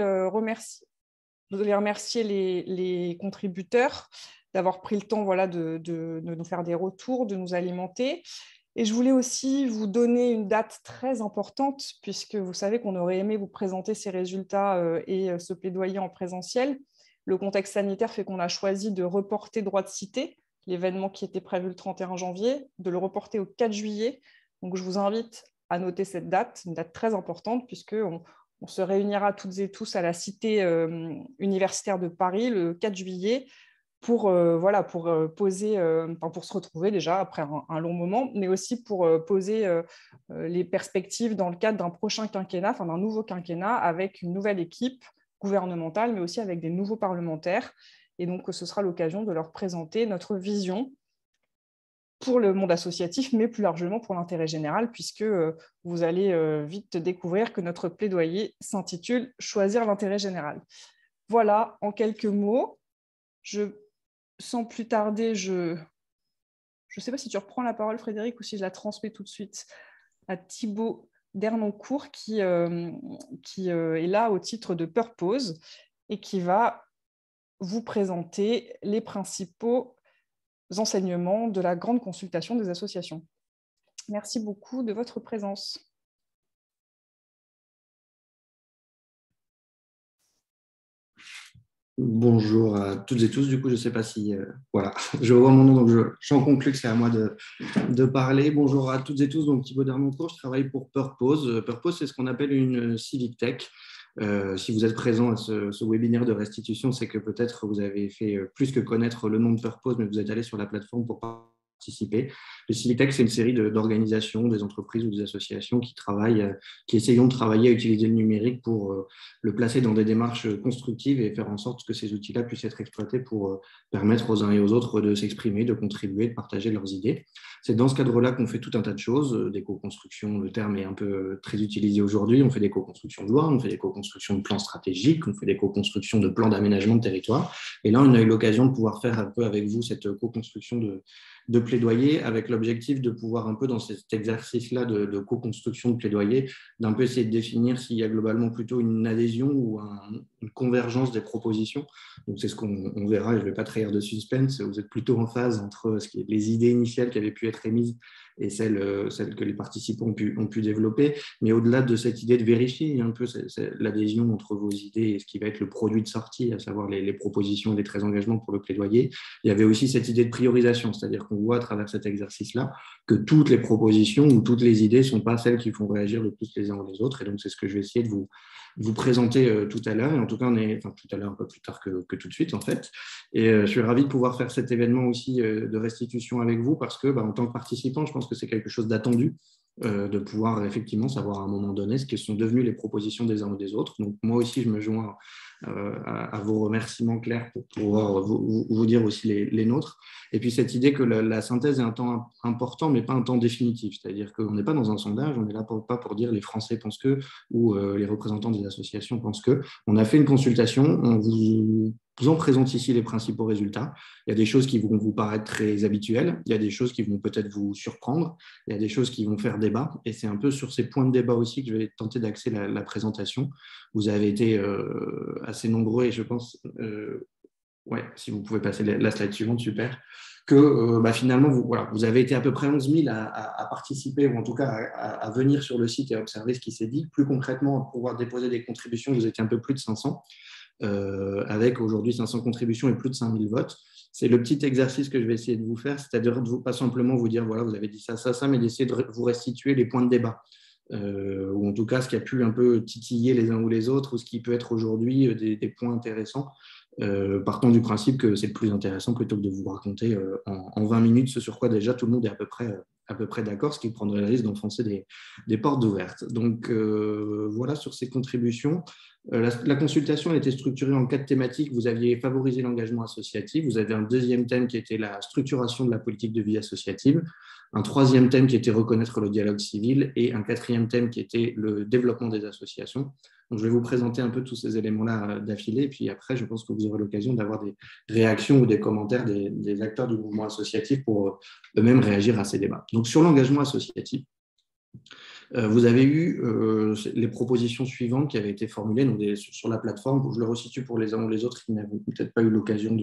remercier, je voudrais remercier les, contributeurs d'avoir pris le temps voilà, de, nous faire des retours, de nous alimenter. Et je voulais aussi vous donner une date très importante, puisque vous savez qu'on aurait aimé vous présenter ces résultats euh, et euh, ce plaidoyer en présentiel. Le contexte sanitaire fait qu'on a choisi de reporter droit de cité, l'événement qui était prévu le 31 janvier, de le reporter au 4 juillet. Donc je vous invite à noter cette date, une date très importante, puisqu'on on se réunira toutes et tous à la cité euh, universitaire de Paris le 4 juillet pour, euh, voilà, pour, euh, poser, pour se retrouver déjà après un, long moment, mais aussi pour poser les perspectives dans le cadre d'un prochain quinquennat, enfin d'un nouveau quinquennat avec une nouvelle équipe gouvernementale, mais aussi avec des nouveaux parlementaires. Et donc, ce sera l'occasion de leur présenter notre vision pour le monde associatif, mais plus largement pour l'intérêt général, puisque euh, vous allez euh, vite découvrir que notre plaidoyer s'intitule Choisir l'intérêt général. Voilà, en quelques mots, sans plus tarder, je ne sais pas si tu reprends la parole, Frédéric, ou si je la transmets tout de suite à Thibaut Dernoncourt, qui, euh, qui est là au titre de Purpose et qui va vous présenter les principaux enseignements de la grande consultation des associations. Merci beaucoup de votre présence. Bonjour à toutes et tous. Du coup, je ne sais pas si. Euh, voilà, je vois mon nom, donc j'en conclus que c'est à moi de, de, parler. Bonjour à toutes et tous. Donc, Thibaut Dermoncourt, je travaille pour Purpose. Purpose, c'est ce qu'on appelle une civic tech. Euh, si vous êtes présent à ce, webinaire de restitution, c'est que peut-être vous avez fait euh, plus que connaître le nom de Purpose, mais vous êtes allé sur la plateforme pour Le Civitech, c'est une série d'organisations, des entreprises ou des associations qui travaillent, euh, qui essayent de travailler à utiliser le numérique pour le placer dans des démarches constructives et faire en sorte que ces outils-là puissent être exploités pour permettre aux uns et aux autres de s'exprimer, de contribuer, de partager leurs idées. C'est dans ce cadre-là qu'on fait tout un tas de choses, euh, des co-constructions, le terme est un peu euh, très utilisé aujourd'hui, on fait des co-constructions de loi, on fait des co-constructions de plans stratégiques, on fait des co-constructions de plans d'aménagement de territoire. Et là, on a eu l'occasion de pouvoir faire un peu avec vous cette co-construction de, de plaidoyer avec l'objectif de pouvoir un peu dans cet exercice-là de, co-construction de plaidoyer, d'un peu essayer de définir s'il y a globalement plutôt une adhésion ou une convergence des propositions. Donc c'est ce qu'on verra, je ne vais pas trahir de suspense, vous êtes plutôt en phase entre ce qui est les idées initiales qui avaient pu être émises et celles, euh, celles que les participants ont pu, ont pu développer. Mais au-delà de cette idée de vérifier un peu l'adhésion entre vos idées et ce qui va être le produit de sortie, à savoir les, les propositions et les très engagements pour le plaidoyer, il y avait aussi cette idée de priorisation, c'est-à-dire qu'on voit à travers cet exercice-là que toutes les propositions ou toutes les idées ne sont pas celles qui font réagir le plus les uns ou les autres. Et donc, c'est ce que je vais essayer de vous, vous présenter euh, tout à l'heure. Et en tout cas, on est, tout à l'heure, un peu plus tard que, tout de suite, en fait. Et euh, je suis ravi de pouvoir faire cet événement aussi de restitution avec vous parce que, bah, en tant que participant, je pense que c'est quelque chose d'attendu. Euh, de pouvoir effectivement savoir à un moment donné ce que sont devenues les propositions des uns ou des autres. Donc moi aussi, je me joins euh, à, vos remerciements clairs pour pouvoir vous, dire aussi les, nôtres. Et puis cette idée que la, synthèse est un temps important, mais pas un temps définitif. C'est-à-dire qu'on n'est pas dans un sondage, on n'est là pas pour dire les Français pensent que ou euh, les représentants des associations pensent que. On a fait une consultation, on vous vous en présente ici les principaux résultats. Il y a des choses qui vont vous paraître très habituelles, il y a des choses qui vont peut-être vous surprendre, il y a des choses qui vont faire débat. Et c'est un peu sur ces points de débat aussi que je vais tenter d'axer la, présentation. Vous avez été euh, assez nombreux et je pense, euh, ouais, si vous pouvez passer la slide suivante, super, que euh, bah, finalement, vous, voilà, vous avez été à peu près 11 000 à, participer, ou en tout cas à, venir sur le site et à observer ce qui s'est dit. Plus concrètement, à pouvoir déposer des contributions, vous étiez un peu plus de 500. Euh, avec aujourd'hui 500 contributions et plus de 5000 votes. C'est le petit exercice que je vais essayer de vous faire, c'est-à-dire de vous, pas simplement vous dire, voilà, vous avez dit ça, ça, ça, mais d'essayer de vous restituer les points de débat. Euh, ou en tout cas ce qui a pu un peu titiller les uns ou les autres, ou ce qui peut être aujourd'hui euh, des, points intéressants, partant du principe que c'est plus intéressant plutôt que de vous raconter en, 20 minutes ce sur quoi déjà tout le monde est à peu près, à peu près d'accord, ce qui prendrait le risque d'enfoncer des, des, portes ouvertes. Donc voilà sur ces contributions. Euh, la, consultation a été structurée en quatre thématiques. Vous aviez favorisé l'engagement associatif, vous avez un deuxième thème qui était la structuration de la politique de vie associative, un troisième thème qui était reconnaître le dialogue civil et un quatrième thème qui était le développement des associations. Donc, je vais vous présenter un peu tous ces éléments-là euh, d'affilée, puis après, je pense que vous aurez l'occasion d'avoir des réactions ou des commentaires des, des, acteurs du mouvement associatif pour euh, eux-mêmes réagir à ces débats. Donc, sur l'engagement associatif, vous avez eu les propositions suivantes qui avaient été formulées sur la plateforme. Je le resitue pour les uns ou les autres qui n'avaient peut-être pas eu l'occasion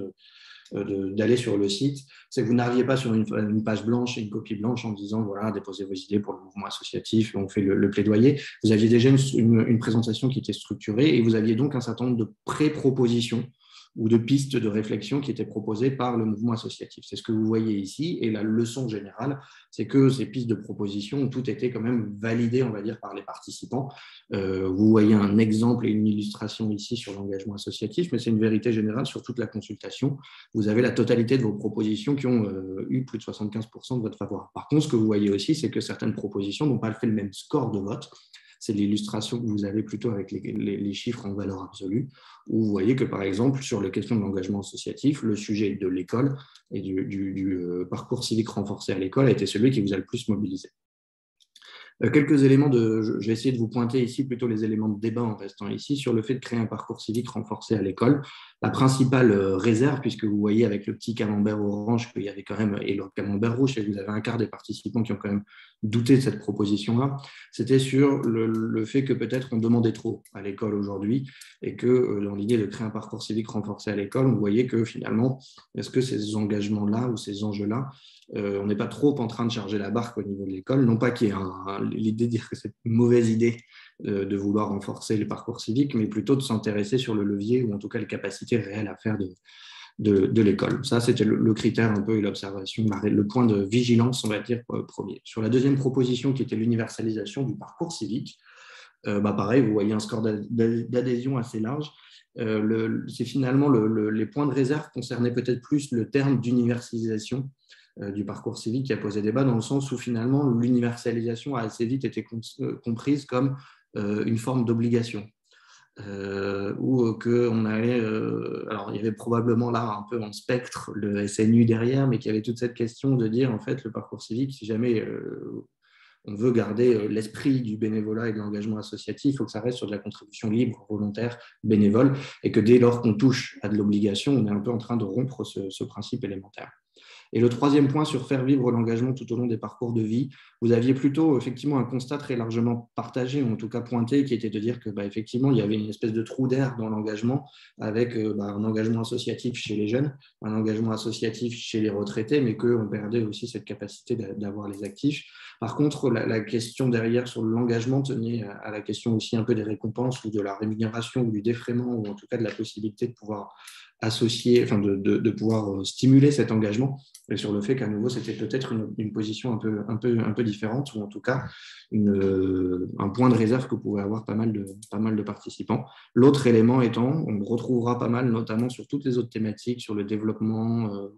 euh, d'aller sur le site, c'est que vous n'arriviez pas sur une, page blanche et une copie blanche en disant voilà, déposez vos idées pour le mouvement associatif, on fait le, plaidoyer. Vous aviez déjà une, présentation qui était structurée et vous aviez donc un certain nombre de pré-propositions ou de pistes de réflexion qui étaient proposées par le mouvement associatif. C'est ce que vous voyez ici. Et la leçon générale, c'est que ces pistes de proposition ont toutes été quand même validées, on va dire, par les participants. Euh, vous voyez un exemple et une illustration ici sur l'engagement associatif, mais c'est une vérité générale sur toute la consultation. Vous avez la totalité de vos propositions qui ont euh, eu plus de 75% de votre faveur. Par contre, ce que vous voyez aussi, c'est que certaines propositions n'ont pas fait le même score de vote c'est l'illustration que vous avez plutôt avec les, chiffres en valeur absolue, où vous voyez que, par exemple, sur la question de l'engagement associatif, le sujet de l'école et du, euh, parcours civique renforcé à l'école a été celui qui vous a le plus mobilisé. Euh, quelques éléments de, je vais de vous pointer ici plutôt les éléments de débat en restant ici sur le fait de créer un parcours civique renforcé à l'école. La principale euh, réserve, puisque vous voyez avec le petit camembert orange qu'il y avait quand même, et le camembert rouge, et vous avez un quart des participants qui ont quand même douté de cette proposition-là, c'était sur le, fait que peut-être on demandait trop à l'école aujourd'hui et que euh, dans l'idée de créer un parcours civique renforcé à l'école, on voyait que finalement, est-ce que ces engagements-là ou ces enjeux-là on n'est pas trop en train de charger la barque au niveau de l'école. Non pas qu'il y ait l'idée de dire que c'est une mauvaise idée de, vouloir renforcer le parcours civique, mais plutôt de s'intéresser sur le levier ou en tout cas les capacités réelles à faire de, de, l'école. Ça, c'était le, critère un peu et l'observation, le point de vigilance, on va dire, euh, premier. Sur la deuxième proposition, qui était l'universalisation du parcours civique, euh, bah pareil, vous voyez un score d'adhésion assez large. Euh, c'est finalement les points de réserve concernaient peut-être plus le terme d'universalisation du parcours civique qui a posé débat, dans le sens où finalement l'universalisation a assez vite été comprise comme euh, une forme d'obligation. Euh, ou qu'on allait. Euh, alors, il y avait probablement là un peu en spectre le SNU derrière, mais qu'il y avait toute cette question de dire en fait le parcours civique, si jamais on veut garder l'esprit du bénévolat et de l'engagement associatif, il faut que ça reste sur de la contribution libre, volontaire, bénévole, et que dès lors qu'on touche à de l'obligation, on est un peu en train de rompre ce principe élémentaire. Et le troisième point sur faire vivre l'engagement tout au long des parcours de vie, vous aviez plutôt effectivement un constat très largement partagé, ou en tout cas pointé, qui était de dire que bah, effectivement il y avait une espèce de trou d'air dans l'engagement, avec euh, bah, un engagement associatif chez les jeunes, un engagement associatif chez les retraités, mais qu'on perdait aussi cette capacité d'avoir les actifs. Par contre, la, question derrière sur l'engagement tenait à la question aussi un peu des récompenses ou de la rémunération ou du défraiement, ou en tout cas de la possibilité de pouvoir associer, enfin de, de, pouvoir euh, stimuler cet engagement, et sur le fait qu'à nouveau, c'était peut-être une, position un peu, un, peu, un peu différente, ou en tout cas euh, un point de réserve que pouvaient avoir pas mal de, pas mal de participants. L'autre élément étant, on retrouvera pas mal, notamment sur toutes les autres thématiques, sur le développement, euh,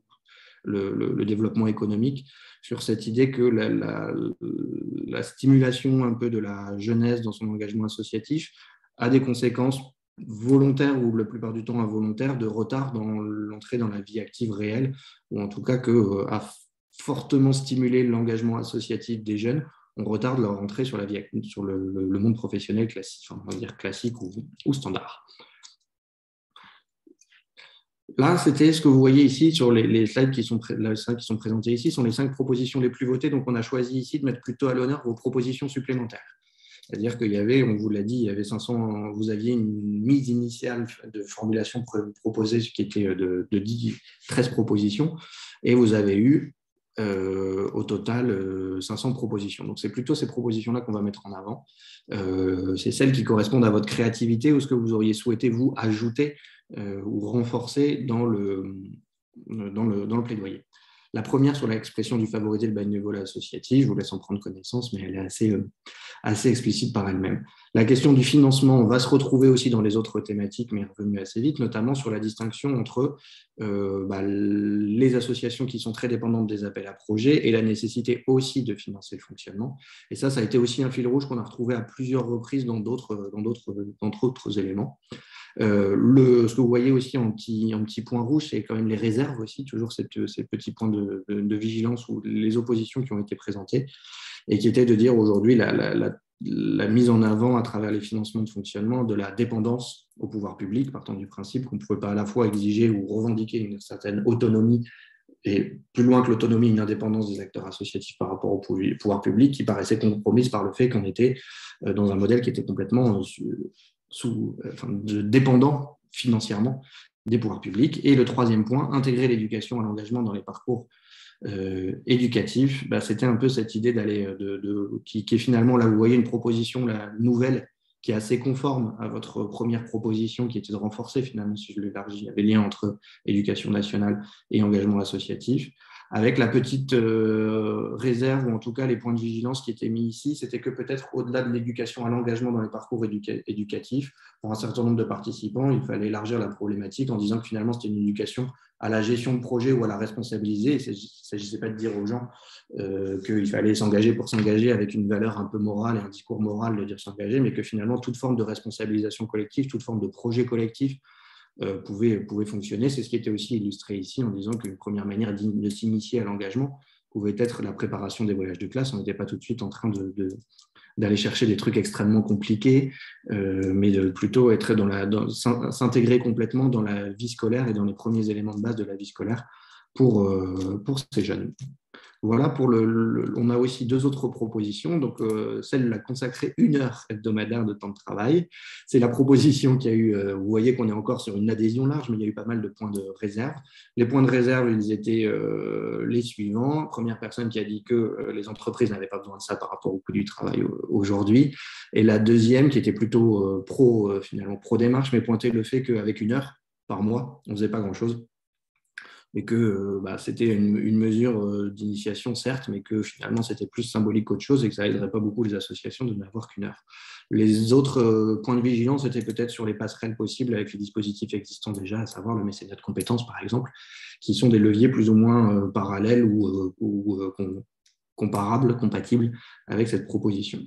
le, développement économique, sur cette idée que la stimulation un peu de la jeunesse dans son engagement associatif a des conséquences volontaire ou la plupart du temps involontaire de retard dans l'entrée dans la vie active réelle, ou en tout cas que euh, fortement stimulé l'engagement associatif des jeunes, on retarde leur entrée sur, la vie, sur le, monde professionnel classique, on va dire classique ou, standard. Là, c'était ce que vous voyez ici sur les, slides qui sont, qui sont présentés ici, sont les cinq propositions les plus votées. Donc, on a choisi ici de mettre plutôt à l'honneur vos propositions supplémentaires. C'est-à-dire qu'il y avait, on vous l'a dit, il y avait 500, vous aviez une mise initiale de formulation proposée qui était de, 10, 13 propositions, et vous avez eu euh, au total 500 euh, propositions. Donc c'est plutôt ces propositions-là qu'on va mettre en avant. Euh, c'est celles qui correspondent à votre créativité ou ce que vous auriez souhaité vous ajouter ou renforcer dans le, dans le, dans le plaidoyer. La première sur l'expression du favoriser le bénévolat associatif, je vous laisse en prendre connaissance, mais elle est assez, euh, assez explicite par elle-même. La question du financement va se retrouver aussi dans les autres thématiques, mais revenue assez vite, notamment sur la distinction entre euh, bah, les associations qui sont très dépendantes des appels à projets et la nécessité aussi de financer le fonctionnement. Et ça, ça a été aussi un fil rouge qu'on a retrouvé à plusieurs reprises dans d'autres, dans d'autres, dans d'autres éléments. Euh, ce que vous voyez aussi en petit, en petit point rouge, c'est quand même les réserves aussi, toujours ces petits points de, vigilance ou les oppositions qui ont été présentées, et qui étaient de dire aujourd'hui la, mise en avant à travers les financements de fonctionnement de la dépendance au pouvoir public, partant du principe qu'on ne pouvait pas à la fois exiger ou revendiquer une certaine autonomie et plus loin que l'autonomie et l'indépendance des acteurs associatifs par rapport au pouvoir public, qui paraissait compromise par le fait qu'on était dans un modèle qui était complètement sous, dépendant financièrement des pouvoirs publics. Et le troisième point, intégrer l'éducation à l'engagement dans les parcours euh, éducatifs. Bah, C'était un peu cette idée d'aller, de, de, qui, qui, est finalement, là, vous voyez une proposition la nouvelle qui est assez conforme à votre première proposition, qui était de renforcer finalement, si je l'élargis, il y avait lien entre éducation nationale et engagement associatif avec la petite euh, réserve, ou en tout cas les points de vigilance qui étaient mis ici, c'était que peut-être au-delà de l'éducation à l'engagement dans les parcours éducatifs, pour un certain nombre de participants, il fallait élargir la problématique en disant que finalement c'était une éducation à la gestion de projet ou à la responsabiliser. Il ne s'agissait pas de dire aux gens euh, qu'il fallait s'engager pour s'engager avec une valeur un peu morale et un discours moral de dire s'engager, mais que finalement toute forme de responsabilisation collective, toute forme de projet collectif pouvait, pouvait fonctionner. C'est ce qui était aussi illustré ici en disant qu'une première manière de s'initier à l'engagement pouvait être la préparation des voyages de classe. On n'était pas tout de suite en train d'aller chercher des trucs extrêmement compliqués, euh, mais plutôt s'intégrer complètement dans la vie scolaire et dans les premiers éléments de base de la vie scolaire pour, euh, pour ces jeunes. Voilà, pour le, on a aussi deux autres propositions. Donc, euh, celle la consacrer une heure hebdomadaire de temps de travail. C'est la proposition qui a eu, euh, vous voyez qu'on est encore sur une adhésion large, mais il y a eu pas mal de points de réserve. Les points de réserve, ils étaient euh, les suivants. Première personne qui a dit que les entreprises n'avaient pas besoin de ça par rapport au coût du travail aujourd'hui. Et la deuxième, qui était plutôt pro, finalement, pro démarche, mais pointait le fait qu'avec une heure par mois, on ne faisait pas grand-chose et que euh, bah, c'était une, mesure euh, d'initiation, certes, mais que finalement c'était plus symbolique qu'autre chose et que ça n'aiderait pas beaucoup les associations de n'avoir qu'une heure. Les autres euh, points de vigilance étaient peut-être sur les passerelles possibles avec les dispositifs existants déjà, à savoir le mécénat de compétences, par exemple, qui sont des leviers plus ou moins parallèles ou, ou comparables, compatibles avec cette proposition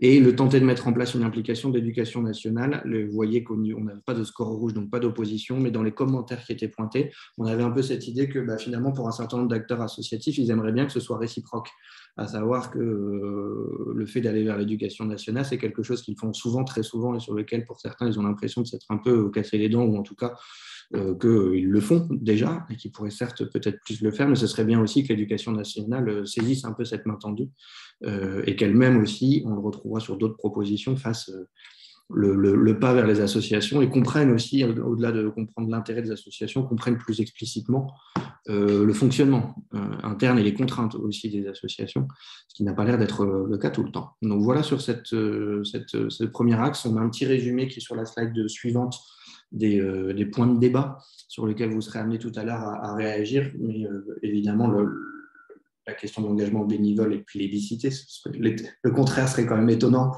et le tenter de mettre en place une implication d'éducation nationale. vous voyez qu'on n'avait pas de score rouge, donc pas d'opposition, mais dans les commentaires qui étaient pointés, on avait un peu cette idée que bah, finalement, pour un certain nombre d'acteurs associatifs, ils aimeraient bien que ce soit réciproque, à savoir que euh, le fait d'aller vers l'éducation nationale, c'est quelque chose qu'ils font souvent, très souvent, et sur lequel, pour certains, ils ont l'impression de s'être un peu cassé les dents, ou en tout cas euh, qu'ils le font déjà et qu'ils pourraient certes peut-être plus le faire, mais ce serait bien aussi que l'éducation nationale euh, saisisse un peu cette main tendue et qu'elle-même aussi, on le retrouvera sur d'autres propositions, fasse le, pas vers les associations et comprenne aussi, au-delà de comprendre l'intérêt des associations, comprenne plus explicitement le fonctionnement interne et les contraintes aussi des associations, ce qui n'a pas l'air d'être le cas tout le temps. Donc voilà sur cette, ce premier axe, on a un petit résumé qui est sur la slide suivante euh, des, points de débat sur lesquels vous serez amené tout à l'heure à, réagir. Mais euh, évidemment, la question de l'engagement bénévole est plébiscitée. Le contraire serait quand même étonnant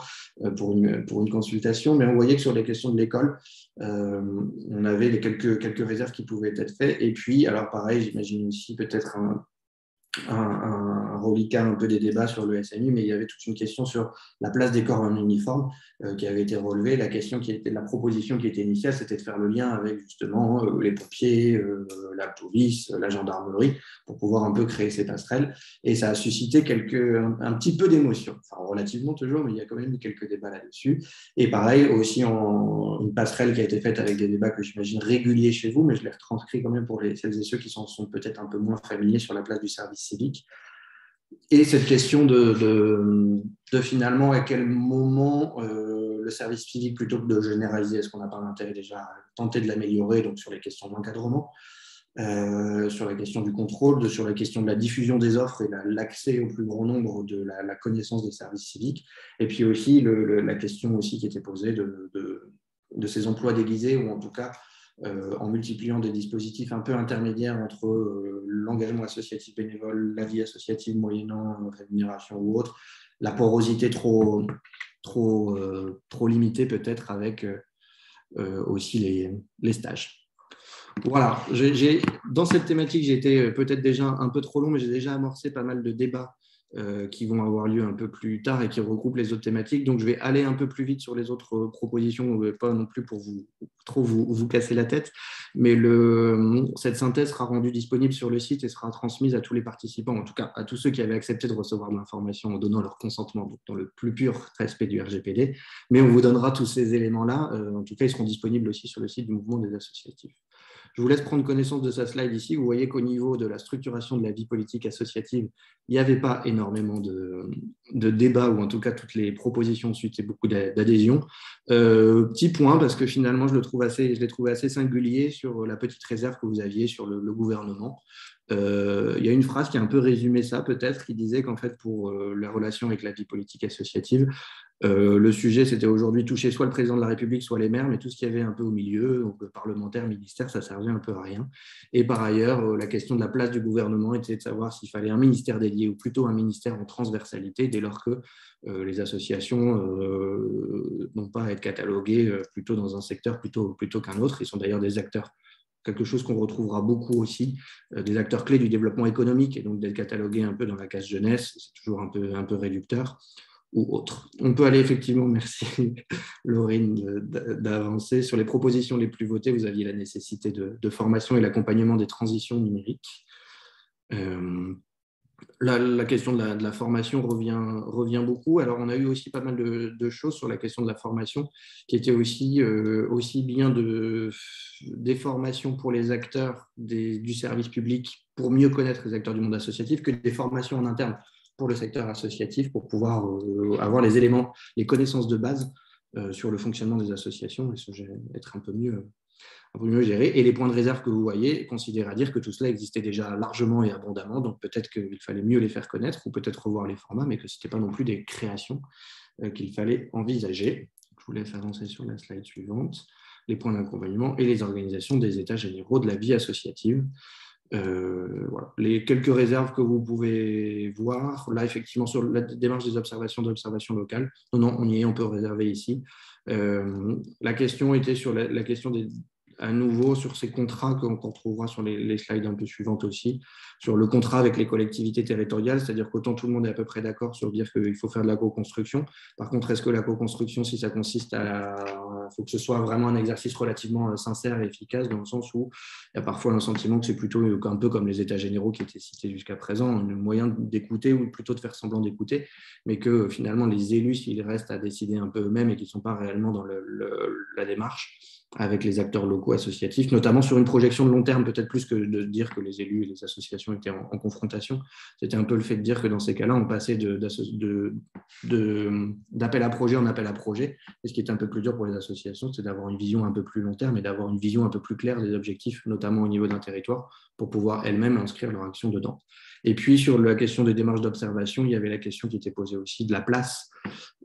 euh, pour une, consultation, mais on voyait que sur les questions de l'école, on avait les quelques, quelques réserves qui pouvaient être faites. Et puis, alors pareil, j'imagine ici peut-être un, un, un, reliquat un peu des débats sur le SMI, mais il y avait toute une question sur la place des corps en uniforme euh, qui avait été relevée. La question qui était, la proposition qui était initiale, c'était de faire le lien avec justement euh, les pompiers, euh, la police, la gendarmerie, pour pouvoir un peu créer ces passerelles. Et ça a suscité quelques, un, petit peu d'émotion, enfin relativement toujours, mais il y a quand même eu quelques débats là-dessus. Et pareil, aussi une passerelle qui a été faite avec des débats que j'imagine réguliers chez vous, mais je les retranscris quand même pour les, celles et ceux qui sont, sont peut-être un peu moins familiers sur la place du service civique. Et cette question de, de, finalement à quel moment euh, le service civique, plutôt que de généraliser, est-ce qu'on n'a pas l'intérêt déjà tenter de l'améliorer, donc sur les questions d'encadrement, euh, sur la question du contrôle, sur la question de la diffusion des offres et l'accès au plus grand nombre de la, connaissance des services civiques, et puis aussi la question aussi qui était posée de, de, ces emplois déguisés, ou en tout cas euh, en multipliant des dispositifs un peu intermédiaires entre euh, l'engagement associatif bénévole, la vie associative moyennant rémunération ou autre, la porosité trop, trop, euh, trop limitée peut-être avec aussi les, stages. Voilà, dans cette thématique, j'ai été peut-être déjà un peu trop long, mais j'ai déjà amorcé pas mal de débats euh, qui vont avoir lieu un peu plus tard et qui regroupent les autres thématiques. Donc, je vais aller un peu plus vite sur les autres propositions, pas non plus pour vous, trop vous, casser la tête, mais le, cette synthèse sera rendue disponible sur le site et sera transmise à tous les participants, en tout cas à tous ceux qui avaient accepté de recevoir de l'information en donnant leur consentement, donc dans le plus pur respect du RGPD. Mais on vous donnera tous ces éléments-là. Euh, en tout cas, ils seront disponibles aussi sur le site du mouvement des associatifs. Je vous laisse prendre connaissance de sa slide ici. Vous voyez qu'au niveau de la structuration de la vie politique associative, il n'y avait pas énormément de, débats, ou en tout cas toutes les propositions ensuite, c'est beaucoup d'adhésion. Euh, petit point, parce que finalement, je l'ai trouvé assez singulier sur la petite réserve que vous aviez sur le, gouvernement. Euh, il y a une phrase qui a un peu résumé ça, peut-être, qui disait qu'en fait, pour euh, la relation avec la vie politique associative, euh, le sujet, c'était aujourd'hui toucher soit le président de la République, soit les maires, mais tout ce qu'il y avait un peu au milieu, donc parlementaire, ministère, ça servait un peu à rien. Et par ailleurs, la question de la place du gouvernement était de savoir s'il fallait un ministère dédié ou plutôt un ministère en transversalité, dès lors que les associations n'ont pas à être cataloguées plutôt dans un secteur plutôt, plutôt qu'un autre. Ils sont d'ailleurs des acteurs quelque chose qu'on retrouvera beaucoup aussi, des acteurs clés du développement économique, et donc d'être catalogués un peu dans la case jeunesse, c'est toujours un peu, un peu réducteur ou autre. On peut aller effectivement, merci Laurine d'avancer. Sur les propositions les plus votées, vous aviez la nécessité de, formation et l'accompagnement des transitions numériques. Euh, la, question de la, formation revient, beaucoup. Alors, on a eu aussi pas mal de, choses sur la question de la formation, qui était aussi, euh, bien de, des formations pour les acteurs du service public pour mieux connaître les acteurs du monde associatif que des formations en interne pour le secteur associatif pour pouvoir euh, avoir les éléments, les connaissances de base euh, sur le fonctionnement des associations et être un peu mieux peu mieux géré. Et les points de réserve que vous voyez considèrent à dire que tout cela existait déjà largement et abondamment, donc peut-être qu'il fallait mieux les faire connaître ou peut-être revoir les formats, mais que ce n'était pas non plus des créations euh, qu'il fallait envisager. Je vous laisse avancer sur la slide suivante. Les points d'accompagnement et les organisations des états généraux de la vie associative. Euh, Les quelques réserves que vous pouvez voir, là, effectivement, sur la démarche des observations d'observation locale, non, non, on y est, on peut réserver ici. Euh, la question était sur la question des, à nouveau sur ces contrats qu'on retrouvera sur les, slides un peu suivantes aussi, sur le contrat avec les collectivités territoriales, c'est-à-dire qu'autant tout le monde est à peu près d'accord sur dire qu'il faut faire de la co-construction. Par contre, est-ce que la co-construction, si ça consiste à... Il faut que ce soit vraiment un exercice relativement euh, sincère et efficace, dans le sens où il y a parfois un sentiment que c'est plutôt un peu comme les états généraux qui étaient cités jusqu'à présent, un moyen d'écouter ou plutôt de faire semblant d'écouter, mais que finalement les élus, s'ils restent à décider un peu eux-mêmes et qu'ils ne sont pas réellement dans la démarche, avec les acteurs locaux associatifs, notamment sur une projection de long terme, peut-être plus que de dire que les élus et les associations étaient en, confrontation. C'était un peu le fait de dire que dans ces cas-là, on passait d'appel à projet en appel à projet. Et ce qui est un peu plus dur pour les associations, c'est d'avoir une vision un peu plus long terme et d'avoir une vision un peu plus claire des objectifs, notamment au niveau d'un territoire, pour pouvoir elles-mêmes inscrire leur action dedans. Et puis sur la question des démarches d'observation, il y avait la question qui était posée aussi de la place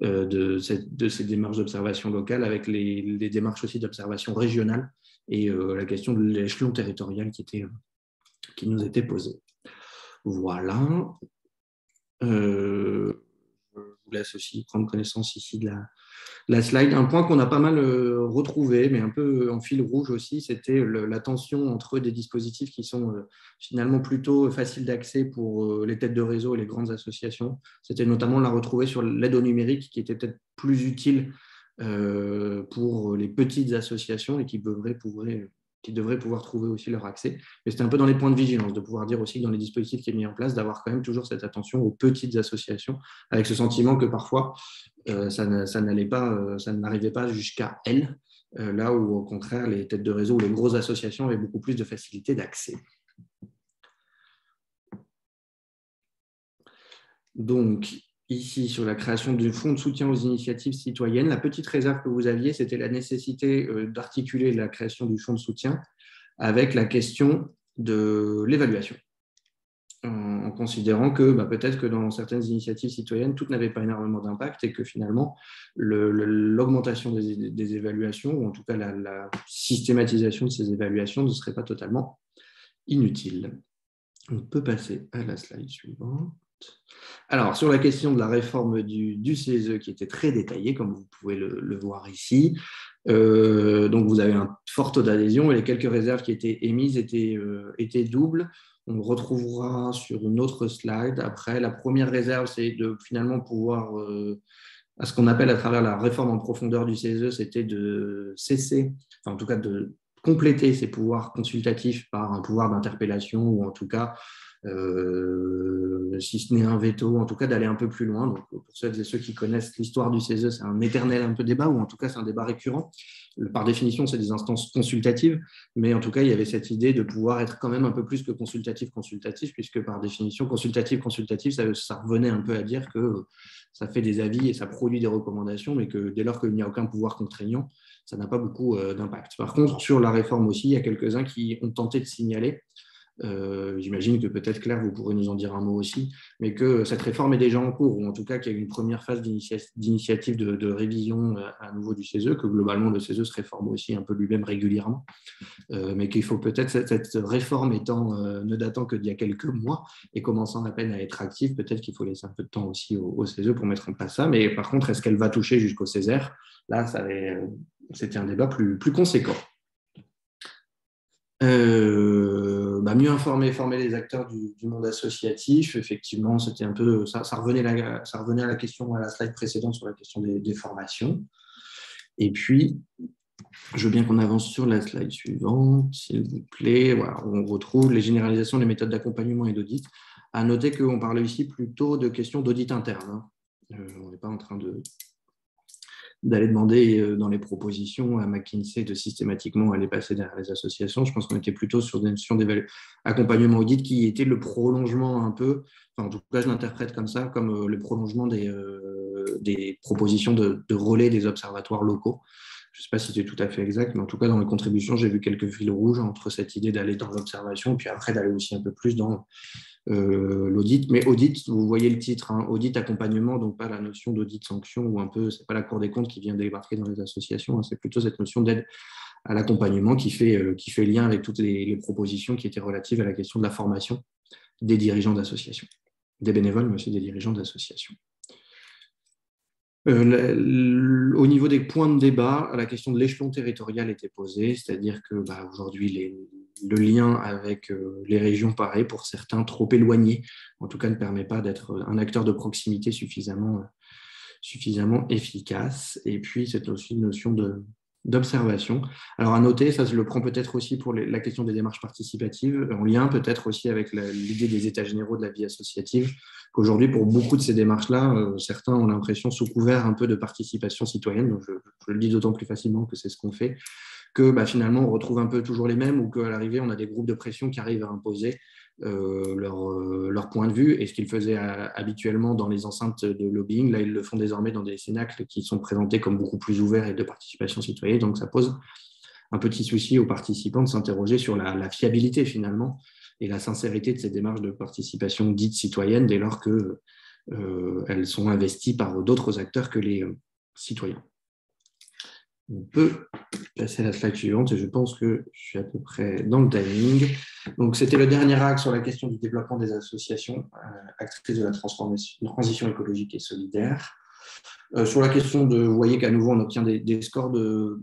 euh, de, ces démarches d'observation locale avec les, démarches aussi d'observation régionale et euh, la question de l'échelon territorial qui, était, qui nous était posée. Voilà. Euh, je vous laisse aussi prendre connaissance ici de la, la slide. Un point qu'on a pas mal euh, retrouvé, mais un peu en fil rouge aussi, c'était la tension entre des dispositifs qui sont euh, finalement plutôt faciles d'accès pour euh, les têtes de réseau et les grandes associations. C'était notamment la retrouver sur l'aide au numérique, qui était peut-être plus utile pour les petites associations et qui devraient pouvoir qui devraient pouvoir trouver aussi leur accès. Mais c'était un peu dans les points de vigilance, de pouvoir dire aussi que dans les dispositifs qui est mis en place, d'avoir quand même toujours cette attention aux petites associations, avec ce sentiment que parfois euh, ça n'allait pas, euh, n'arrivait pas jusqu'à elles, euh, là où au contraire les têtes de réseau ou les grosses associations avaient beaucoup plus de facilité d'accès. Donc, ici sur la création du fonds de soutien aux initiatives citoyennes. La petite réserve que vous aviez, c'était la nécessité euh, d'articuler la création du fonds de soutien avec la question de l'évaluation, en considérant que bah, peut-être que dans certaines initiatives citoyennes, toutes n'avaient pas énormément d'impact et que finalement, l'augmentation des, évaluations, ou en tout cas la, la systématisation de ces évaluations, ne serait pas totalement inutile. On peut passer à la slide suivante. Alors, sur la question de la réforme du, CESE, qui était très détaillée, comme vous pouvez le, voir ici, euh, donc vous avez un fort taux d'adhésion et les quelques réserves qui étaient émises étaient, euh, doubles. On le retrouvera sur une autre slide. Après, la première réserve, c'est de finalement pouvoir, euh, à ce qu'on appelle à travers la réforme en profondeur du CESE, c'était de cesser, enfin en tout cas de compléter ces pouvoirs consultatifs par un pouvoir d'interpellation ou en tout cas si ce n'est un veto, en tout cas d'aller un peu plus loin. Donc, pour celles et ceux qui connaissent l'histoire du CESE, c'est un éternel un peu débat, ou en tout cas c'est un débat récurrent. Par définition, c'est des instances consultatives, mais en tout cas, il y avait cette idée de pouvoir être quand même un peu plus que consultatif-consultatif, puisque par définition, consultatif-consultatif, ça, ça, revenait un peu à dire que ça fait des avis et ça produit des recommandations, mais que dès lors qu'il n'y a aucun pouvoir contraignant, ça n'a pas beaucoup euh, d'impact. Par contre, sur la réforme aussi, il y a quelques-uns qui ont tenté de signaler euh, j'imagine que peut-être Claire, vous pourrez nous en dire un mot aussi, mais que cette réforme est déjà en cours, ou en tout cas qu'il y a une première phase d'initiative de, révision euh, à nouveau du CESE, que globalement le CESE se réforme aussi un peu lui-même régulièrement, euh, mais qu'il faut peut-être, cette, réforme étant ne datant que d'il y a quelques mois et commençant à peine à être active, peut-être qu'il faut laisser un peu de temps aussi au, CESE pour mettre en place ça, mais par contre, est-ce qu'elle va toucher jusqu'au Césaire? Là, c'était un débat plus, plus conséquent. Euh, bah, mieux informer, former les acteurs du, monde associatif. Effectivement, c'était un peu ça, revenait, ça revenait à la question à la slide précédente sur la question des, formations. Et puis, je veux bien qu'on avance sur la slide suivante, s'il vous plaît. Voilà, on retrouve les généralisations des méthodes d'accompagnement et d'audit. À noter qu'on parlait ici plutôt de questions d'audit interne. Hein. Euh, on n'est pas en train de d'aller demander euh, dans les propositions à McKinsey de systématiquement aller passer derrière les associations. Je pense qu'on était plutôt sur des notions d'accompagnement audit qui était le prolongement un peu, en tout cas je l'interprète comme ça, comme euh, le prolongement des, euh, propositions de, relais des observatoires locaux. Je ne sais pas si c'est tout à fait exact, mais en tout cas, dans les contributions, j'ai vu quelques fils rouges entre cette idée d'aller dans l'observation, puis après d'aller aussi un peu plus dans euh, l'audit. Mais audit, vous voyez le titre, hein, audit accompagnement, donc pas la notion d'audit sanction ou un peu, c'est pas la Cour des comptes qui vient débarquer dans les associations, hein, c'est plutôt cette notion d'aide à l'accompagnement qui fait, euh, qui fait lien avec toutes les, propositions qui étaient relatives à la question de la formation des dirigeants d'associations, des bénévoles, mais aussi des dirigeants d'associations. Euh, au niveau des points de débat, la question de l'échelon territorial était posée, c'est-à-dire que bah, aujourd'hui, les, le lien avec euh, les régions, pareil, pour certains trop éloignés, en tout cas ne permet pas d'être un acteur de proximité suffisamment, suffisamment efficace. Et puis, c'est aussi une notion d'observation. Alors à noter, ça je le prend peut-être aussi pour la question des démarches participatives, en lien peut-être aussi avec l'idée des états généraux de la vie associative, qu'aujourd'hui pour beaucoup de ces démarches-là, euh, certains ont l'impression sous couvert un peu de participation citoyenne, donc je le dis d'autant plus facilement que c'est ce qu'on fait, que bah, finalement on retrouve un peu toujours les mêmes ou qu'à l'arrivée on a des groupes de pression qui arrivent à imposer euh, euh, leur, point de vue et ce qu'ils faisaient habituellement dans les enceintes de lobbying, là ils le font désormais dans des cénacles qui sont présentés comme beaucoup plus ouverts et de participation citoyenne. Donc ça pose un petit souci aux participants de s'interroger sur la, fiabilité finalement et la sincérité de ces démarches de participation dites citoyennes dès lors qu'elles euh, sont investies par d'autres acteurs que les citoyens. On peut passer à la slide suivante et je pense que je suis à peu près dans le timing. Donc, c'était le dernier axe sur la question du développement des associations euh, actrices de la transition écologique et solidaire. Euh, sur la question de, vous voyez qu'à nouveau, on obtient des scores de,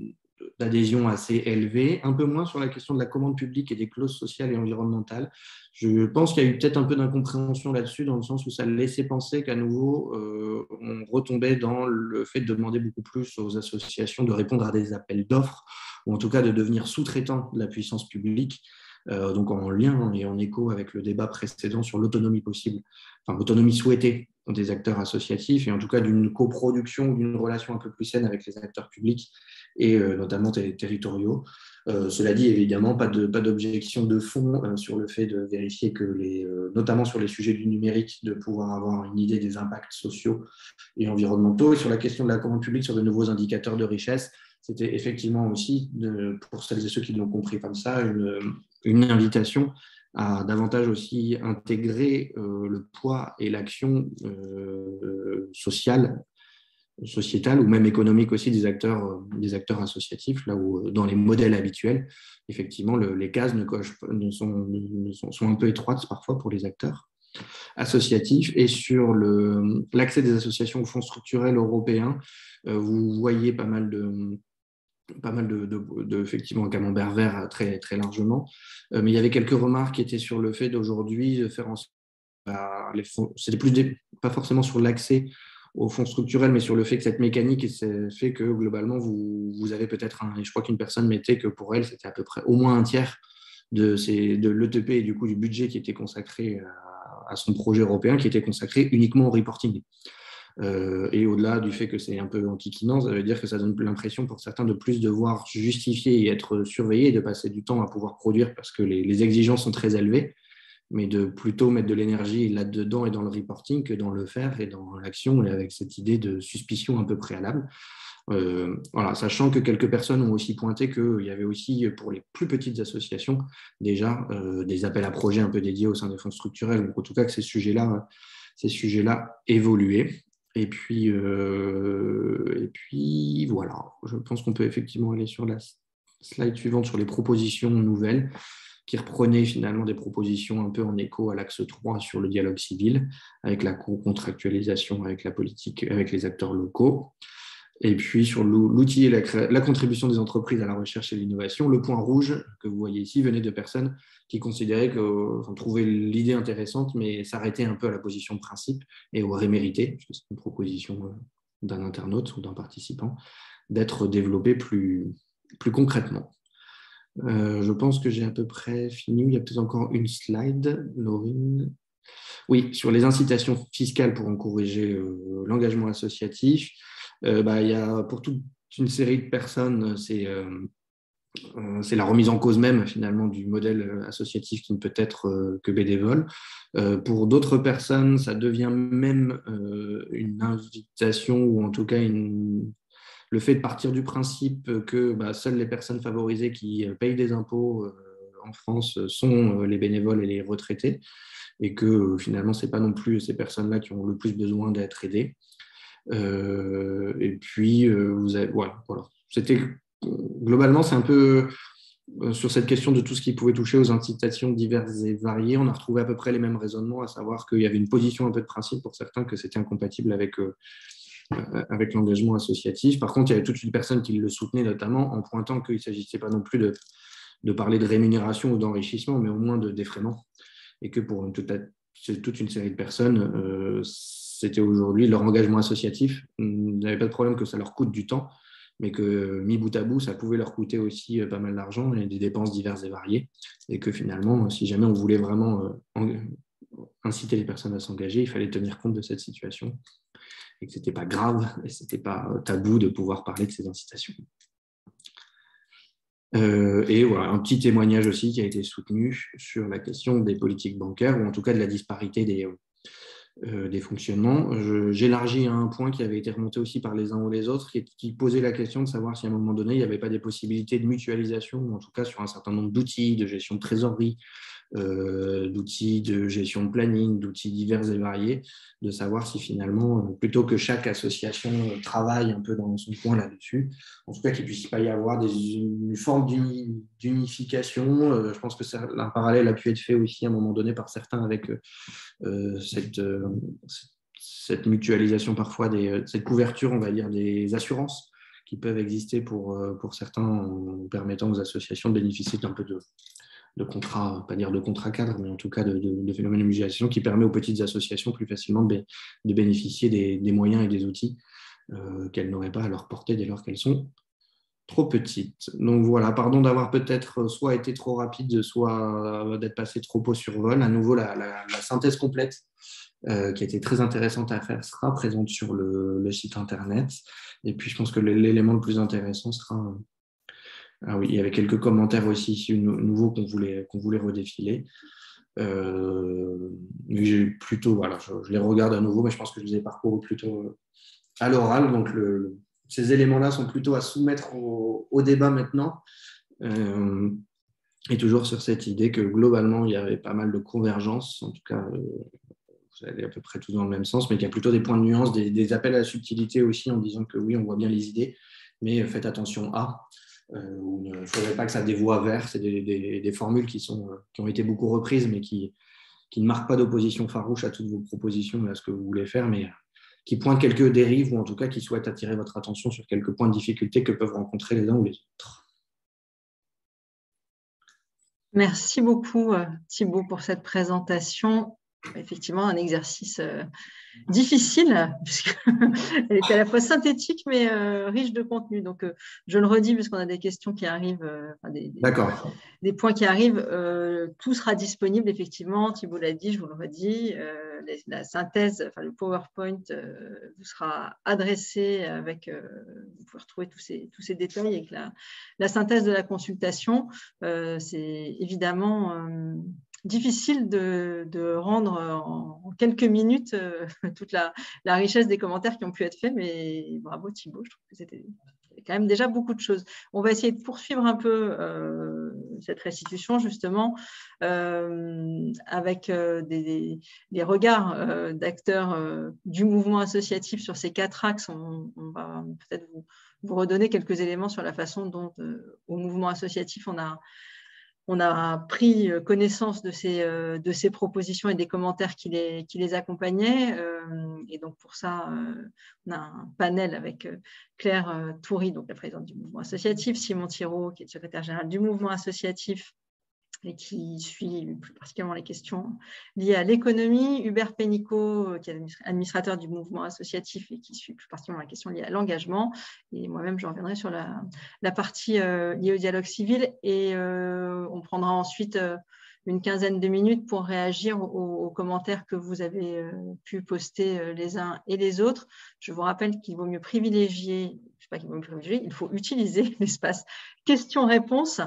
d'adhésion assez élevée, un peu moins sur la question de la commande publique et des clauses sociales et environnementales. Je pense qu'il y a eu peut-être un peu d'incompréhension là-dessus, dans le sens où ça laissait penser qu'à nouveau, euh, on retombait dans le fait de demander beaucoup plus aux associations de répondre à des appels d'offres, ou en tout cas de devenir sous-traitants de la puissance publique. Euh, donc en lien et en écho avec le débat précédent sur l'autonomie possible, enfin l'autonomie souhaitée des acteurs associatifs et en tout cas d'une coproduction, d'une relation un peu plus saine avec les acteurs publics et euh, notamment territoriaux. Euh, cela dit, évidemment, pas d'objection de, de, fond sur le fait de vérifier que, les, notamment sur les sujets du numérique, de pouvoir avoir une idée des impacts sociaux et environnementaux. Et sur la question de la commande publique, sur de nouveaux indicateurs de richesse, c'était effectivement aussi, pour celles et ceux qui l'ont compris comme ça, une, une, invitation à davantage aussi intégrer le poids et l'action sociale sociétale ou même économique aussi des acteurs, euh, des acteurs associatifs, là où euh, dans les modèles habituels, effectivement, les cases ne, cochent, ne, sont, sont, un peu étroites parfois pour les acteurs associatifs. Et sur l'accès des associations aux fonds structurels européens, euh, vous voyez pas mal de pas mal de, de, effectivement un camembert vert très, très largement, mais il y avait quelques remarques qui étaient sur le fait d'aujourd'hui de faire en sorte bah, c'était plus pas forcément sur l'accès au fonds structurel, mais sur le fait que cette mécanique fait que globalement, vous, vous avez peut-être un. Je crois qu'une personne mettait que pour elle, c'était à peu près au moins un tiers de, de l'ETP et du coup du budget qui était consacré à, son projet européen, qui était consacré uniquement au reporting. Euh, et au-delà du fait que c'est un peu antiquinant, ça veut dire que ça donne l'impression pour certains de plus devoir justifier et être surveillé de passer du temps à pouvoir produire parce que les, exigences sont très élevées, mais de plutôt mettre de l'énergie là-dedans et dans le reporting que dans le faire et dans l'action et avec cette idée de suspicion un peu préalable. Euh, voilà, sachant que quelques personnes ont aussi pointé qu'il y avait aussi pour les plus petites associations déjà euh, des appels à projets un peu dédiés au sein des fonds structurels. Donc en tout cas que ces sujets-là, ces sujets-là évoluaient. Et puis, euh, et puis voilà, je pense qu'on peut effectivement aller sur la slide suivante sur les propositions nouvelles qui reprenaient finalement des propositions un peu en écho à l'axe 3 sur le dialogue civil, avec la contractualisation avec la politique, avec les acteurs locaux. Et puis sur l'outil et la, contribution des entreprises à la recherche et l'innovation, le point rouge que vous voyez ici venait de personnes qui considéraient qu'on trouvait l'idée intéressante, mais s'arrêtaient un peu à la position de principe et auraient mérité, puisque c'est une proposition euh, d'un internaute ou d'un participant, d'être développée plus, plus concrètement. Euh, je pense que j'ai à peu près fini. Il y a peut-être encore une slide, Laurine. Oui, sur les incitations fiscales pour encourager euh, l'engagement associatif. Euh, bah, y a pour toute une série de personnes, c'est euh, euh, la remise en cause même finalement du modèle associatif qui ne peut être que bénévole. pour d'autres personnes, ça devient même une invitation ou en tout cas le fait de partir du principe que bah, seules les personnes favorisées qui payent des impôts en France sont les bénévoles et les retraités et que finalement, ce n'est pas non plus ces personnes-là qui ont le plus besoin d'être aidées. Euh, et puis, euh, voilà. C'était globalement, c'est un peu euh, sur cette question de tout ce qui pouvait toucher aux incitations diverses et variées, on a retrouvé à peu près les mêmes raisonnements, à savoir qu'il y avait une position un peu de principe pour certains que c'était incompatible avec, avec l'engagement associatif. Par contre, il y avait toute une personne qui le soutenait notamment en pointant qu'il ne s'agissait pas non plus de, de, parler de rémunération ou d'enrichissement, mais au moins de défraiement. Et que pour toute, toute une série de personnes, c'était aujourd'hui leur engagement associatif. N'avaient pas de problème que ça leur coûte du temps, mais que mis bout à bout, ça pouvait leur coûter aussi euh, pas mal d'argent et des dépenses diverses et variées. Et que finalement, si jamais on voulait vraiment euh, inciter les personnes à s'engager, il fallait tenir compte de cette situation et que ce n'était pas grave et ce n'était pas euh, tabou de pouvoir parler de ces incitations. et voilà, un petit témoignage aussi qui a été soutenu sur la question des politiques bancaires, ou en tout cas de la disparité des, des fonctionnements. J'élargis à un point qui avait été remonté aussi par les uns ou les autres, qui, qui posait la question de savoir si à un moment donné, il n'y avait pas des possibilités de mutualisation, ou en tout cas sur un certain nombre d'outils de gestion de trésorerie, euh, d'outils de gestion de planning, d'outils divers et variés, de savoir si finalement, euh, plutôt que chaque association euh, travaille un peu dans son coin là-dessus, en tout cas qu'il ne puisse pas y avoir une forme d'unification. je pense que un parallèle a pu être fait aussi à un moment donné par certains avec cette, mutualisation parfois, cette couverture, on va dire, des assurances qui peuvent exister pour, pour certains en permettant aux associations de bénéficier d'un peu de, de contrat, pas dire de contrat cadre, mais en tout cas de, phénomène de mutualisation qui permet aux petites associations plus facilement de, bénéficier des, moyens et des outils euh, qu'elles n'auraient pas à leur portée dès lors qu'elles sont trop petites. Donc voilà, pardon d'avoir peut-être soit été trop rapide, soit d'être passé trop au survol. À nouveau, la, synthèse complète euh, qui été très intéressante à faire sera présente sur le, le site internet. Et puis je pense que l'élément le plus intéressant sera ah oui, il y avait quelques commentaires aussi nouveaux qu'on voulait, voulait redéfiler. Euh, plutôt, voilà, je, les regarde à nouveau, mais je pense que je les ai parcourus plutôt euh, à l'oral. Donc, ces éléments-là sont plutôt à soumettre au, débat maintenant. Euh, et toujours sur cette idée que globalement, il y avait pas mal de convergence, en tout cas, vous allez à peu près tous dans le même sens, mais qu'il y a plutôt des points de nuance, des, appels à la subtilité aussi en disant que oui, on voit bien les idées, mais faites attention à. Euh, il ne faudrait pas que ça dévoie vers. C'est des, formules qui, sont, qui ont été beaucoup reprises, mais qui, qui ne marquent pas d'opposition farouche à toutes vos propositions et à ce que vous voulez faire, mais qui pointent quelques dérives ou en tout cas qui souhaitent attirer votre attention sur quelques points de difficulté que peuvent rencontrer les uns ou les autres. Merci beaucoup euh, Thibault pour cette présentation. Effectivement un exercice euh, difficile, puisqu'elle était à la fois synthétique mais euh, riche de contenu. Donc, euh, je le redis, puisqu'on a des questions qui arrivent, des, des, points qui arrivent, tout sera disponible, effectivement. Thibault l'a dit, je vous le redis. la synthèse, enfin, le PowerPoint vous sera adressé avec, vous pouvez retrouver tous ces, tous ces détails avec la, la synthèse de la consultation. C'est évidemment difficile de, rendre en, quelques minutes euh, toute la, richesse des commentaires qui ont pu être faits, mais bravo Thibault, je trouve que c'était quand même déjà beaucoup de choses. On va essayer de poursuivre un peu euh, cette restitution justement euh, avec des, regards d'acteurs du mouvement associatif sur ces quatre axes. On, va peut-être vous, redonner quelques éléments sur la façon dont au mouvement associatif on a on a pris euh, connaissance de ces, euh, de ces propositions et des commentaires qui les, qui les accompagnaient. Euh, et donc, pour ça, on a un panel avec Claire Toury, donc la présidente du mouvement associatif, Simon Thiraud, qui est le secrétaire général du mouvement associatif, et qui suit plus particulièrement les questions liées à l'économie. Hubert Pénicaud, euh, qui est administrateur du mouvement associatif et qui suit plus particulièrement la question liée à l'engagement. Et moi-même, je reviendrai sur la, partie euh, liée au dialogue civil. Et euh, on prendra ensuite une quinzaine de minutes pour réagir aux, commentaires que vous avez pu poster les uns et les autres. Je vous rappelle qu'il vaut mieux privilégier pas qu'il il faut utiliser l'espace questions-réponses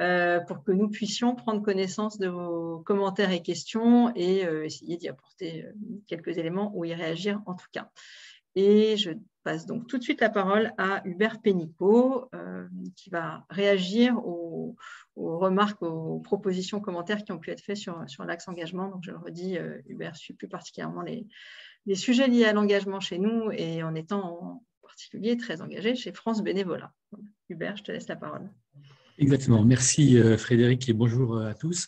euh, pour que nous puissions prendre connaissance de vos commentaires et questions et euh, essayer d'y apporter euh, quelques éléments ou y réagir en tout cas. Et je passe donc tout de suite la parole à Hubert Pénicaud qui va réagir aux, remarques, aux propositions, commentaires qui ont pu être faits sur, sur l'axe engagement. Donc je le redis, Hubert suit plus particulièrement les, les sujets liés à l'engagement chez nous et en étant très engagé chez France Bénévolat. Hubert, je te laisse la parole. Exactement. Merci euh, Frédéric et bonjour euh, à tous.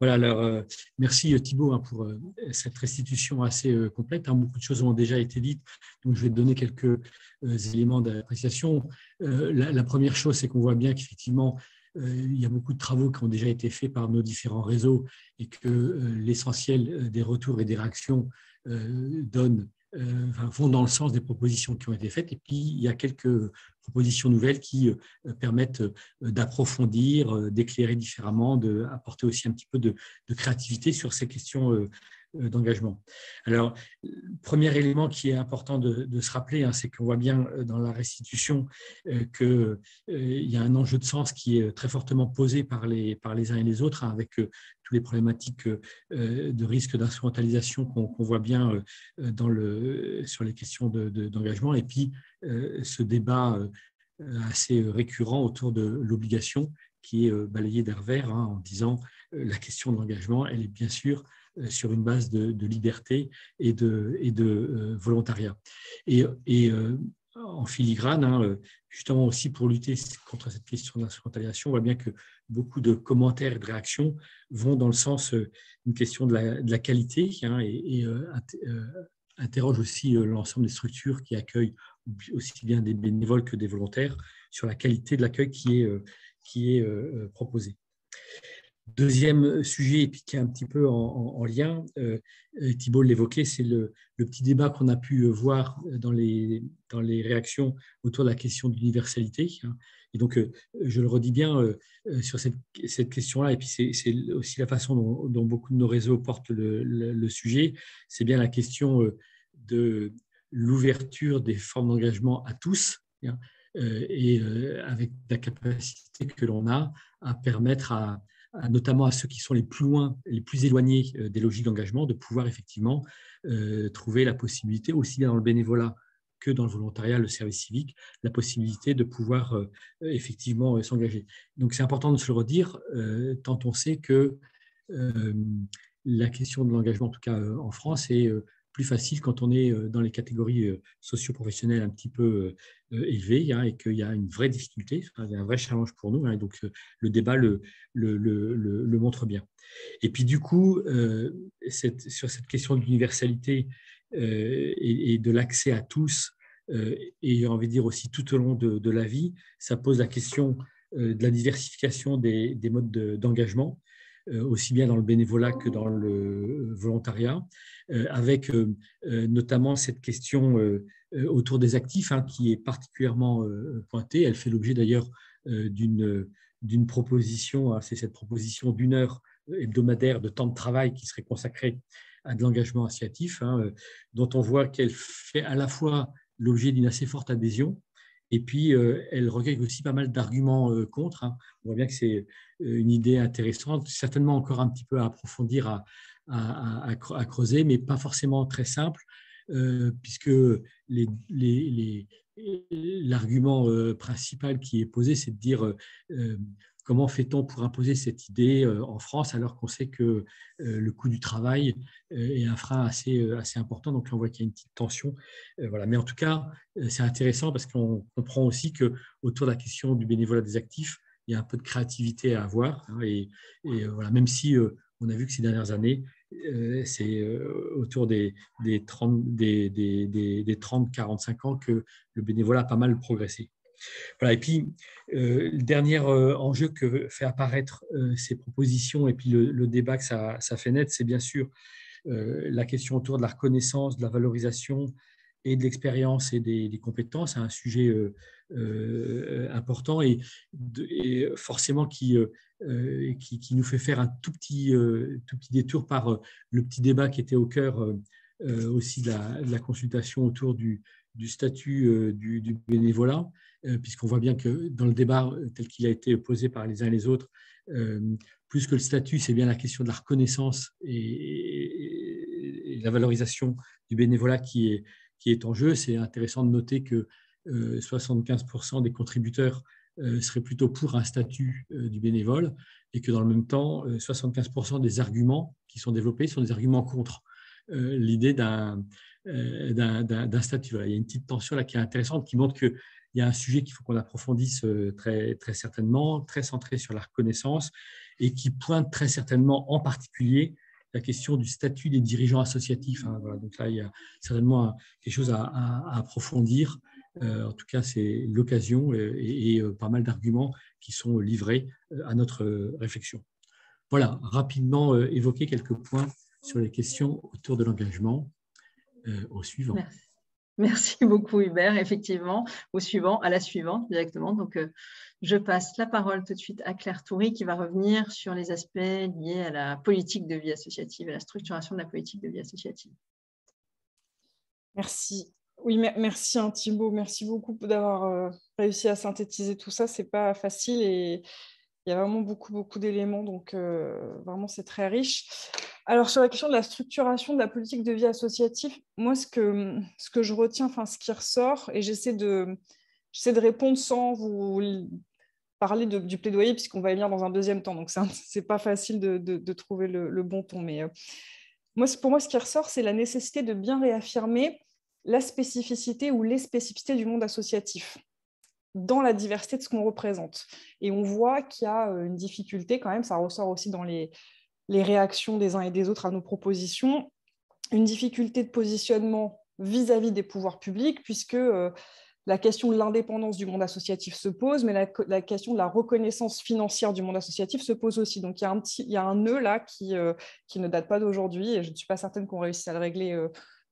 Voilà, alors euh, merci Thibault hein, pour cette restitution assez complète. Hein. Beaucoup de choses ont déjà été dites, donc je vais te donner quelques éléments d'appréciation. La, première chose, c'est qu'on voit bien qu'effectivement, il y a beaucoup de travaux qui ont déjà été faits par nos différents réseaux et que l'essentiel des retours et des réactions donne vont dans le sens des propositions qui ont été faites. Et puis, il y a quelques propositions nouvelles qui euh, permettent euh, d'approfondir, d'éclairer différemment, d'apporter aussi un petit peu de, créativité sur ces questions d'engagement. Alors, premier élément qui est important de, se rappeler, hein, c'est qu'on voit bien dans la restitution qu'il y a un enjeu de sens qui est très fortement posé par les, uns et les autres, hein, avec les problématiques euh, de risque d'instrumentalisation qu'on voit bien euh, sur les questions d'engagement, et puis euh, ce débat assez récurrent autour de l'obligation qui est balayé d'air vert hein, en disant la question de l'engagement, elle est bien sûr sur une base de, liberté et de, et de volontariat. Et, et en filigrane, hein, justement aussi pour lutter contre cette question d'instrumentalisation, on voit bien que beaucoup de commentaires et de réactions vont dans le sens d'une question de la, qualité hein, et, euh, euh, interroge aussi euh, l'ensemble des structures qui accueillent aussi bien des bénévoles que des volontaires sur la qualité de l'accueil qui est, qui est proposé. Deuxième sujet, et puis qui est un petit peu en, lien, euh, Thibault l'évoquait, c'est le, petit débat qu'on a pu voir dans les, dans les réactions autour de la question de l'universalité. Hein. Et donc, euh, je le redis bien euh, euh, sur cette, cette question-là, et puis c'est aussi la façon dont, beaucoup de nos réseaux portent le, sujet, c'est bien la question de l'ouverture des formes d'engagement à tous, hein, et avec la capacité que l'on a à permettre à, notamment à ceux qui sont les plus loin, les plus éloignés des logiques d'engagement, de pouvoir effectivement trouver la possibilité, aussi bien dans le bénévolat que dans le volontariat, le service civique, la possibilité de pouvoir euh, effectivement euh, s'engager. Donc c'est important de se le redire, euh, tant on sait que la question de l'engagement, en tout cas en France, est plus facile quand on est dans les catégories socio-professionnelles un petit peu élevées hein, et qu'il y a une vraie difficulté, un vrai challenge pour nous. Hein, et donc le débat le, montre bien. Et puis du coup, sur cette question de l'universalité, euh, et, de l'accès à tous, euh, et envie de dire aussi tout au long de, la vie, ça pose la question euh, de la diversification des, modes d'engagement. Aussi bien dans le bénévolat que dans le volontariat, avec notamment cette question autour des actifs hein, qui est particulièrement pointée. Elle fait l'objet d'ailleurs d'une proposition, hein, c'est cette proposition d'une heure hebdomadaire de temps de travail qui serait consacrée à de l'engagement associatif, hein, euh, dont on voit qu'elle fait à la fois l'objet d'une assez forte adhésion, et puis euh, elle recueille aussi pas mal d'arguments euh, contre. Hein. On voit bien que c'est une idée intéressante, certainement encore un petit peu à approfondir, à, creuser, mais pas forcément très simple, puisque l'argument principal qui est posé, c'est de dire Comment fait-on pour imposer cette idée euh, en France alors qu'on sait que euh, le coût du travail euh, est un frein assez, important Donc là, on voit qu'il y a une petite tension. Voilà. Mais en tout cas, c'est intéressant parce qu'on comprend aussi que autour de la question du bénévolat des actifs, il y a un peu de créativité à avoir. Hein, et, voilà, même si on a vu que ces dernières années, c'est autour des, des 30-45 ans que le bénévolat a pas mal progressé. Voilà, et puis, euh, le dernier euh, enjeu que fait apparaître euh, ces propositions et puis le, débat que ça, fait naître, c'est bien sûr la question autour de la reconnaissance, de la valorisation et de l'expérience et des, compétences, un sujet important et, forcément qui, nous fait faire un tout petit détour par le petit débat qui était au cœur aussi de la, consultation autour du, statut du, du bénévolat. Euh, puisqu'on voit bien que dans le débat euh, tel qu'il a été posé par les uns et les autres, euh, plus que le statut, c'est bien la question de la reconnaissance et, la valorisation du bénévolat qui est, qui est en jeu. C'est intéressant de noter que 75% des contributeurs seraient plutôt pour un statut du bénévole et que dans le même temps, 75% des arguments qui sont développés sont des arguments contre l'idée d'un statut. Il y a une petite tension là qui est intéressante qui montre que il y a un sujet qu'il faut qu'on approfondisse euh, très, très certainement, très centré sur la reconnaissance et qui pointe très certainement en particulier la question du statut des dirigeants associatifs. Hein, donc là, il y a certainement quelque chose à, approfondir. Euh, en tout cas, c'est l'occasion euh, et, pas mal d'arguments qui sont livrés à notre réflexion. Voilà, rapidement évoquer quelques points sur les questions autour de l'engagement. au suivant. Merci. Merci beaucoup Hubert, effectivement. Au suivant, à la suivante directement. Donc, euh, je passe la parole tout de suite à Claire Toury qui va revenir sur les aspects liés à la politique de vie associative et la structuration de la politique de vie associative. Merci. Oui, merci hein, Thibault. Merci beaucoup d'avoir euh, réussi à synthétiser tout ça. C'est pas facile et il y a vraiment beaucoup, beaucoup d'éléments. Donc, euh, vraiment, c'est très riche. Alors, sur la question de la structuration de la politique de vie associative, moi, ce que, ce que je retiens, enfin, ce qui ressort, et j'essaie de, répondre sans vous parler du plaidoyer, puisqu'on va y venir dans un deuxième temps. Donc, ce n'est pas facile de, de, trouver le, bon ton. Mais euh, moi, pour moi, ce qui ressort, c'est la nécessité de bien réaffirmer la spécificité ou les spécificités du monde associatif dans la diversité de ce qu'on représente. Et on voit qu'il y a euh, une difficulté quand même, ça ressort aussi dans les, les réactions des uns et des autres à nos propositions, une difficulté de positionnement vis-à-vis des pouvoirs publics, puisque euh, la question de l'indépendance du monde associatif se pose, mais la, question de la reconnaissance financière du monde associatif se pose aussi. Donc il y a un, petit, il y a un nœud là qui, euh, qui ne date pas d'aujourd'hui, et je ne suis pas certaine qu'on réussisse à le régler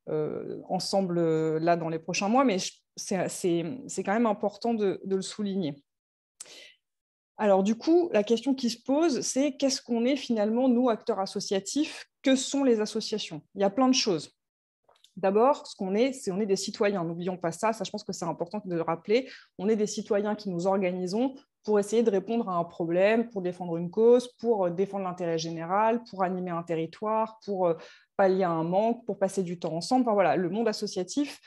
euh, ensemble là dans les prochains mois, mais c'est quand même important de, de le souligner. Alors du coup, la question qui se pose, c'est qu'est-ce qu'on est finalement, nous, acteurs associatifs? Que sont les associations? Il y a plein de choses. D'abord, ce qu'on est, c'est on est des citoyens. N'oublions pas ça, ça je pense que c'est important de le rappeler. On est des citoyens qui nous organisons pour essayer de répondre à un problème, pour défendre une cause, pour défendre l'intérêt général, pour animer un territoire, pour euh, pallier un manque, pour passer du temps ensemble. Enfin, voilà, le monde associatif,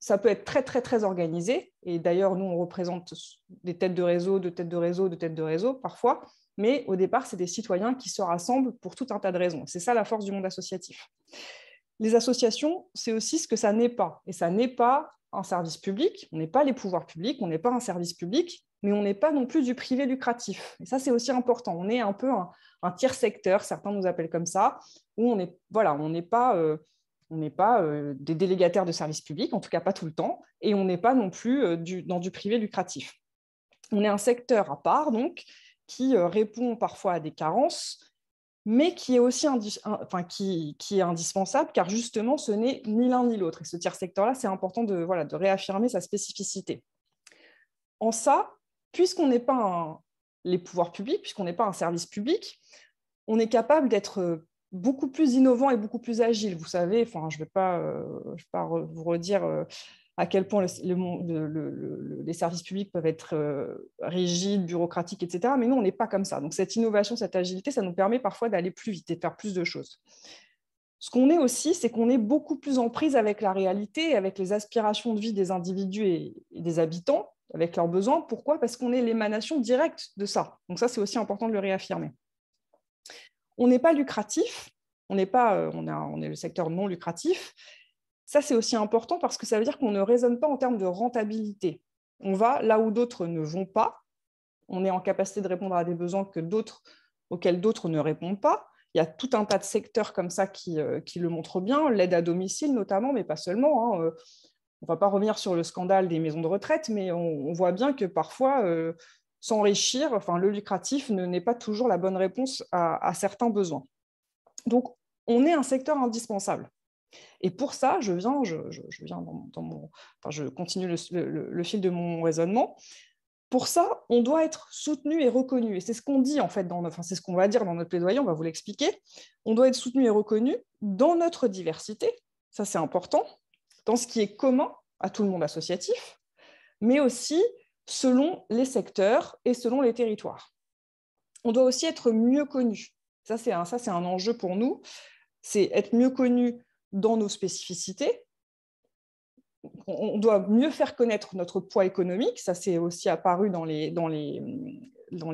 ça peut être très, très, très organisé. Et d'ailleurs, nous, on représente des têtes de réseau, de têtes de réseau, de têtes de réseau parfois. Mais au départ, c'est des citoyens qui se rassemblent pour tout un tas de raisons. C'est ça la force du monde associatif. Les associations, c'est aussi ce que ça n'est pas. Et ça n'est pas un service public, on n'est pas les pouvoirs publics, on n'est pas un service public, mais on n'est pas non plus du privé lucratif. Et ça, c'est aussi important. On est un peu un, tiers secteur, certains nous appellent comme ça, où on n'est voilà, on n'est pas... Euh, on n'est pas euh, des délégataires de services publics, en tout cas pas tout le temps, et on n'est pas non plus euh, dans du privé lucratif. On est un secteur à part, donc, qui euh, répond parfois à des carences mais qui est aussi indispensable, car justement, ce n'est ni l'un ni l'autre. Et ce tiers secteur-là, c'est important de réaffirmer sa spécificité. En ça, puisqu'on n'est pas les pouvoirs publics, puisqu'on n'est pas un service public, on est capable d'être beaucoup plus innovant et beaucoup plus agile. Vous savez, enfin, je ne vais pas, euh, pas vous redire euh, à quel point les services publics peuvent être euh, rigides, bureaucratiques, etc. Mais nous, on n'est pas comme ça. Donc cette innovation, cette agilité, ça nous permet parfois d'aller plus vite et de faire plus de choses. Ce qu'on est aussi, c'est qu'on est beaucoup plus en prise avec la réalité, avec les aspirations de vie des individus et des habitants, avec leurs besoins. Pourquoi? Parce qu'on est l'émanation directe de ça. Donc ça, c'est aussi important de le réaffirmer. On n'est pas lucratif, on n'est pas, euh, on, on est le secteur non lucratif. Ça, c'est aussi important parce que ça veut dire qu'on ne raisonne pas en termes de rentabilité. On va là où d'autres ne vont pas. On est en capacité de répondre à des besoins que d'autres, auxquels d'autres ne répondent pas. Il y a tout un tas de secteurs comme ça qui, euh, le montrent bien, l'aide à domicile notamment, mais pas seulement. Hein, euh. On ne va pas revenir sur le scandale des maisons de retraite, mais on, voit bien que parfois, s'enrichir, enfin, le lucratif n'est pas toujours la bonne réponse à, certains besoins. Donc, on est un secteur indispensable. Et pour ça, je viens, je, viens dans, mon, je continue le, fil de mon raisonnement. Pour ça, on doit être soutenu et reconnu. Et c'est ce qu'on dit en fait, dans, enfin, c'est ce qu'on va dire dans notre plaidoyer, on va vous l'expliquer. On doit être soutenu et reconnu dans notre diversité, ça c'est important, dans ce qui est commun à tout le monde associatif, mais aussi selon les secteurs et selon les territoires. On doit aussi être mieux connu. Ça, c'est un, enjeu pour nous. C'est être mieux connu dans nos spécificités. On doit mieux faire connaître notre poids économique. Ça, c'est aussi apparu dans les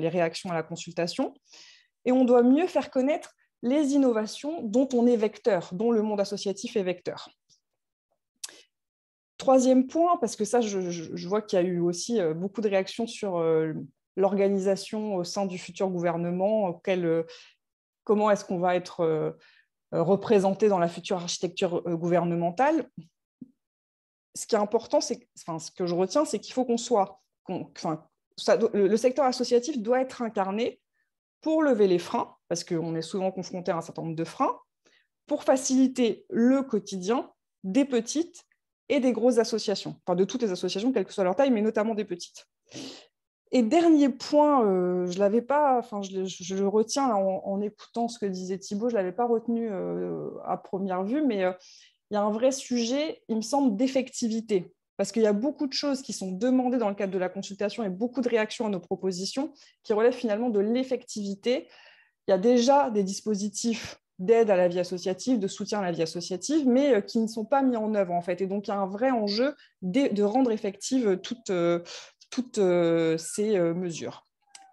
réactions à la consultation. Et on doit mieux faire connaître les innovations dont on est vecteur, dont le monde associatif est vecteur. Troisième point, parce que ça, je, vois qu'il y a eu aussi euh, beaucoup de réactions sur euh, l'organisation au sein du futur gouvernement, euh, comment est-ce qu'on va être représenté dans la future architecture gouvernementale. Ce qui est important, c'est, enfin, ce que je retiens, c'est qu'il faut qu'on soit, le secteur associatif doit être incarné pour lever les freins, parce qu'on est souvent confronté à un certain nombre de freins, pour faciliter le quotidien des petites et des grosses associations, enfin de toutes les associations, quelle que soit leur taille, mais notamment des petites. Et dernier point, euh, je l'avais pas, enfin je, le retiens en, écoutant ce que disait Thibault, je l'avais pas retenu euh, à première vue, mais euh, il y a un vrai sujet, il me semble, d'effectivité, parce qu'il y a beaucoup de choses qui sont demandées dans le cadre de la consultation et beaucoup de réactions à nos propositions qui relèvent finalement de l'effectivité. Il y a déjà des dispositifs d'aide à la vie associative, de soutien à la vie associative, mais euh, qui ne sont pas mis en œuvre en fait. Et donc il y a un vrai enjeu de, rendre effectives toutes, euh, toutes euh, ces mesures.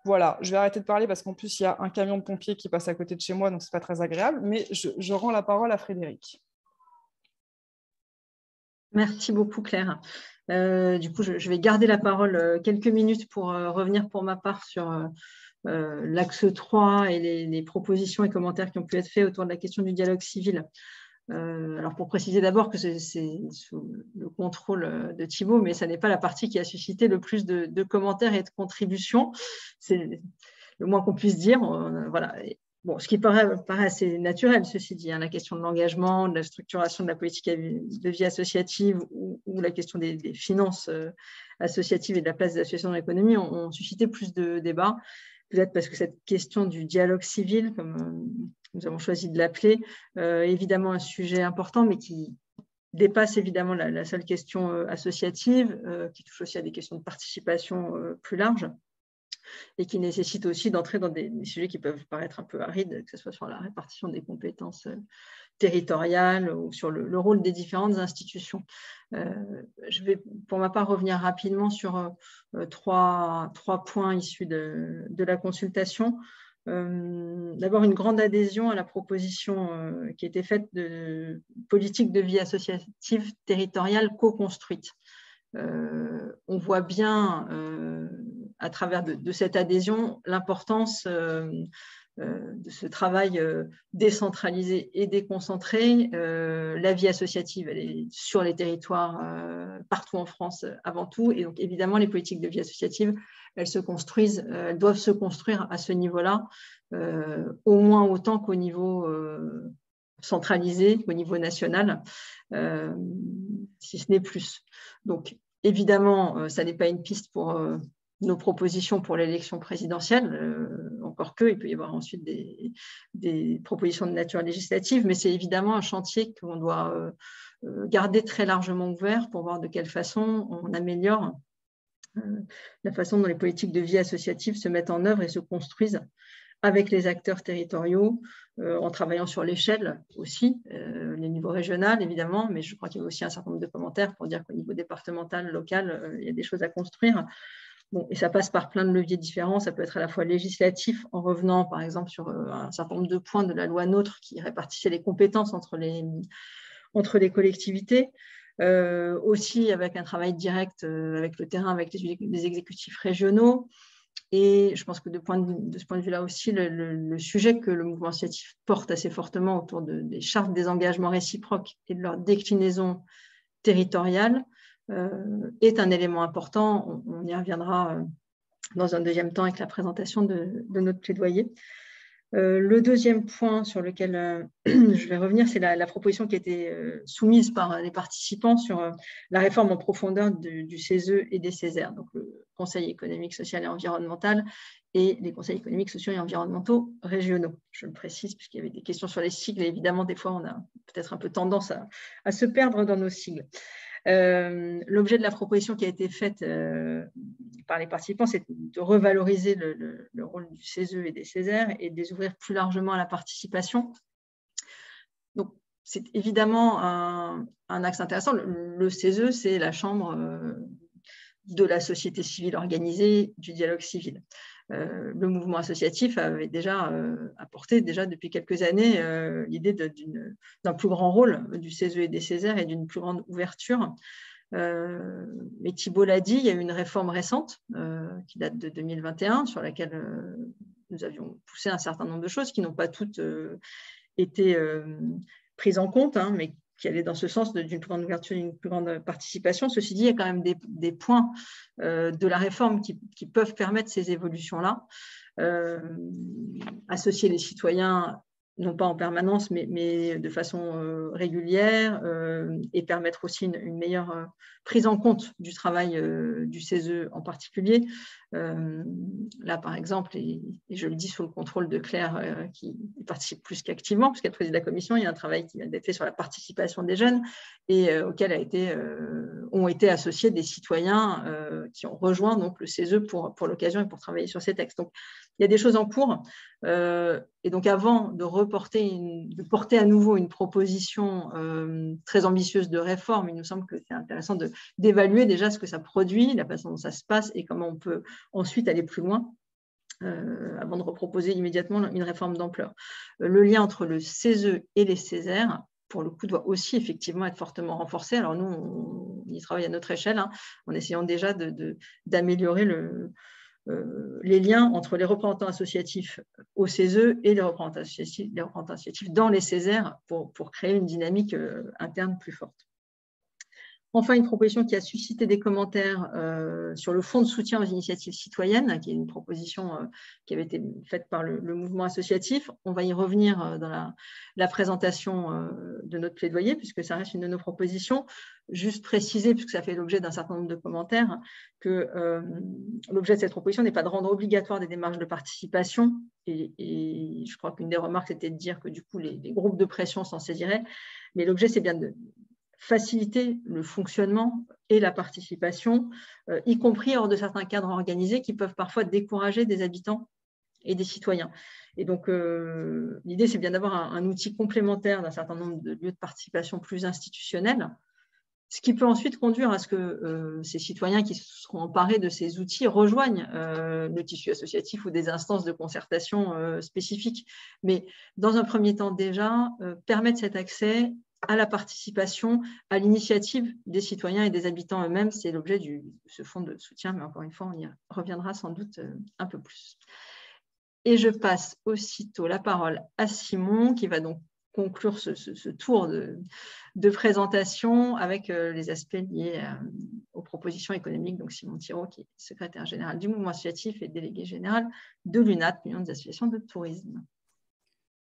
Voilà, je vais arrêter de parler parce qu'en plus il y a un camion de pompiers qui passe à côté de chez moi, donc ce n'est pas très agréable, mais je, rends la parole à Frédéric. Merci beaucoup Claire. du coup, je, vais garder la parole quelques minutes pour revenir pour ma part sur euh, l'axe 3 et les, propositions et commentaires qui ont pu être faits autour de la question du dialogue civil. Euh, alors pour préciser d'abord que c'est sous le contrôle de Thibault, mais ça n'est pas la partie qui a suscité le plus de, commentaires et de contributions. C'est le moins qu'on puisse dire. voilà. Bon, ce qui paraît, assez naturel, ceci dit, hein, la question de l'engagement, de la structuration de la politique de vie associative ou, la question des, finances euh, associatives et de la place des associations dans l'économie ont, suscité plus de débats peut-être parce que cette question du dialogue civil, comme euh, nous avons choisi de l'appeler, euh, est évidemment un sujet important, mais qui dépasse évidemment la, seule question euh, associative, qui touche aussi à des questions de participation plus larges et qui nécessite aussi d'entrer dans des, sujets qui peuvent paraître un peu arides, que ce soit sur la répartition des compétences territoriales ou sur le, rôle des différentes institutions. Euh, je vais pour ma part revenir rapidement sur euh, trois, trois, points issus de, la consultation. Euh, d'abord, une grande adhésion à la proposition qui était faite de politique de vie associative territoriale co-construite. on voit bien à travers de, cette adhésion l'importance de ce travail décentralisé et déconcentré. la vie associative, elle est sur les territoires, partout en France avant tout. Et donc, évidemment, les politiques de vie associative, elles se construisent, elles doivent se construire à ce niveau-là, au moins autant qu'au niveau centralisé, au niveau national, si ce n'est plus. Donc, évidemment, ça n'est pas une piste pour nos propositions pour l'élection présidentielle, euh, encore que, il peut y avoir ensuite des, propositions de nature législative, mais c'est évidemment un chantier qu'on doit euh, euh, garder très largement ouvert pour voir de quelle façon on améliore la façon dont les politiques de vie associative se mettent en œuvre et se construisent avec les acteurs territoriaux, en travaillant sur l'échelle aussi, les niveaux régionaux évidemment, mais je crois qu'il y a aussi un certain nombre de commentaires pour dire qu'au niveau départemental, local, il y a des choses à construire et ça passe par plein de leviers différents. Ça peut être à la fois législatif, en revenant par exemple sur euh, un certain nombre de points de la loi NOTRe qui répartissait les compétences entre les, entre les collectivités, euh, aussi avec un travail direct euh, avec le terrain, avec les, exécutifs régionaux. Et je pense que de, ce point de vue-là aussi, le, sujet que le mouvement associatif porte assez fortement autour des chartes des engagements réciproques et de leur déclinaison territoriale est un élément important. On, y reviendra euh, dans un deuxième temps avec la présentation de, notre plaidoyer. Euh, le deuxième point sur lequel je vais revenir, c'est la, proposition qui a été soumise par les participants sur la réforme en profondeur du CESE et des CESER, donc le Conseil économique, social et environnemental et les conseils économiques, sociaux et environnementaux régionaux. Je le précise puisqu'il y avait des questions sur les sigles et évidemment, des fois, on a peut-être un peu tendance à se perdre dans nos sigles. Euh, l'objet de la proposition qui a été faite euh, par les participants, c'est de revaloriser le, rôle du CESE et des CESER et de les ouvrir plus largement à la participation. Donc, c'est évidemment un, axe intéressant. Le, CESE, c'est la chambre euh, de la société civile organisée, du dialogue civil. Euh, le mouvement associatif avait déjà euh, apporté déjà depuis quelques années euh, l'idée d'un plus grand rôle du CESE et des Césaires et d'une plus grande ouverture. mais Thibault l'a dit, il y a eu une réforme récente qui date de 2021 sur laquelle nous avions poussé un certain nombre de choses qui n'ont pas toutes été prises en compte, hein, mais qui allait dans ce sens d'une plus grande ouverture, d'une plus grande participation. Ceci dit, il y a quand même des, points euh, de la réforme qui, peuvent permettre ces évolutions-là. Euh, associer les citoyens non pas en permanence, mais, de façon euh, régulière, euh, et permettre aussi une, meilleure euh, prise en compte du travail du CESE en particulier. là, par exemple, et, je le dis sous le contrôle de Claire, qui participe plus qu'activement, puisqu'elle préside la commission, il y a un travail qui vient d'être fait sur la participation des jeunes, et auquel a été, ont été associés des citoyens qui ont rejoint donc, le CESE pour, pour l'occasion et pour travailler sur ces textes. Donc, il y a des choses en cours. Et donc, avant de reporter, de porter à nouveau une proposition euh, très ambitieuse de réforme, il nous semble que c'est intéressant d'évaluer déjà ce que ça produit, la façon dont ça se passe et comment on peut ensuite aller plus loin. Euh, avant de reproposer immédiatement une réforme d'ampleur. le lien entre le CESE et les Césaires, pour le coup, doit aussi effectivement être fortement renforcé. Alors nous, on, y travaille à notre échelle, hein, en essayant déjà d'améliorer le, les liens entre les représentants associatifs au CESE et les représentants associatifs, dans les Césaires pour, pour créer une dynamique euh, interne plus forte. Enfin, une proposition qui a suscité des commentaires euh, sur le fonds de soutien aux initiatives citoyennes, qui est une proposition euh, qui avait été faite par le, mouvement associatif. On va y revenir euh, dans la, présentation de notre plaidoyer, puisque ça reste une de nos propositions. Juste préciser, puisque ça fait l'objet d'un certain nombre de commentaires, que l'objet de cette proposition n'est pas de rendre obligatoire des démarches de participation. Et, je crois qu'une des remarques, c'était de dire que du coup, les groupes de pression s'en saisiraient. Mais l'objet, c'est bien de, faciliter le fonctionnement et la participation, euh, y compris hors de certains cadres organisés qui peuvent parfois décourager des habitants et des citoyens. Et donc, euh, l'idée, c'est bien d'avoir un, outil complémentaire d'un certain nombre de lieux de participation plus institutionnels, ce qui peut ensuite conduire à ce que euh, ces citoyens qui seront emparés de ces outils rejoignent le tissu associatif ou des instances de concertation spécifiques. Mais dans un premier temps déjà, permettre cet accès à la participation, à l'initiative des citoyens et des habitants eux-mêmes. C'est l'objet de ce fonds de soutien, mais encore une fois, on y reviendra sans doute euh, un peu plus. Et je passe aussitôt la parole à Simon, qui va donc conclure ce, tour de, présentation avec euh, les aspects liés euh, aux propositions économiques. Donc Simon Thiraud, qui est secrétaire général du mouvement associatif et délégué général de l'UNAT, l'Union des associations de tourisme.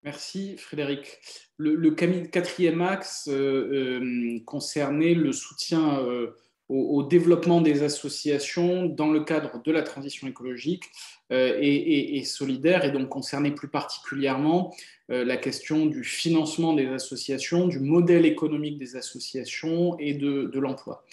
Merci Frédéric. Le, quatrième axe euh, concernait le soutien au, développement des associations dans le cadre de la transition écologique et, solidaire, et donc concernait plus particulièrement euh, la question du financement des associations, du modèle économique des associations et de, l'emploi.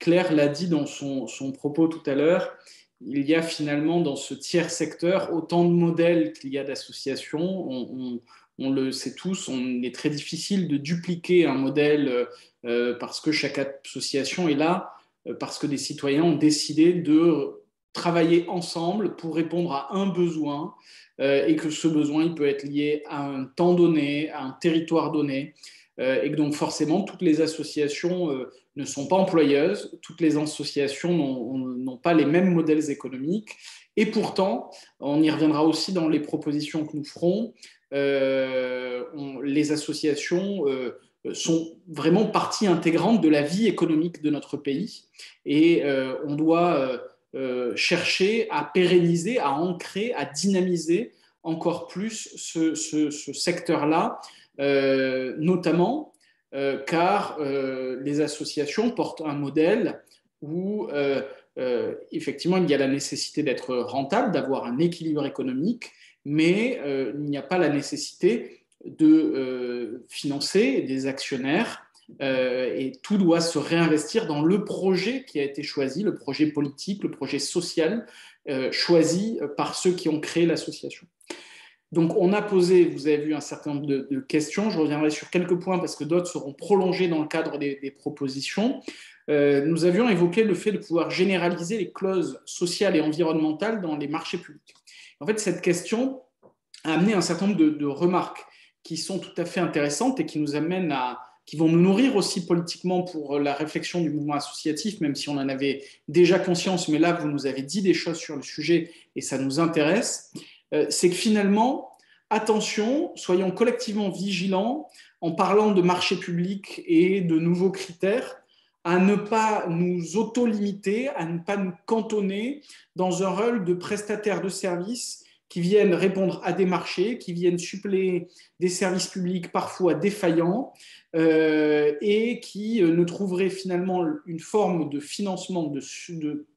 Claire l'a dit dans son, propos tout à l'heure, il y a finalement dans ce tiers secteur autant de modèles qu'il y a d'associations. On, le sait tous, on est très difficile de dupliquer un modèle euh, parce que chaque association est là, euh, parce que des citoyens ont décidé de travailler ensemble pour répondre à un besoin euh, et que ce besoin il peut être lié à un temps donné, à un territoire donné, et que donc forcément toutes les associations ne sont pas employeuses, toutes les associations n'ont pas les mêmes modèles économiques, et pourtant, on y reviendra aussi dans les propositions que nous ferons, les associations sont vraiment partie intégrante de la vie économique de notre pays, et on doit euh, chercher à pérenniser, à ancrer, à dynamiser encore plus ce, secteur-là, euh, notamment euh, car les associations portent un modèle où effectivement il y a la nécessité d'être rentable, d'avoir un équilibre économique, mais il n'y a pas la nécessité de financer des actionnaires euh, et tout doit se réinvestir dans le projet qui a été choisi, le projet politique, le projet social euh, choisi par ceux qui ont créé l'association. Donc on a posé, vous avez vu un certain nombre de, questions, je reviendrai sur quelques points parce que d'autres seront prolongés dans le cadre des, propositions. Euh, nous avions évoqué le fait de pouvoir généraliser les clauses sociales et environnementales dans les marchés publics. En fait, cette question a amené un certain nombre de, de remarques qui sont tout à fait intéressantes et qui nous amènent à, qui vont nous nourrir aussi politiquement pour la réflexion du mouvement associatif, même si on en avait déjà conscience, mais là, vous nous avez dit des choses sur le sujet et ça nous intéresse, c'est que finalement, attention, soyons collectivement vigilants en parlant de marché public et de nouveaux critères, à ne pas nous auto-limiter, à ne pas nous cantonner dans un rôle de prestataire de services qui viennent répondre à des marchés, qui viennent suppléer des services publics parfois défaillants euh, et qui euh, ne trouveraient finalement une forme de financement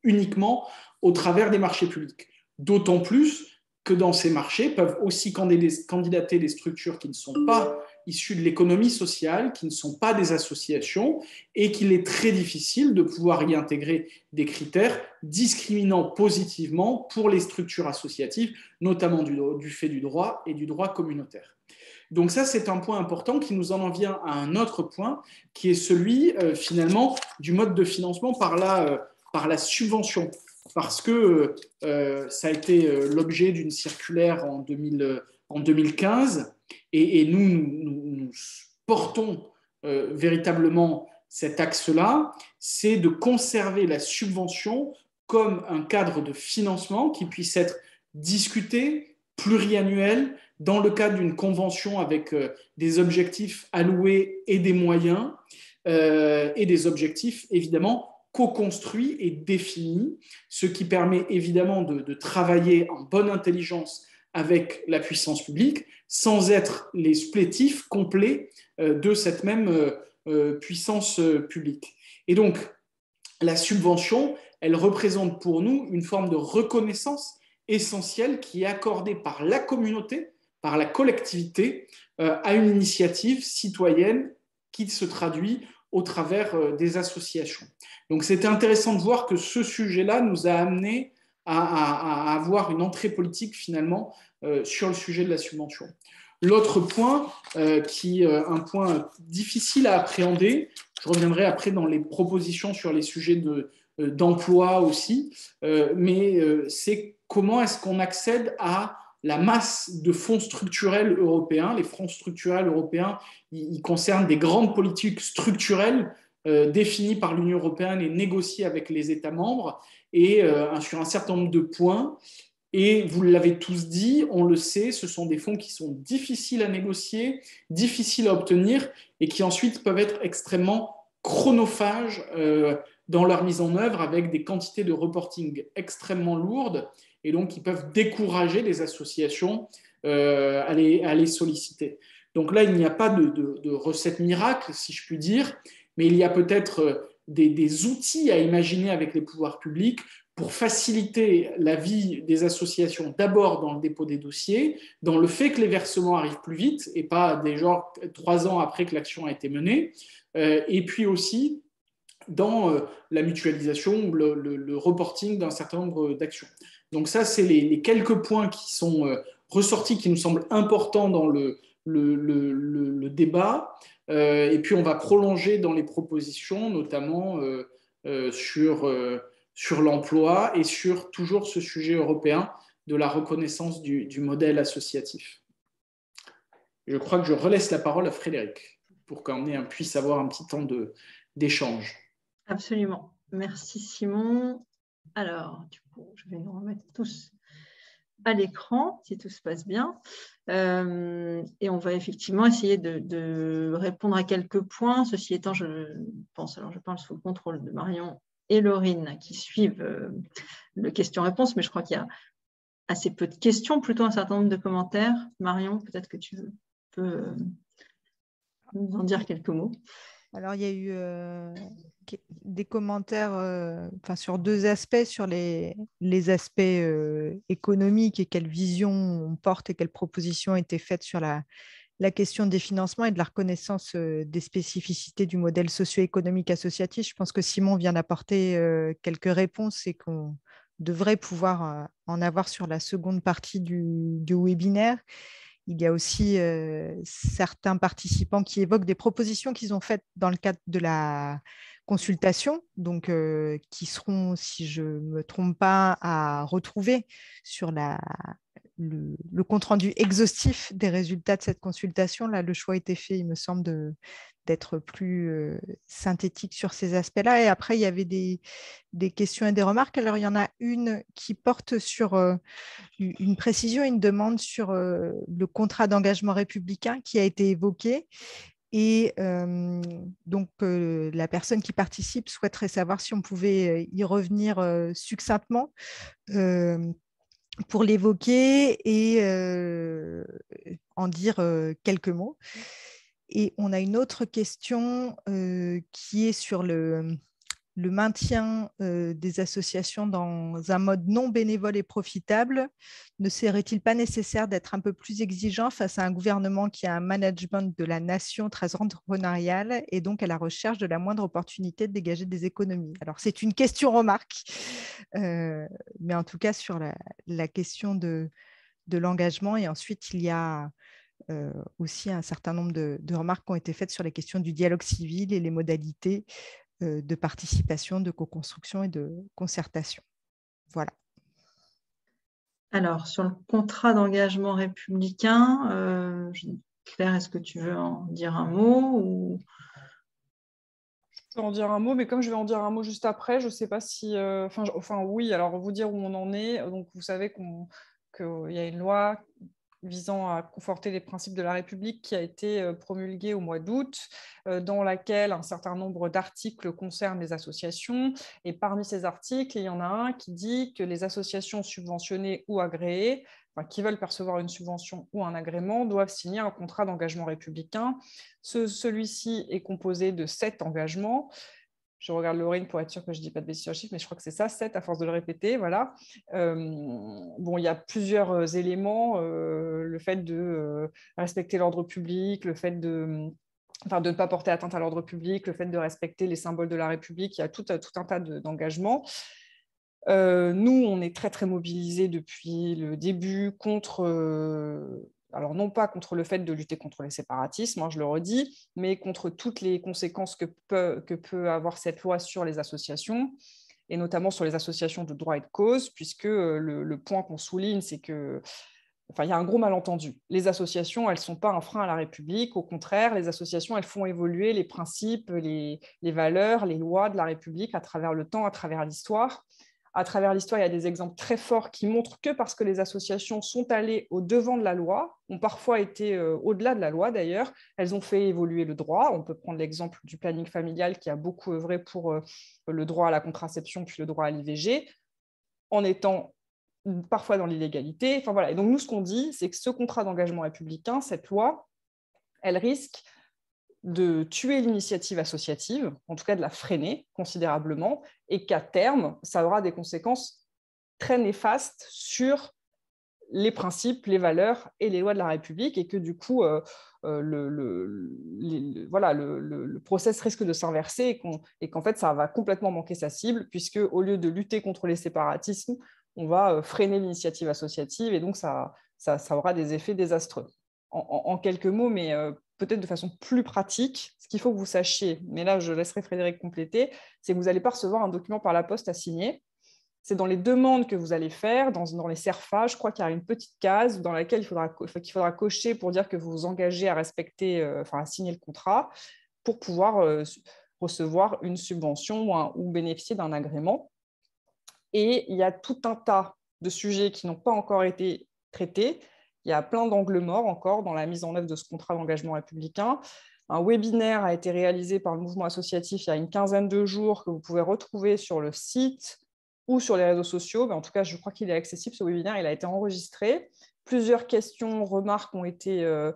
uniquement au travers des marchés publics. D'autant plus que dans ces marchés peuvent aussi candidater des structures qui ne sont pas issues de l'économie sociale, qui ne sont pas des associations, et qu'il est très difficile de pouvoir y intégrer des critères discriminant positivement pour les structures associatives, notamment du, fait du droit et du droit communautaire. Donc ça, c'est un point important qui nous en vient à un autre point, qui est celui euh, finalement du mode de financement par la, euh, par la subvention. Parce que euh, ça a été l'objet d'une circulaire en, 2000, en 2015 et, nous, nous, portons euh, véritablement cet axe-là, c'est de conserver la subvention comme un cadre de financement qui puisse être discuté, pluriannuel, dans le cadre d'une convention avec euh, des objectifs alloués et des moyens, euh, et des objectifs évidemment co-construits et définis, ce qui permet évidemment de travailler en bonne intelligence avec la puissance publique, sans être les splétifs complets euh, de cette même euh, euh, puissance publique. Et donc, la subvention, elle représente pour nous une forme de reconnaissance essentielle qui est accordée par la communauté, par la collectivité, à une initiative citoyenne qui se traduit au travers des associations. Donc c'était intéressant de voir que ce sujet-là nous a amené à, avoir une entrée politique finalement euh, sur le sujet de la subvention. L'autre point, euh, qui est euh, un point difficile à appréhender, je reviendrai après dans les propositions sur les sujets d'emploi aussi, mais c'est comment est-ce qu'on accède à la masse de fonds structurels européens. Les fonds structurels européens, ils, concernent des grandes politiques structurelles définies par l'Union européenne et négociées avec les États membres. Et sur un certain nombre de points, Et vous l'avez tous dit, on le sait, ce sont des fonds qui sont difficiles à négocier, difficiles à obtenir et qui ensuite peuvent être extrêmement chronophages euh, dans leur mise en œuvre avec des quantités de reporting extrêmement lourdes et donc qui peuvent décourager les associations euh, à, les, solliciter. Donc là, il n'y a pas de, recette miracle, si je puis dire, mais il y a peut-être euh, des, outils à imaginer avec les pouvoirs publics pour faciliter la vie des associations, d'abord dans le dépôt des dossiers, dans le fait que les versements arrivent plus vite et pas des genre trois ans après que l'action a été menée, euh, et puis aussi dans la mutualisation, le, le, reporting d'un certain nombre d'actions. Donc ça, c'est les, quelques points qui sont euh, ressortis, qui nous semblent importants dans le, débat. et puis on va prolonger dans les propositions, notamment sur, sur l'emploi et sur toujours ce sujet européen de la reconnaissance du, modèle associatif. Je crois que je relaisse la parole à Frédéric pour qu'on puisse avoir un petit temps d'échange. Absolument. Merci Simon. Alors, du je vais nous remettre tous à l'écran, si tout se passe bien. Euh, et on va effectivement essayer de, répondre à quelques points. Ceci étant, je pense, alors je parle sous le contrôle de Marion et Laurine qui suivent euh, le question-réponse, mais je crois qu'il y a assez peu de questions, plutôt un certain nombre de commentaires. Marion, peut-être que tu peux euh, nous en dire quelques mots Alors, il y a eu euh, des commentaires euh, sur deux aspects, sur les, les aspects euh, économiques et quelle vision on porte et quelles propositions ont été faites sur la, la question des financements et de la reconnaissance des spécificités du modèle socio-économique associatif. Je pense que Simon vient d'apporter quelques réponses et qu'on devrait pouvoir en avoir sur la seconde partie du, du webinaire. Il y a aussi certains participants qui évoquent des propositions qu'ils ont faites dans le cadre de la consultation, donc qui seront, si je ne me trompe pas, à retrouver sur la, le, compte-rendu exhaustif des résultats de cette consultation. Là, le choix a été fait, il me semble, d'être plus euh, synthétique sur ces aspects-là. Et après, il y avait des, questions et des remarques. Alors, il y en a une qui porte sur euh, une précision, une demande sur euh, le contrat d'engagement républicain qui a été évoqué. Et donc, la personne qui participe souhaiterait savoir si on pouvait y revenir succinctement pour l'évoquer et euh, en dire euh, quelques mots. Et on a une autre question euh, qui est sur le, le maintien euh, des associations dans un mode non bénévole et profitable, ne serait-il pas nécessaire d'être un peu plus exigeant face à un gouvernement qui a un management de la nation très entrepreneurial et donc à la recherche de la moindre opportunité de dégager des économies? Alors, c'est une question-remarque, euh, mais en tout cas sur la, question de, l'engagement. Et ensuite, il y a euh, aussi un certain nombre de, remarques qui ont été faites sur les questions du dialogue civil et les modalités de participation, de co-construction et de concertation. Voilà. Alors, sur le contrat d'engagement républicain, euh, Claire, est-ce que tu veux en dire un mot ou... Je peux en dire un mot, mais comme je vais en dire un mot juste après, je ne sais pas si... Euh, enfin, enfin, oui, alors vous dire où on en est. Donc, vous savez qu'il y a une loi visant à conforter les principes de la République qui a été euh, promulguée au mois d'août, euh, dans laquelle un certain nombre d'articles concernent les associations. Et parmi ces articles, il y en a un qui dit que les associations subventionnées ou agréées, qui veulent percevoir une subvention ou un agrément, doivent signer un contrat d'engagement républicain. Celui-ci est composé de sept engagements je regarde Lorraine pour être sûr que je ne dis pas de bêtises sur le chiffre, mais je crois que c'est ça, 7 à force de le répéter. Voilà. Euh, bon, il y a plusieurs euh, éléments. Euh, le fait de respecter l'ordre public, le fait de, enfin, de ne pas porter atteinte à l'ordre public, le fait de respecter les symboles de la République, il y a tout, tout un tas d'engagements. nous, on est très, très mobilisés depuis le début contre alors non pas contre le fait de lutter contre les séparatismes, hein, je le redis, mais contre toutes les conséquences que peut, avoir cette loi sur les associations, et notamment sur les associations de droit et de cause, puisque euh, le, point qu'on souligne, c'est que Enfin, il y a un gros malentendu. Les associations, elles ne sont pas un frein à la République. Au contraire, les associations, elles font évoluer les principes, les valeurs, les lois de la République à travers le temps, à travers l'histoire à travers l'histoire, il y a des exemples très forts qui montrent que parce que les associations sont allées au devant de la loi, ont parfois été euh, au-delà de la loi d'ailleurs, elles ont fait évoluer le droit. On peut prendre l'exemple du planning familial qui a beaucoup œuvré pour euh, le droit à la contraception puis le droit à l'IVG, en étant parfois dans l'illégalité. Enfin, voilà. Et donc nous, ce qu'on dit, c'est que ce contrat d'engagement républicain, cette loi, elle risque de tuer l'initiative associative, en tout cas de la freiner considérablement, et qu'à terme, ça aura des conséquences très néfastes sur les principes, les valeurs et les lois de la République, et que du coup, euh, euh, le, voilà, le, process risque de s'inverser et qu'en fait, ça va complètement manquer sa cible, puisque au lieu de lutter contre les séparatismes, on va euh, freiner l'initiative associative, et donc ça, ça, aura des effets désastreux. En, quelques mots, mais peut-être de façon plus pratique, ce qu'il faut que vous sachiez, mais là je laisserai Frédéric compléter, c'est que vous n'allez pas recevoir un document par la poste à signer. C'est dans les demandes que vous allez faire, dans, les CERFA, je crois qu'il y a une petite case dans laquelle il faudra, cocher pour dire que vous vous engagez à respecter, euh, enfin à signer le contrat, pour pouvoir euh, recevoir une subvention ou bénéficier d'un agrément. Et il y a tout un tas de sujets qui n'ont pas encore été traités, il y a plein d'angles morts encore dans la mise en œuvre de ce contrat d'engagement républicain. Un webinaire a été réalisé par le mouvement associatif il y a une quinzaine de jours que vous pouvez retrouver sur le site ou sur les réseaux sociaux. Mais en tout cas, je crois qu'il est accessible, ce webinaire. Il a été enregistré. Plusieurs questions, remarques ont été euh,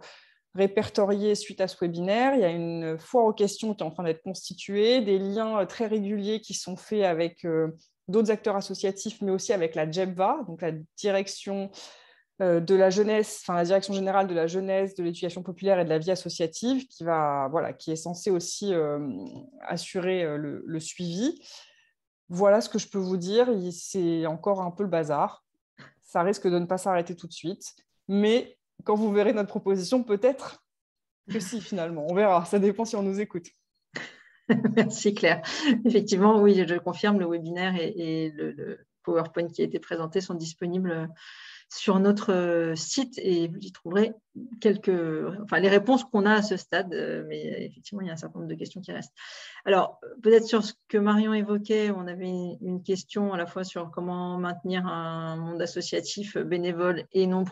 répertoriées suite à ce webinaire. Il y a une foire aux questions qui est en train d'être constituée, des liens euh, très réguliers qui sont faits avec euh, d'autres acteurs associatifs, mais aussi avec la JEBVA, donc la direction de la jeunesse, enfin la direction générale de la jeunesse, de l'éducation populaire et de la vie associative, qui, va, voilà, qui est censée aussi euh, assurer euh, le, suivi. Voilà ce que je peux vous dire. C'est encore un peu le bazar. Ça risque de ne pas s'arrêter tout de suite. Mais quand vous verrez notre proposition, peut-être que si, finalement. On verra. Ça dépend si on nous écoute. Merci Claire. Effectivement, oui, je confirme, le webinaire et, le, PowerPoint qui a été présenté sont disponibles sur notre euh, site et vous y trouverez quelques, les réponses qu'on a à ce stade, euh, mais effectivement, il y a un certain nombre de questions qui restent. Alors, peut-être sur ce que Marion évoquait, on avait une question à la fois sur comment maintenir un monde associatif bénévole et non,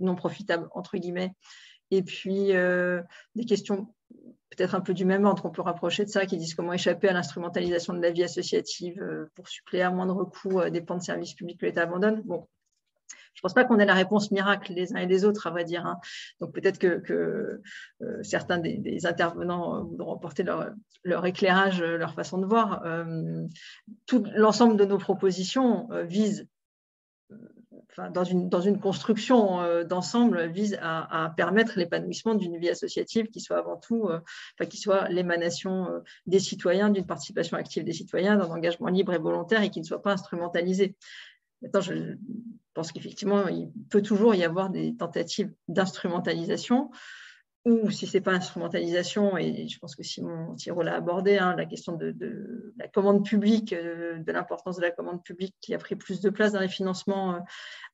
non profitable, entre guillemets, et puis euh, des questions peut-être un peu du même ordre qu'on peut rapprocher de ça, qui disent comment échapper à l'instrumentalisation de la vie associative pour suppléer à moindre coût des plans de services publics que l'État abandonne. Je ne pense pas qu'on ait la réponse miracle les uns et les autres, à vrai dire. Hein. Donc peut-être que, euh, certains des, intervenants euh, voudront apporter leur, éclairage, leur façon de voir. Euh, tout l'ensemble de nos propositions vise dans, une, dans une construction d'ensemble, vise à, permettre l'épanouissement d'une vie associative qui soit avant tout, qui soit l'émanation des citoyens, d'une participation active des citoyens, d'un engagement libre et volontaire et qui ne soit pas instrumentalisé. Maintenant, je pense qu'effectivement, il peut toujours y avoir des tentatives d'instrumentalisation ou si ce n'est pas instrumentalisation, et je pense que Simon Thiraud l'a abordé, hein, la question de, la commande publique, euh, de l'importance de la commande publique qui a pris plus de place dans les financements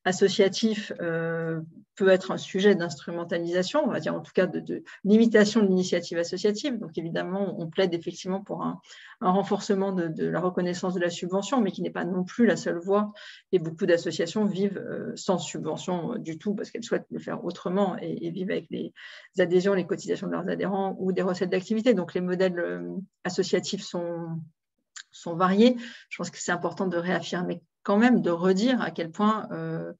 euh, associatifs, euh, peut être un sujet d'instrumentalisation, on va dire en tout cas de, limitation de l'initiative associative. Donc évidemment, on plaide effectivement pour un, renforcement de, la reconnaissance de la subvention, mais qui n'est pas non plus la seule voie. Et beaucoup d'associations vivent sans subvention du tout parce qu'elles souhaitent le faire autrement et, vivent avec les adhésions les cotisations de leurs adhérents ou des recettes d'activité. Donc les modèles euh, associatifs sont, sont variés. Je pense que c'est important de réaffirmer quand même, de redire à quel point euh,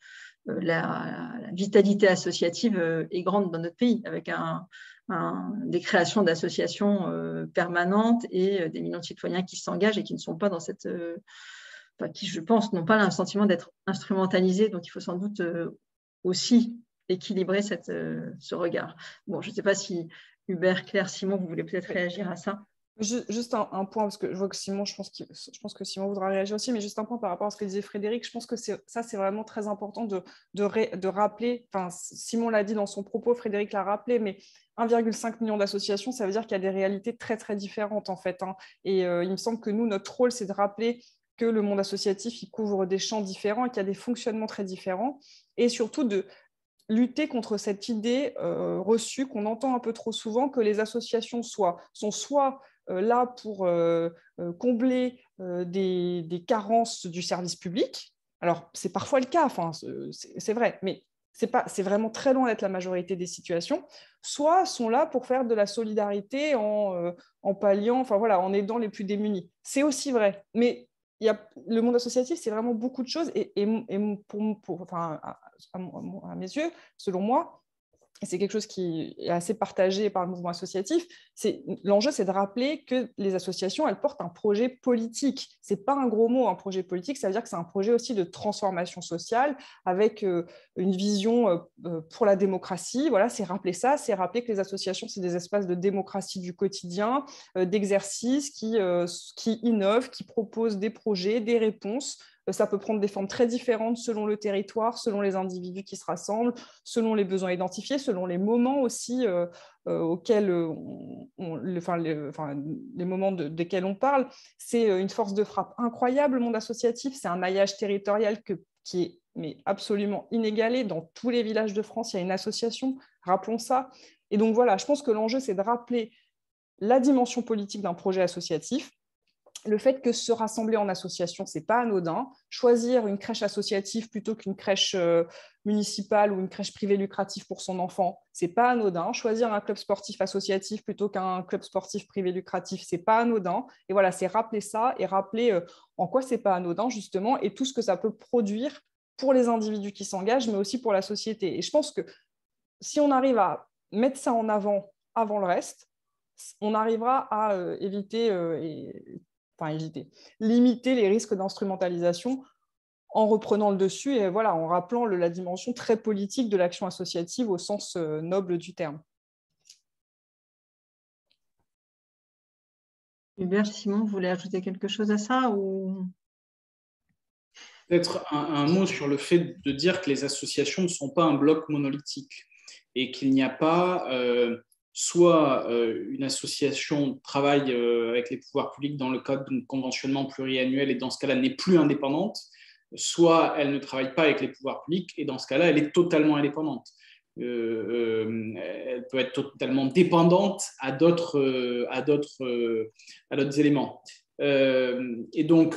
euh, la, vitalité associative est grande dans notre pays, avec un, des créations d'associations permanentes et des millions de citoyens qui s'engagent et qui ne sont pas dans cette... qui, je pense, n'ont pas le sentiment d'être instrumentalisés. Donc, il faut sans doute aussi équilibrer cette, euh, ce regard. Bon, je ne sais pas si Hubert, Claire, Simon, vous voulez peut-être réagir à ça. Juste un, point, parce que je vois que Simon, je pense, que Simon voudra réagir aussi, mais juste un point par rapport à ce que disait Frédéric, je pense que ça, c'est vraiment très important de, rappeler, enfin, Simon l'a dit dans son propos, Frédéric l'a rappelé, mais 1,5 million d'associations, ça veut dire qu'il y a des réalités très, très différentes, en fait. Hein. Et euh, il me semble que nous, notre rôle, c'est de rappeler que le monde associatif, il couvre des champs différents qu'il y a des fonctionnements très différents, et surtout de, lutter contre cette idée euh, reçue qu'on entend un peu trop souvent que les associations soient, sont soit là pour combler des, carences du service public. Alors, c'est parfois le cas, enfin, c'est vrai, mais c'est vraiment très loin d'être la majorité des situations, soit sont là pour faire de la solidarité en, en palliant, enfin voilà, en aidant les plus démunis. C'est aussi vrai, mais y a, le monde associatif, c'est vraiment beaucoup de choses, et, pour, pour, enfin, à, mes yeux, selon moi, et c'est quelque chose qui est assez partagé par le mouvement associatif, l'enjeu, c'est de rappeler que les associations, elles portent un projet politique. C'est pas un gros mot, un projet politique, ça veut dire que c'est un projet aussi de transformation sociale avec euh, une vision euh, euh, pour la démocratie. Voilà, c'est rappeler ça, c'est rappeler que les associations, c'est des espaces de démocratie du quotidien, d'exercice qui, qui innovent, qui proposent des projets, des réponses ça peut prendre des formes très différentes selon le territoire, selon les individus qui se rassemblent, selon les besoins identifiés, selon les moments aussi euh, euh, auxquels on, les, moments desquels on parle. C'est euh, une force de frappe incroyable, le monde associatif. C'est un maillage territorial qui est mais absolument inégalé. Dans tous les villages de France, il y a une association, rappelons ça. Et donc voilà, je pense que l'enjeu, c'est de rappeler la dimension politique d'un projet associatif, le fait que se rassembler en association, c'est pas anodin. Choisir une crèche associative plutôt qu'une crèche euh, municipale ou une crèche privée lucrative pour son enfant, c'est pas anodin. Choisir un club sportif associatif plutôt qu'un club sportif privé lucratif, c'est pas anodin. Et voilà, c'est rappeler ça et rappeler euh, en quoi c'est pas anodin justement et tout ce que ça peut produire pour les individus qui s'engagent, mais aussi pour la société. Et je pense que si on arrive à mettre ça en avant avant le reste, on arrivera à euh, éviter enfin éviter, limiter les risques d'instrumentalisation en reprenant le dessus et voilà, en rappelant la dimension très politique de l'action associative au sens euh, noble du terme. Hubert, Simon, vous voulez ajouter quelque chose à ça ou... Peut-être un, mot sur le fait de dire que les associations ne sont pas un bloc monolithique et qu'il n'y a pas euh, soit euh, une association travaille euh, avec les pouvoirs publics dans le cadre d'un conventionnement pluriannuel et dans ce cas-là n'est plus indépendante, soit elle ne travaille pas avec les pouvoirs publics et dans ce cas-là elle est totalement indépendante. Euh, elle peut être totalement dépendante à d'autres éléments. et donc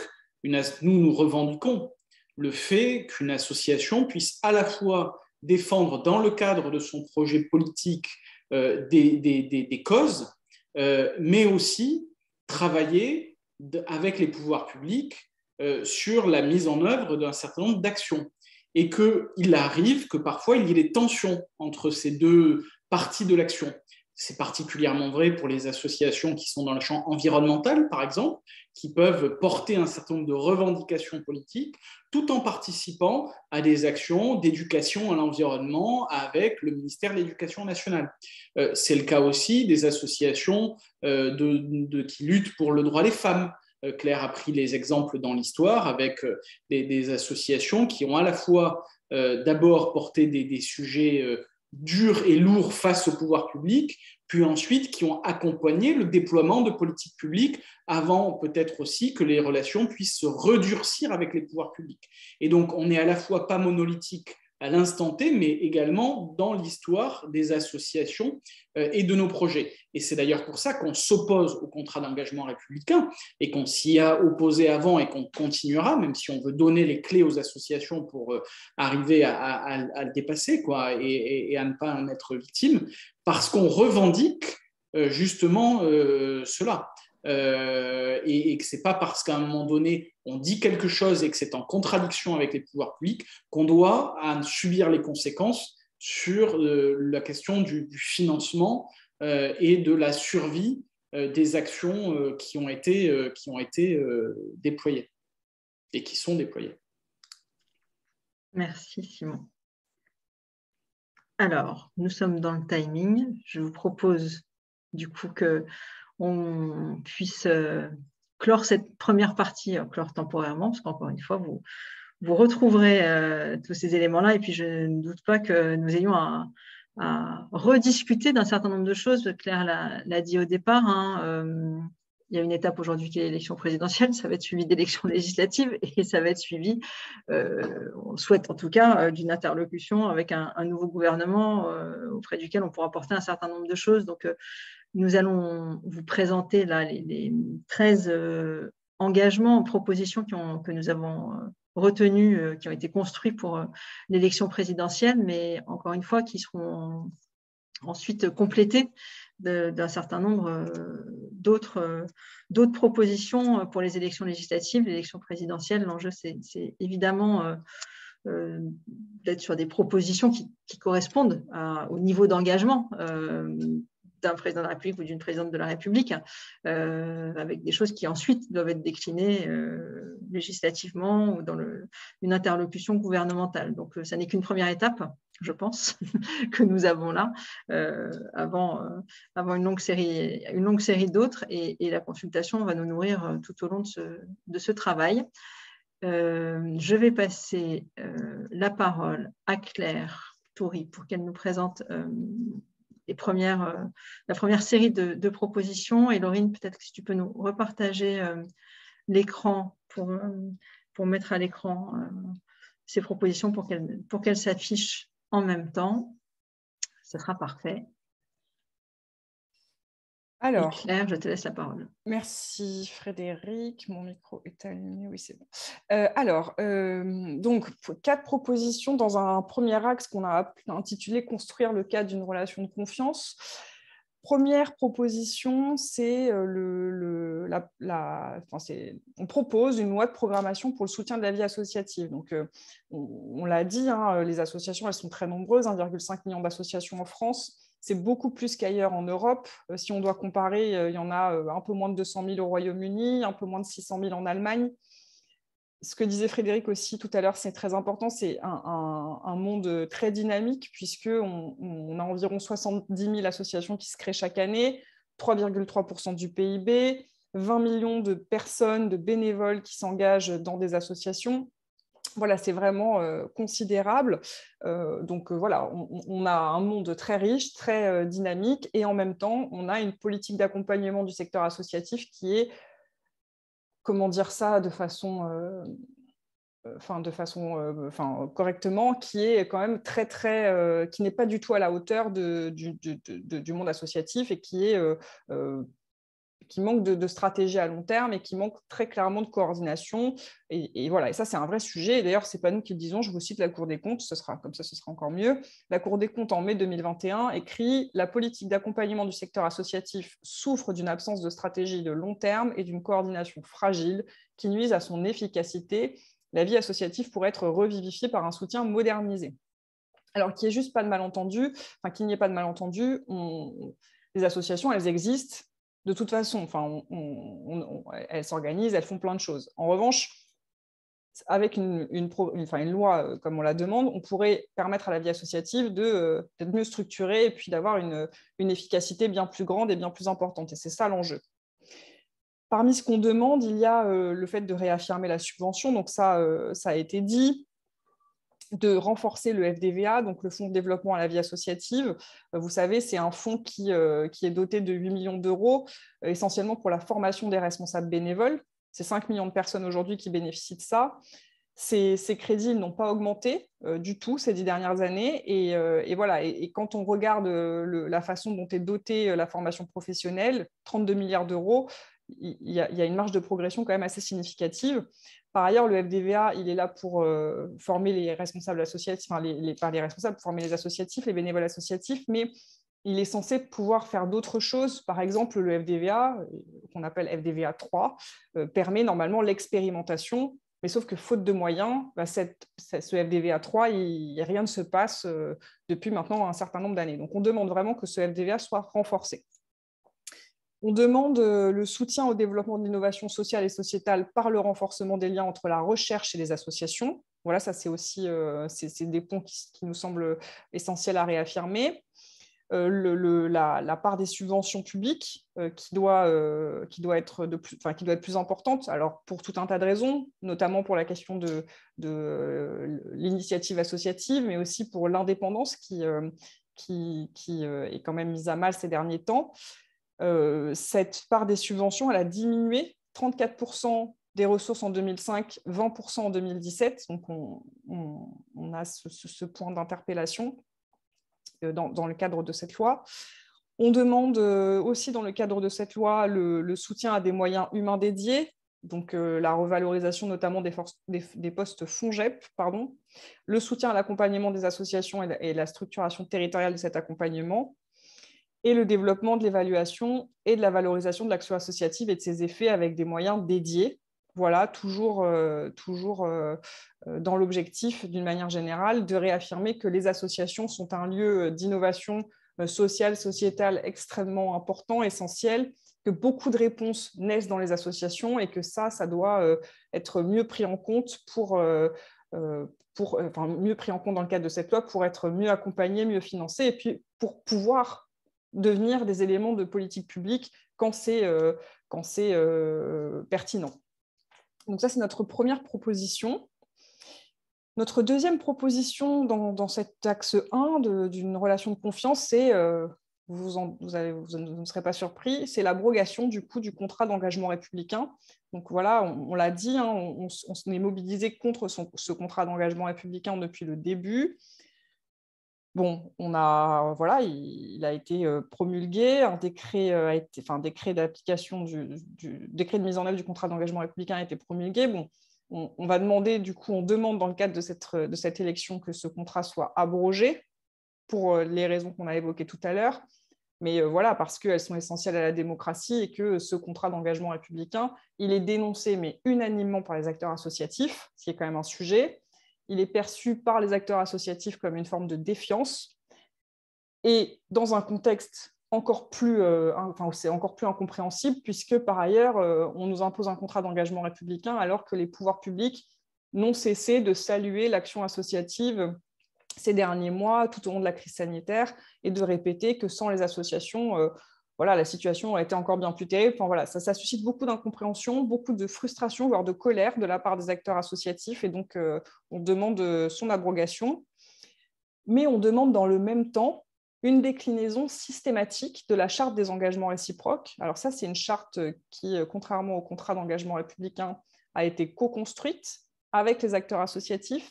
nous revendiquons le fait qu'une association puisse à la fois défendre dans le cadre de son projet politique euh, des, causes, euh, mais aussi travailler avec les pouvoirs publics euh, sur la mise en œuvre d'un certain nombre d'actions. Et qu'il arrive que parfois il y ait des tensions entre ces deux parties de l'action. C'est particulièrement vrai pour les associations qui sont dans le champ environnemental, par exemple, qui peuvent porter un certain nombre de revendications politiques tout en participant à des actions d'éducation à l'environnement avec le ministère de l'Éducation nationale. Euh, c'est le cas aussi des associations euh, qui luttent pour le droit des femmes. Euh, Claire a pris les exemples dans l'histoire avec des, associations qui ont à la fois d'abord porté des sujets durs et lourds face au pouvoir public, puis ensuite qui ont accompagné le déploiement de politiques publiques avant peut-être aussi que les relations puissent se redurcir avec les pouvoirs publics. Et donc on n'est à la fois pas monolithique à l'instant T, mais également dans l'histoire des associations euh, et de nos projets. Et c'est d'ailleurs pour ça qu'on s'oppose au contrat d'engagement républicain et qu'on s'y a opposé avant et qu'on continuera, même si on veut donner les clés aux associations pour euh, arriver à, le dépasser quoi, et, à ne pas en être victime, parce qu'on revendique euh, justement cela. Euh, et, que c'est pas parce qu'à un moment donné on dit quelque chose et que c'est en contradiction avec les pouvoirs publics qu'on doit subir les conséquences sur euh, la question du, financement euh, et de la survie des actions qui ont été, qui ont été déployées et qui sont déployées. Merci Simon. Alors, nous sommes dans le timing. Je vous propose du coup que on puisse euh, clore cette première partie, euh, clore temporairement, parce qu'encore une fois, vous, retrouverez euh, tous ces éléments-là. Et puis, je ne doute pas que nous ayons à, rediscuter d'un certain nombre de choses. Claire l'a dit au départ. Hein, il y a une étape aujourd'hui qui est l'élection présidentielle, ça va être suivi d'élections législatives et ça va être suivi, on souhaite en tout cas, d'une interlocution avec un, nouveau gouvernement auprès duquel on pourra porter un certain nombre de choses. Donc, nous allons vous présenter là, les, 13 engagements, propositions que nous avons retenus, qui ont été construits pour l'élection présidentielle, mais encore une fois, qui seront ensuite complétés d'un certain nombre d'autres propositions pour les élections législatives, l'élection présidentielle. L'enjeu, c'est évidemment euh, d'être sur des propositions qui, correspondent au niveau d'engagement euh, d'un président de la République ou d'une présidente de la République, euh, avec des choses qui ensuite doivent être déclinées législativement ou dans une interlocution gouvernementale. Donc, ça n'est qu'une première étape, je pense, que nous avons là, avant, une longue série, d'autres, et, la consultation va nous nourrir tout au long de ce, de ce travail. Euh, je vais passer euh, la parole à Claire Toury pour qu'elle nous présente euh, premières, la première série de, propositions. Et Laurine, peut-être que si tu peux nous repartager l'écran pour, pour mettre à l'écran ces propositions pour qu'elles s'affichent en même temps. Ce sera parfait. Alors, Claire, je te laisse la parole. Merci Frédéric. Mon micro est allumé. Oui, c'est bon. Euh, alors, euh, donc, quatre propositions dans un premier axe qu'on a intitulé Construire le cadre d'une relation de confiance. Première proposition, c'est euh, le, la, on propose une loi de programmation pour le soutien de la vie associative. Donc, on, l'a dit, hein, les associations, elles sont très nombreuses, 1,5 million d'associations en France c'est beaucoup plus qu'ailleurs en Europe. Euh, si on doit comparer, euh, il y en a euh, un peu moins de 200 000 au Royaume-Uni, un peu moins de 600 000 en Allemagne. Ce que disait Frédéric aussi tout à l'heure, c'est très important, c'est un, monde très dynamique puisqu'on on a environ 70 000 associations qui se créent chaque année, 3,3% du PIB, 20 millions de personnes, de bénévoles qui s'engagent dans des associations voilà, c'est vraiment euh, considérable. Euh, donc euh, voilà, on, a un monde très riche, très dynamique, et en même temps, on a une politique d'accompagnement du secteur associatif qui est, comment dire ça de façon, enfin de façon, enfin correctement, qui est quand même très très, qui n'est pas du tout à la hauteur du, du, monde associatif et qui est qui manque de, stratégie à long terme et qui manque très clairement de coordination. Et, voilà, et ça, c'est un vrai sujet. Et d'ailleurs, ce n'est pas nous qui le disons, je vous cite la Cour des comptes, ce sera comme ça, ce sera encore mieux. La Cour des comptes, en mai 2021, écrit La politique d'accompagnement du secteur associatif souffre d'une absence de stratégie de long terme et d'une coordination fragile qui nuisent à son efficacité. La vie associative pourrait être revivifiée par un soutien modernisé. Alors, qu'il n'y ait juste pas de malentendu, enfin, qu'il n'y ait pas de malentendu, les associations, elles existent, de toute façon. Enfin, elles s'organisent, elles font plein de choses. En revanche, avec une, loi euh, comme on la demande, on pourrait permettre à la vie associative euh, d'être mieux structurée et puis d'avoir une, efficacité bien plus grande et bien plus importante. Et c'est ça l'enjeu. Parmi ce qu'on demande, il y a euh, le fait de réaffirmer la subvention. Donc ça, ça a été dit de renforcer le FDVA, donc le Fonds de développement à la vie associative. Euh, vous savez, c'est un fonds qui, euh, est doté de 8 millions d'euros, euh, essentiellement pour la formation des responsables bénévoles. C'est 5 millions de personnes aujourd'hui qui bénéficient de ça. Ces, crédits n'ont pas augmenté du tout ces dix dernières années. Et, quand on regarde la façon dont est dotée la formation professionnelle, 32 milliards d'euros, il y, a une marge de progression quand même assez significative. Par ailleurs, le FDVA, il est là pour euh, former les responsables associatifs, enfin, les, les responsables, former les associatifs, les bénévoles associatifs, mais il est censé pouvoir faire d'autres choses. Par exemple, le FDVA, euh, qu'on appelle FDVA 3, euh, permet normalement l'expérimentation, mais sauf que faute de moyens, bah, ce FDVA 3, il, rien ne se passe depuis maintenant un certain nombre d'années. Donc on demande vraiment que ce FDVA soit renforcé. On demande euh, le soutien au développement de l'innovation sociale et sociétale par le renforcement des liens entre la recherche et les associations. Voilà, ça c'est aussi euh, des points qui, nous semblent essentiels à réaffirmer. Euh, la, part des subventions publiques qui, doit, être plus, importante, alors pour tout un tas de raisons, notamment pour la question de, l'initiative associative, mais aussi pour l'indépendance qui, est quand même mise à mal ces derniers temps. Euh, cette part des subventions, elle a diminué 34% des ressources en 2005, 20% en 2017. Donc, on, a ce, point d'interpellation euh, dans, le cadre de cette loi. On demande aussi dans le cadre de cette loi le, soutien à des moyens humains dédiés, donc la revalorisation notamment des, postes FONGEP, pardon, le soutien à l'accompagnement des associations et la structuration territoriale de cet accompagnement, et le développement de l'évaluation et de la valorisation de l'action associative et de ses effets avec des moyens dédiés. Voilà, toujours, euh, toujours euh, euh, dans l'objectif, d'une manière générale, de réaffirmer que les associations sont un lieu d'innovation sociale, sociétale extrêmement important, essentiel, que beaucoup de réponses naissent dans les associations et que ça, ça doit être mieux pris en compte pour, pour enfin, mieux pris en compte dans le cadre de cette loi pour être mieux accompagné, mieux financé et puis pour pouvoir devenir des éléments de politique publique quand c'est euh, euh, pertinent. Donc ça, c'est notre première proposition. Notre deuxième proposition dans, cet axe 1 d'une relation de confiance, c'est, euh, vous, vous, ne serez pas surpris, c'est l'abrogation du coup du contrat d'engagement républicain. Donc voilà, on, l'a dit, hein, on, on, est mobilisé contre ce contrat d'engagement républicain depuis le début. Bon, on a, voilà, il, a été promulgué, un décret, a été, enfin, décret d'application du, décret de mise en œuvre du contrat d'engagement républicain a été promulgué. Bon, on, va demander, du coup, on demande dans le cadre de cette, de cette élection que ce contrat soit abrogé pour les raisons qu'on a évoquées tout à l'heure. Mais voilà, parce qu'elles sont essentielles à la démocratie et que ce contrat d'engagement républicain, il est dénoncé, mais unanimement par les acteurs associatifs, ce qui est quand même un sujet il est perçu par les acteurs associatifs comme une forme de défiance. Et dans un contexte encore plus, euh, encore plus incompréhensible, puisque par ailleurs, euh, on nous impose un contrat d'engagement républicain alors que les pouvoirs publics n'ont cessé de saluer l'action associative ces derniers mois, tout au long de la crise sanitaire, et de répéter que sans les associations, euh, voilà, la situation a été encore bien plus terrible. Ça, suscite beaucoup d'incompréhension, beaucoup de frustration, voire de colère de la part des acteurs associatifs. Et donc, euh, on demande euh, son abrogation. Mais on demande dans le même temps une déclinaison systématique de la charte des engagements réciproques. Alors ça, c'est une charte qui, euh, contrairement au contrat d'engagement républicain, a été co-construite avec les acteurs associatifs.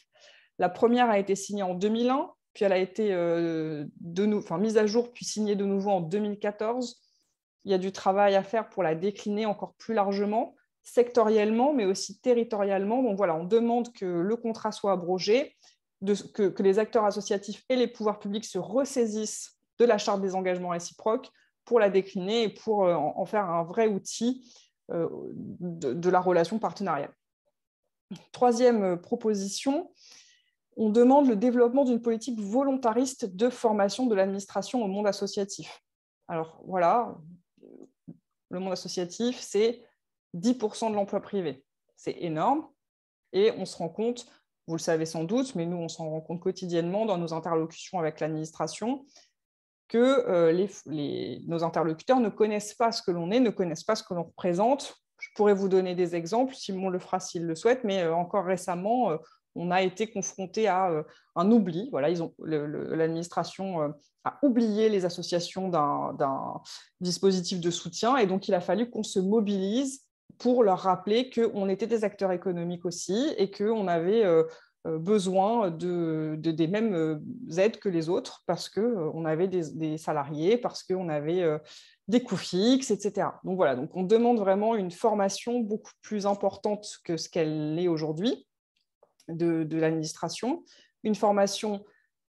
La première a été signée en 2001, puis elle a été euh, mise à jour, puis signée de nouveau en 2014. Il y a du travail à faire pour la décliner encore plus largement, sectoriellement, mais aussi territorialement. Donc voilà, on demande que le contrat soit abrogé, que, les acteurs associatifs et les pouvoirs publics se ressaisissent de la charte des engagements réciproques pour la décliner et pour euh, en, faire un vrai outil euh, de, la relation partenariale. Troisième proposition, on demande le développement d'une politique volontariste de formation de l'administration au monde associatif. Alors voilà, le monde associatif, c'est 10% de l'emploi privé. C'est énorme. Et on se rend compte, vous le savez sans doute, mais nous, on s'en rend compte quotidiennement dans nos interlocutions avec l'administration, que euh, nos interlocuteurs ne connaissent pas ce que l'on est, ne connaissent pas ce que l'on représente. Je pourrais vous donner des exemples, Simon le fera s'il le souhaite, mais euh, encore récemment, euh, on a été confronté à euh, un oubli. Voilà, l'administration euh, a oublié les associations d'un dispositif de soutien et donc il a fallu qu'on se mobilise pour leur rappeler qu'on était des acteurs économiques aussi et qu'on avait euh, besoin de, des mêmes aides que les autres parce qu'on avait des, salariés, parce qu'on avait des coûts fixes, etc. Donc voilà, donc on demande vraiment une formation beaucoup plus importante que ce qu'elle est aujourd'hui de, l'administration, une formation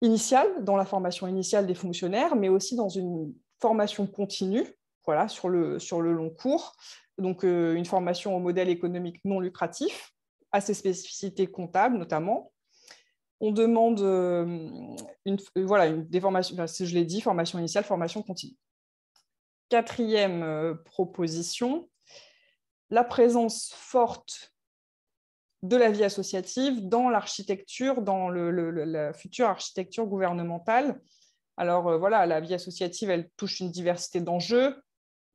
initiale, dans la formation initiale des fonctionnaires, mais aussi dans une formation continue, voilà, sur le, sur le long cours, donc euh, une formation au modèle économique non lucratif, à ses spécificités comptables notamment. On demande euh, une, euh, voilà, des formations, je l'ai dit, formation initiale, formation continue. Quatrième proposition, la présence forte de la vie associative dans l'architecture, dans la future architecture gouvernementale. Alors euh, voilà, la vie associative, elle touche une diversité d'enjeux,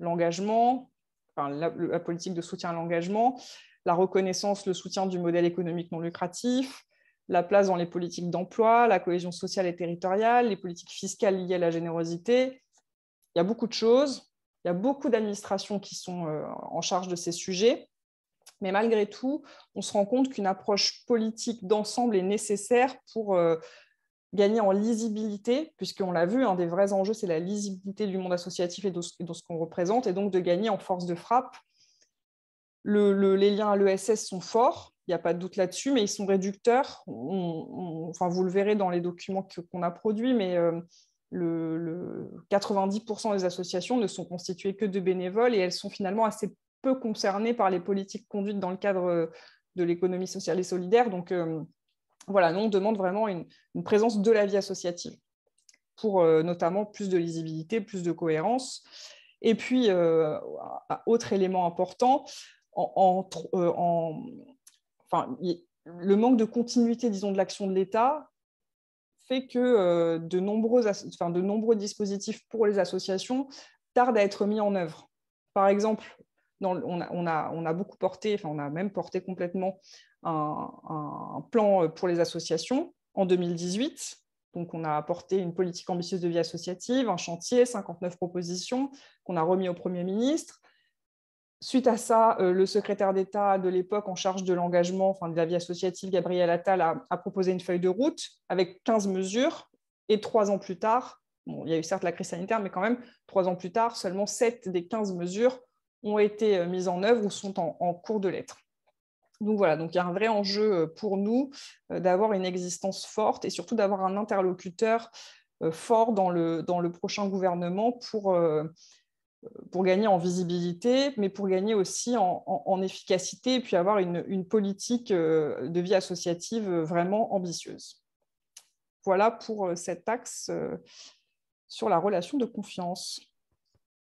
l'engagement, la, politique de soutien à l'engagement, la reconnaissance, le soutien du modèle économique non lucratif, la place dans les politiques d'emploi, la cohésion sociale et territoriale, les politiques fiscales liées à la générosité. Il y a beaucoup de choses, il y a beaucoup d'administrations qui sont euh, en charge de ces sujets. Mais malgré tout, on se rend compte qu'une approche politique d'ensemble est nécessaire pour euh, gagner en lisibilité, puisqu'on l'a vu, un des vrais enjeux, c'est la lisibilité du monde associatif et de, ce qu'on représente, et donc de gagner en force de frappe. les liens à l'ESS sont forts, il n'y a pas de doute là-dessus, mais ils sont réducteurs. enfin, vous le verrez dans les documents qu'on a produits, mais euh, le, 90% des associations ne sont constituées que de bénévoles et elles sont finalement assez peu concernées par les politiques conduites dans le cadre de l'économie sociale et solidaire. Donc, euh, voilà, nous, on demande vraiment une, présence de la vie associative pour euh, notamment plus de lisibilité, plus de cohérence. Et puis, euh, autre élément important, en, enfin, le manque de continuité, disons, de l'action de l'État fait que de, nombreux, enfin, de nombreux dispositifs pour les associations tardent à être mis en œuvre. Par exemple, on, a, beaucoup porté, enfin, on a même porté complètement un, plan pour les associations en 2018. Donc, on a apporté une politique ambitieuse de vie associative, un chantier, 59 propositions qu'on a remis au Premier ministre. Suite à ça, euh, le secrétaire d'État de l'époque en charge de l'engagement, enfin de la vie associative, Gabriel Attal, a, proposé une feuille de route avec 15 mesures. Et trois ans plus tard, il y a eu certes la crise sanitaire, mais quand même, trois ans plus tard, seulement 7 des 15 mesures ont été euh, mises en œuvre ou sont en, cours de lettres. Donc voilà, donc il y a un vrai enjeu euh, pour nous euh, d'avoir une existence forte et surtout d'avoir un interlocuteur fort dans le, dans le prochain gouvernement pour, pour gagner en visibilité, mais pour gagner aussi en, efficacité et puis avoir une, une, politique de vie associative vraiment ambitieuse. Voilà pour cet axe sur la relation de confiance.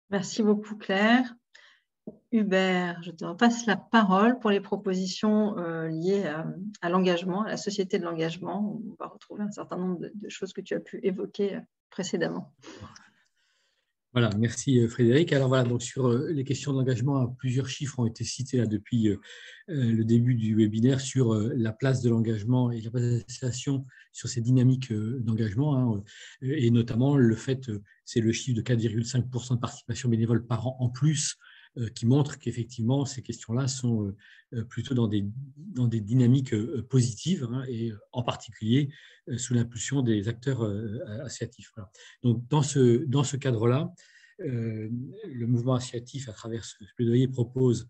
Merci beaucoup Claire. Hubert, je te repasse la parole pour les propositions euh, liées à, l'engagement, à la société de l'engagement. On va retrouver un certain nombre de, choses que tu as pu évoquer euh, précédemment. Voilà, merci euh, Frédéric. Alors voilà, donc sur les questions d'engagement, plusieurs chiffres ont été cités là depuis le début du webinaire sur la place de l'engagement et la participation sur ces dynamiques d'engagement, hein, et notamment le fait, c'est le chiffre de 4,5% de participation bénévole par an en plus euh, qui montrent qu'effectivement, ces questions-là sont euh, euh, plutôt dans des, dans des dynamiques positives, hein, et en particulier sous l'impulsion des acteurs associatifs. Donc, dans ce, dans ce cadre-là, le mouvement associatif, à travers ce plaidoyer, propose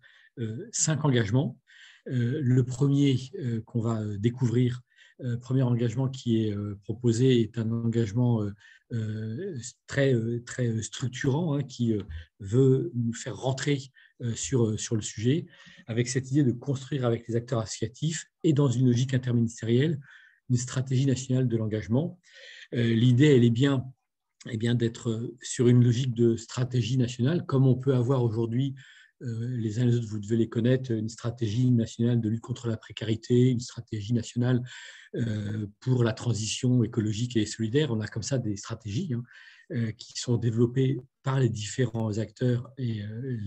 cinq engagements. le premier qu'on va découvrir, premier engagement qui est proposé est un engagement euh, très, euh, très structurant hein, qui euh, veut nous faire rentrer sur, sur le sujet, avec cette idée de construire avec les acteurs associatifs et dans une logique interministérielle une stratégie nationale de l'engagement. L'idée, elle est bien, eh bien d'être sur une logique de stratégie nationale, comme on peut avoir aujourd'hui les uns et les autres, vous devez les connaître, une stratégie nationale de lutte contre la précarité, une stratégie nationale euh, pour la transition écologique et solidaire. On a comme ça des stratégies hein, euh, qui sont développées par les différents acteurs et euh,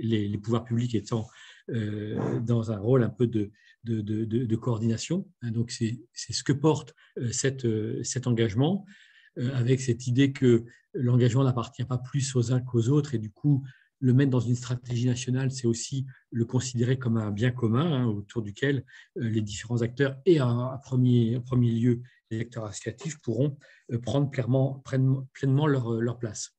les, pouvoirs publics étant dans un rôle un peu de, coordination. Hein, donc, c'est ce que porte cet engagement, avec cette idée que l'engagement n'appartient pas plus aux uns qu'aux autres, et du coup, le mettre dans une stratégie nationale, c'est aussi le considérer comme un bien commun hein, autour duquel euh, les différents acteurs et en premier, lieu les acteurs associatifs pourront euh, prendre pleinement, leur, leur place.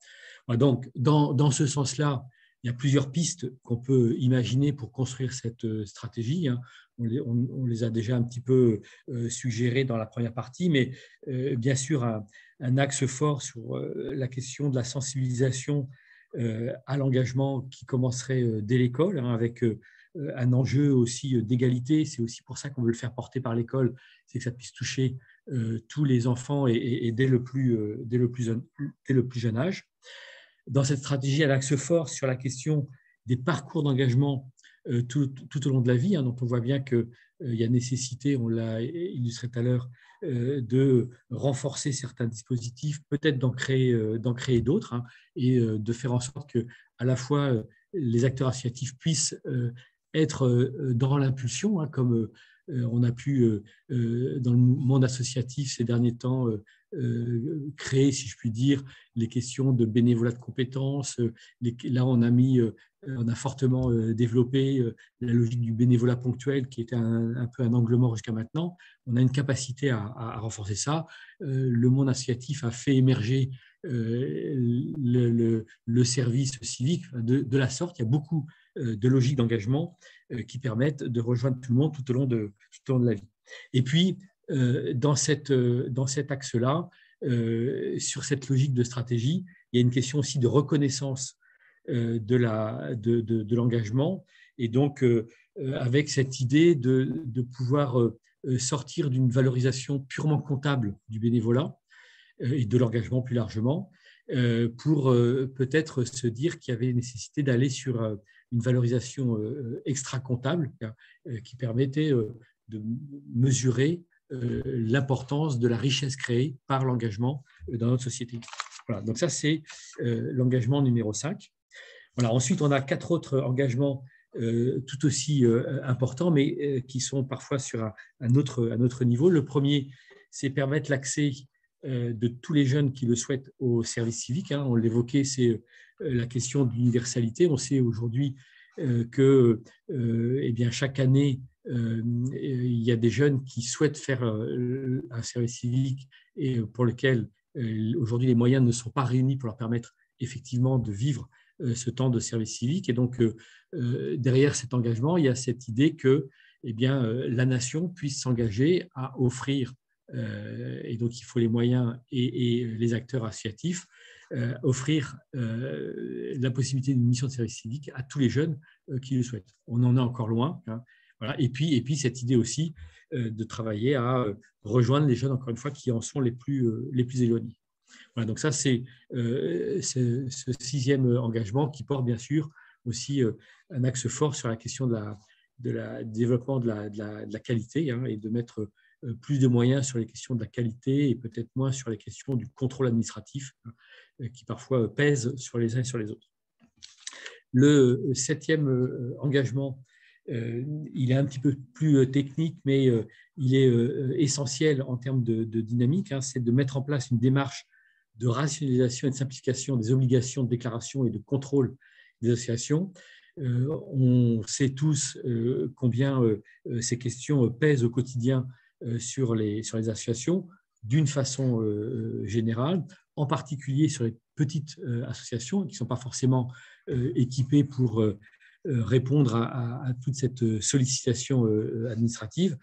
Donc, dans, ce sens-là, il y a plusieurs pistes qu'on peut imaginer pour construire cette euh, stratégie. Hein. On les, a déjà un petit peu suggérées dans la première partie, mais bien sûr, un, axe fort sur la question de la sensibilisation euh, à l'engagement qui commencerait euh, dès l'école, hein, avec euh, un enjeu aussi d'égalité. C'est aussi pour ça qu'on veut le faire porter par l'école, c'est que ça puisse toucher tous les enfants et, dès, le plus, dès, le plus, jeune âge. Dans cette stratégie, elle axe fort sur la question des parcours d'engagement tout, tout, au long de la vie. Hein, donc on voit bien qu'il y a nécessité, on l'a illustré tout à l'heure, euh, de renforcer certains dispositifs, peut-être d'en créer, euh, d'autres, hein, et euh, de faire en sorte que à la fois les acteurs associatifs puissent être dans l'impulsion, hein, comme on a pu, dans le monde associatif ces derniers temps, créer, si je puis dire, les questions de bénévolat de compétences. Là, on a mis on a fortement développé la logique du bénévolat ponctuel, qui était un, peu un angle mort jusqu'à maintenant. On a une capacité à, renforcer ça. Le monde associatif a fait émerger le, service civique de, la sorte. Il y a beaucoup de logiques d'engagement qui permettent de rejoindre tout le monde tout au long de, tout au long de la vie. Et puis, dans, cette, dans cet axe-là, sur cette logique de stratégie, il y a une question aussi de reconnaissance euh, de l'engagement. Et donc, euh, avec cette idée de, pouvoir euh, sortir d'une valorisation purement comptable du bénévolat et de l'engagement plus largement, pour peut-être se dire qu'il y avait nécessité d'aller sur une valorisation extra-comptable qui permettait de mesurer l'importance de la richesse créée par l'engagement dans notre société. Voilà, donc ça, c'est euh, l'engagement numéro 5. Ensuite, on a quatre autres engagements euh, tout aussi euh, importants, mais qui sont parfois sur un, autre, niveau. Le premier, c'est permettre l'accès de tous les jeunes qui le souhaitent au service civique. Hein. On l'évoquait, c'est la question d'universalité. On sait aujourd'hui que eh bien, chaque année, il y a des jeunes qui souhaitent faire un service civique et pour lequel euh, aujourd'hui, les moyens ne sont pas réunis pour leur permettre effectivement de vivre euh, ce temps de service civique. Et donc, euh, derrière cet engagement, il y a cette idée que eh bien, la nation puisse s'engager à offrir, et donc il faut les moyens et, les acteurs associatifs, offrir la possibilité d'une mission de service civique à tous les jeunes qui le souhaitent. On en est encore loin. Hein. voilà. et, puis, et puis, cette idée aussi euh, de travailler à euh, rejoindre les jeunes, encore une fois, qui en sont les plus, euh, les plus éloignés. Voilà, donc ça, c'est ce sixième engagement qui porte bien sûr aussi un axe fort sur la question de la, développement de la, qualité hein, et de mettre plus de moyens sur les questions de la qualité et peut-être moins sur les questions du contrôle administratif hein, qui parfois pèsent sur les uns et sur les autres. Le septième engagement euh, il est un petit peu plus euh, technique, mais euh, il est essentiel en termes de, dynamique. Hein. c'est de mettre en place une démarche de rationalisation et de simplification des obligations de déclaration et de contrôle des associations. on sait tous combien ces questions pèsent au quotidien sur les, sur les associations d'une façon générale, en particulier sur les petites associations qui ne sont pas forcément équipées pour euh, répondre à, toute cette sollicitation euh, administrative.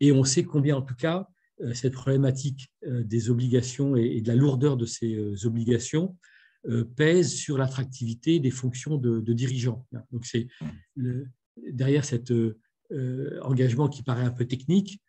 Et on sait combien, en tout cas, euh, cette problématique des obligations et de la lourdeur de ces obligations pèse sur l'attractivité des fonctions de, dirigeants. Donc, c'est derrière cet engagement qui paraît un peu technique,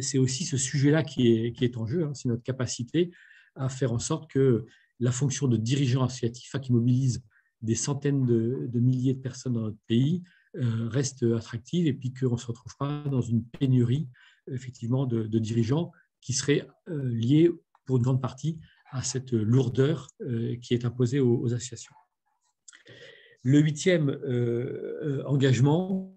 c'est aussi ce sujet-là qui est, en jeu. Hein. c'est notre capacité à faire en sorte que la fonction de dirigeant associatif, qui mobilise des centaines de, milliers de personnes dans notre pays euh, reste attractive et puis qu'on ne se retrouve pas dans une pénurie effectivement de, dirigeants qui seraient euh, liés pour une grande partie à cette lourdeur euh, qui est imposée aux, associations. Le huitième engagement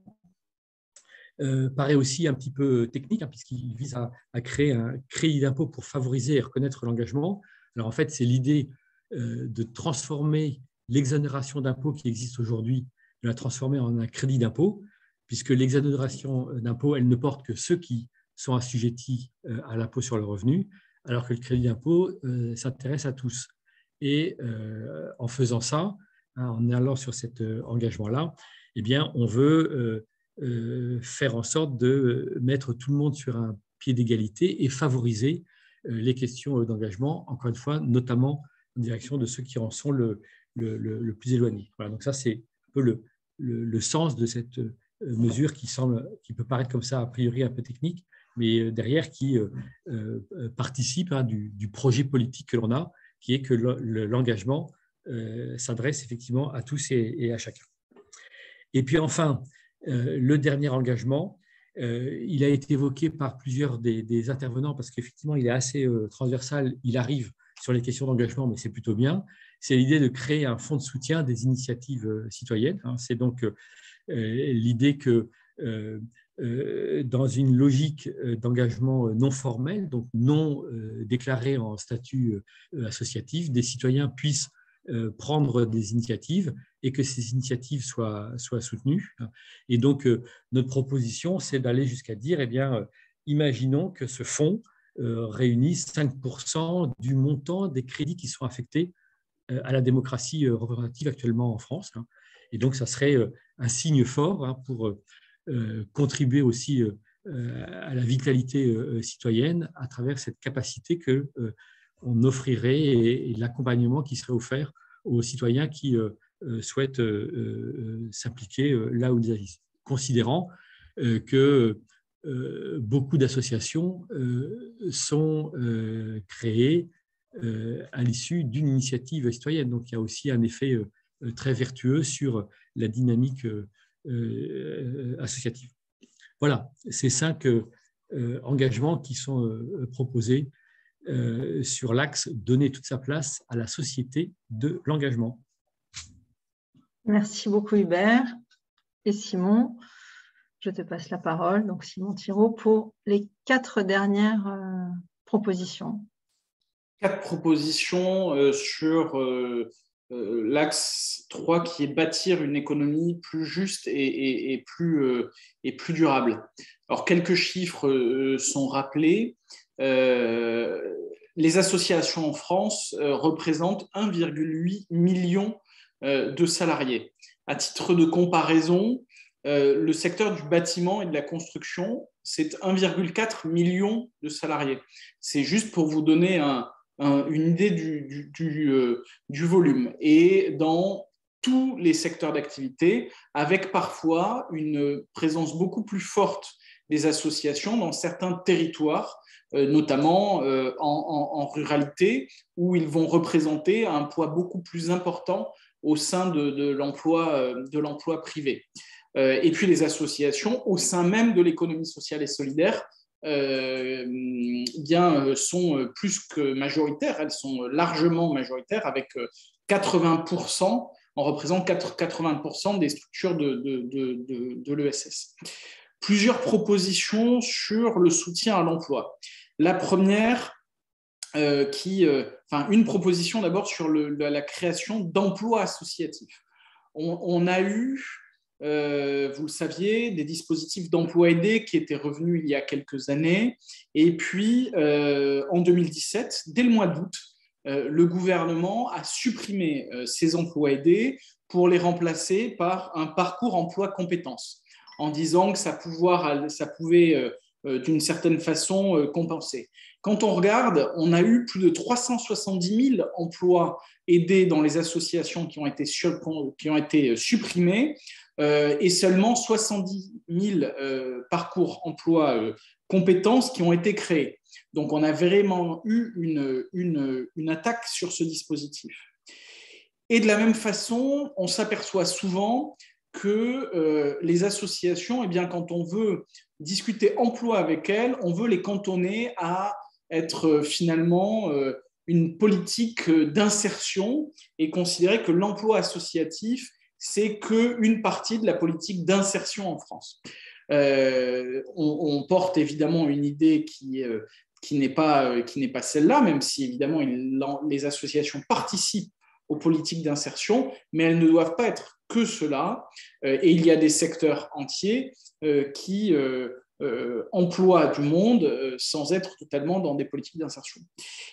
paraît aussi un petit peu technique, hein, puisqu'il vise à, créer un crédit d'impôt pour favoriser et reconnaître l'engagement. Alors en fait, c'est l'idée de transformer l'exonération d'impôt qui existe aujourd'hui, de la transformer en un crédit d'impôt, puisque l'exonération d'impôt, elle ne porte que ceux qui sont assujettis euh, à l'impôt sur le revenu, alors que le crédit d'impôt euh, s'intéresse à tous. Et euh, en faisant ça, hein, en allant sur cet engagement-là, eh bien, on veut faire en sorte de mettre tout le monde sur un pied d'égalité et favoriser les questions d'engagement, encore une fois, notamment en direction de ceux qui en sont le, le, plus éloigné. Voilà, donc ça, c'est un peu le, le, sens de cette mesure qui, semble, qui peut paraître comme ça a priori un peu technique, mais euh, derrière qui euh, participe hein, du, projet politique que l'on a, qui est que l'engagement s'adresse effectivement à tous et, à chacun. Et puis enfin, le dernier engagement, il a été évoqué par plusieurs des, intervenants parce qu'effectivement, il est assez transversal, il arrive sur les questions d'engagement, mais c'est plutôt bien c'est l'idée de créer un fonds de soutien des initiatives euh, citoyennes. Hein. C'est donc euh, euh, l'idée que dans une logique d'engagement non formel, donc non déclaré en statut associatif, des citoyens puissent prendre des initiatives et que ces initiatives soient, soient soutenues. Et donc, notre proposition, c'est d'aller jusqu'à dire, eh bien, imaginons que ce fonds réunisse 5% du montant des crédits qui sont affectés à la démocratie représentative actuellement en France. Hein. Et donc, ça serait un signe fort hein, pour contribuer aussi à la vitalité citoyenne à travers cette capacité que on offrirait et, l'accompagnement qui serait offert aux citoyens qui souhaitent s'impliquer là où ils agissent, considérant que beaucoup d'associations sont créées à l'issue d'une initiative citoyenne. Donc il y a aussi un effet très vertueux sur la dynamique associative. Voilà, ces cinq engagements qui sont proposés euh, sur l'axe donner toute sa place à la société de l'engagement. Merci beaucoup Hubert. Et Simon, je te passe la parole. Donc Simon Thiraud pour les quatre dernières euh, propositions. Quatre propositions euh, sur l'axe 3 qui est bâtir une économie plus juste et, plus, et plus durable. Alors quelques chiffres sont rappelés. Euh, les associations en France euh, représentent 1,8 million euh, de salariés. À titre de comparaison, le secteur du bâtiment et de la construction, c'est 1,4 million de salariés. C'est juste pour vous donner une idée du, du, volume. Et dans tous les secteurs d'activité, avec parfois une présence beaucoup plus forte des associations dans certains territoires euh, notamment euh, en, ruralité, où ils vont représenter un poids beaucoup plus important au sein euh, de l'emploi privé. et puis les associations au sein même de l'économie sociale et solidaire bien, sont plus que majoritaires, elles sont largement majoritaires avec 80%, en représentant 80% des structures de, l'ESS. Plusieurs propositions sur le soutien à l'emploi. La première, euh, qui, euh, enfin, une proposition d'abord sur la création d'emplois associatifs. On, a eu, euh, vous le saviez, des dispositifs d'emploi aidé qui étaient revenus il y a quelques années. Et puis, en 2017, dès le mois d'août, le gouvernement a supprimé ces emplois aidés pour les remplacer par un parcours emploi compétences, en disant que ça, pouvait euh, d'une certaine façon euh, compensée. Quand on regarde, on a eu plus de 370 000 emplois aidés dans les associations qui ont été, qui ont été euh, supprimés et seulement 70 000 parcours emploi compétences qui ont été créés. Donc on a vraiment eu une, une, attaque sur ce dispositif. Et de la même façon, on s'aperçoit souvent que les associations, eh bien, quand on veut discuter emploi avec elles, on veut les cantonner à être euh, finalement euh, une politique euh, d'insertion et considérer que l'emploi associatif, c'est qu'une partie de la politique d'insertion en France. on, porte évidemment une idée qui, qui n'est pas, qui pas celle-là, même si évidemment les associations participent aux politiques d'insertion, mais elles ne doivent pas être que cela. et il y a des secteurs entiers euh, qui euh, euh, emploient du monde sans être totalement dans des politiques d'insertion.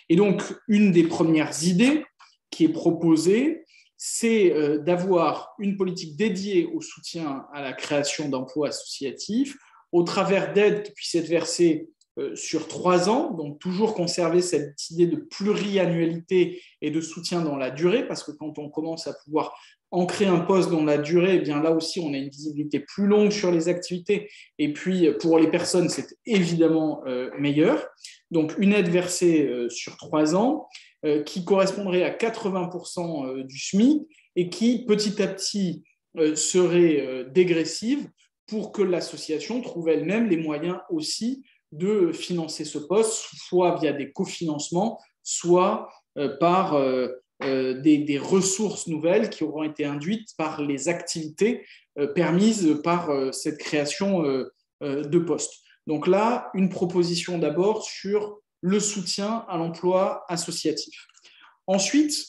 Et donc, une des premières idées qui est proposée, c'est d'avoir une politique dédiée au soutien à la création d'emplois associatifs au travers d'aides qui puissent être versées sur trois ans, donc toujours conserver cette idée de pluriannualité et de soutien dans la durée, parce que quand on commence à pouvoir ancrer un poste dans la durée, eh bien là aussi, on a une visibilité plus longue sur les activités. Et puis, pour les personnes, c'est évidemment euh, meilleur. Donc, une aide versée euh, sur trois ans euh, qui correspondrait à 80% du SMIC et qui, petit à petit, serait dégressive pour que l'association trouve elle-même les moyens aussi de financer ce poste, soit via des cofinancements, soit par euh, des, ressources nouvelles qui auront été induites par les activités euh, permises par euh, cette création de postes. Donc là, une proposition d'abord sur le soutien à l'emploi associatif. Ensuite,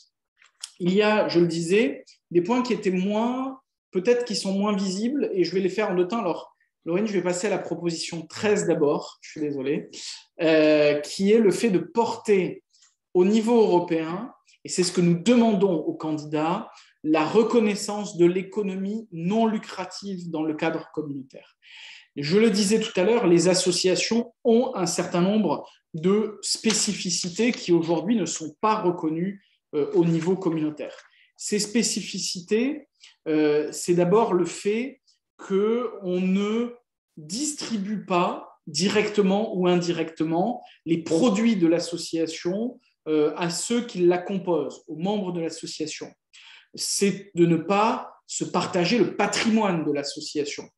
il y a, je le disais, des points qui étaient moins, peut-être qui sont moins visibles, et je vais les faire en deux temps. Alors, Lorraine, je vais passer à la proposition 13 d'abord, je suis désolé, euh, qui est le fait de porter au niveau européen, et c'est ce que nous demandons aux candidats, la reconnaissance de l'économie non lucrative dans le cadre communautaire. Je le disais tout à l'heure, les associations ont un certain nombre de spécificités qui aujourd'hui ne sont pas reconnues euh, au niveau communautaire. Ces spécificités, euh, c'est d'abord le fait qu'on ne distribue pas directement ou indirectement les produits de l'association euh, à ceux qui la composent, aux membres de l'association. C'est de ne pas se partager le patrimoine de l'association.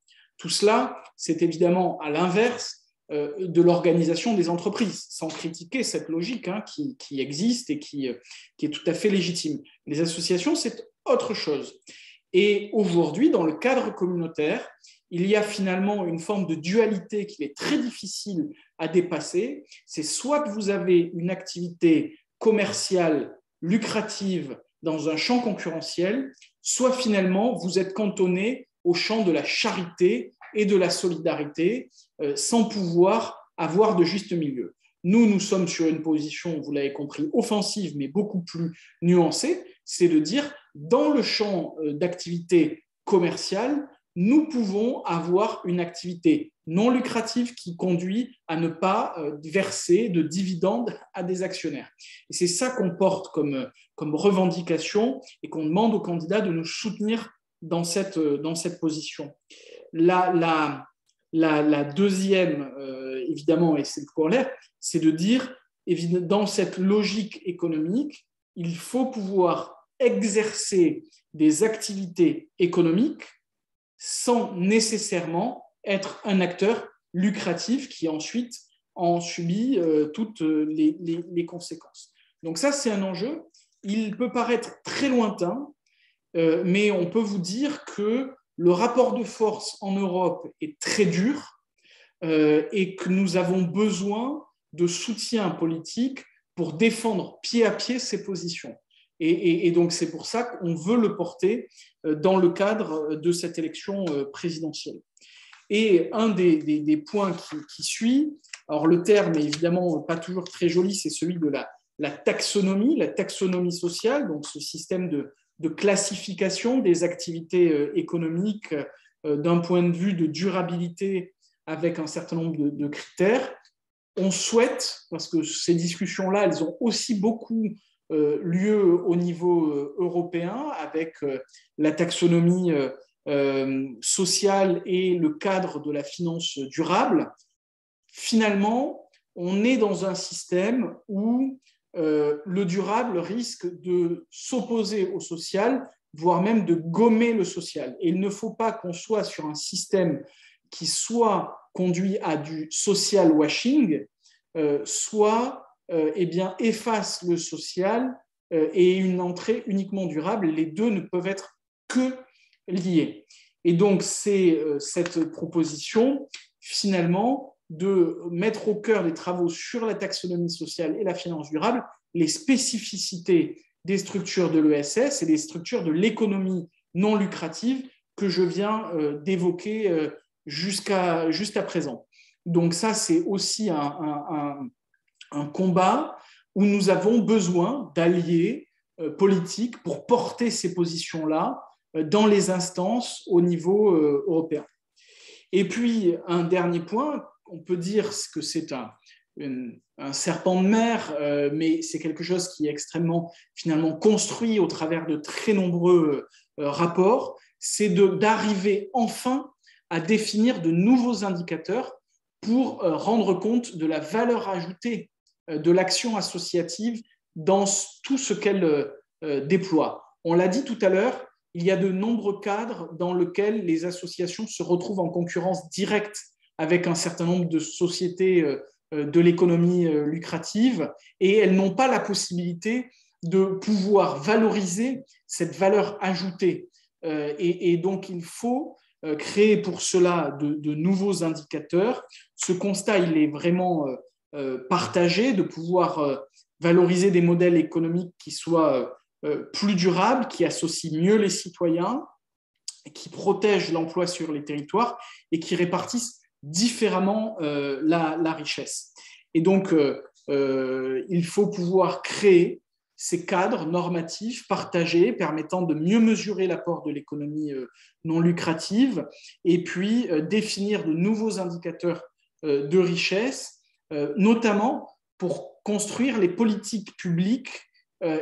Tout cela, c'est évidemment à l'inverse euh, de l'organisation des entreprises, sans critiquer cette logique hein, qui, existe et qui, euh, qui, est tout à fait légitime. Les associations, c'est autre chose. Et aujourd'hui, dans le cadre communautaire, il y a finalement une forme de dualité qui est très difficile à dépasser. C'est soit vous avez une activité commerciale lucrative dans un champ concurrentiel, soit finalement vous êtes cantonné au champ de la charité et de la solidarité euh, sans pouvoir avoir de juste milieu. Nous, nous sommes sur une position, vous l'avez compris, offensive, mais beaucoup plus nuancée, c'est de dire, dans le champ euh, d'activité commerciale, nous pouvons avoir une activité non lucrative qui conduit à ne pas euh, verser de dividendes à des actionnaires. Et c'est ça qu'on porte comme, comme revendication et qu'on demande aux candidats de nous soutenir dans cette, dans cette position. La, la, la, deuxième, euh, évidemment, et c'est le corollaire, c'est de dire, dans cette logique économique, il faut pouvoir exercer des activités économiques sans nécessairement être un acteur lucratif qui ensuite en subit euh, toutes les, les, conséquences. Donc ça, c'est un enjeu. Il peut paraître très lointain, euh, mais on peut vous dire que le rapport de force en Europe est très dur euh, et que nous avons besoin de soutien politique pour défendre pied à pied ces positions. Et, donc c'est pour ça qu'on veut le porter euh, dans le cadre de cette élection présidentielle. Et un des, points qui, suit, alors le terme est évidemment pas toujours très joli, c'est celui de la, la taxonomie, la taxonomie sociale, donc ce système de, de classification des activités euh, économiques euh, d'un point de vue de durabilité avec un certain nombre de, critères. On souhaite, parce que ces discussions-là, elles ont aussi beaucoup euh, lieu au niveau européen avec la taxonomie sociale et le cadre de la finance durable. Finalement, on est dans un système où euh, le durable risque de s'opposer au social, voire même de gommer le social. Et il ne faut pas qu'on soit sur un système qui soit conduit à du social washing, euh, soit euh, eh bien, efface le social et une entrée uniquement durable. Les deux ne peuvent être que liés. Et donc, c'est cette proposition, finalement, de mettre au cœur des travaux sur la taxonomie sociale et la finance durable les spécificités des structures de l'ESS et des structures de l'économie non lucrative que je viens euh, d'évoquer euh, jusqu'à présent. Donc ça, c'est aussi un, combat où nous avons besoin d'alliés euh, politiques pour porter ces positions-là dans les instances au niveau européen. Et puis, un dernier point on peut dire que c'est un, serpent de mer, euh, mais c'est quelque chose qui est extrêmement finalement construit au travers de très nombreux euh, rapports, c'est d'arriver enfin à définir de nouveaux indicateurs pour euh, rendre compte de la valeur ajoutée de l'action associative dans tout ce qu'elle déploie. On l'a dit tout à l'heure, il y a de nombreux cadres dans lesquels les associations se retrouvent en concurrence directe avec un certain nombre de sociétés euh, euh, de l'économie euh, lucrative et elles n'ont pas la possibilité de pouvoir valoriser cette valeur ajoutée. Et, donc, il faut créer pour cela de, nouveaux indicateurs. Ce constat, il est vraiment partagé, de pouvoir valoriser des modèles économiques qui soient plus durable, qui associe mieux les citoyens, qui protège l'emploi sur les territoires et qui répartissent différemment la, la, richesse. Et donc, il faut pouvoir créer ces cadres normatifs partagés permettant de mieux mesurer l'apport de l'économie euh, non lucrative et puis euh, définir de nouveaux indicateurs euh, de richesse, notamment pour construire les politiques publiques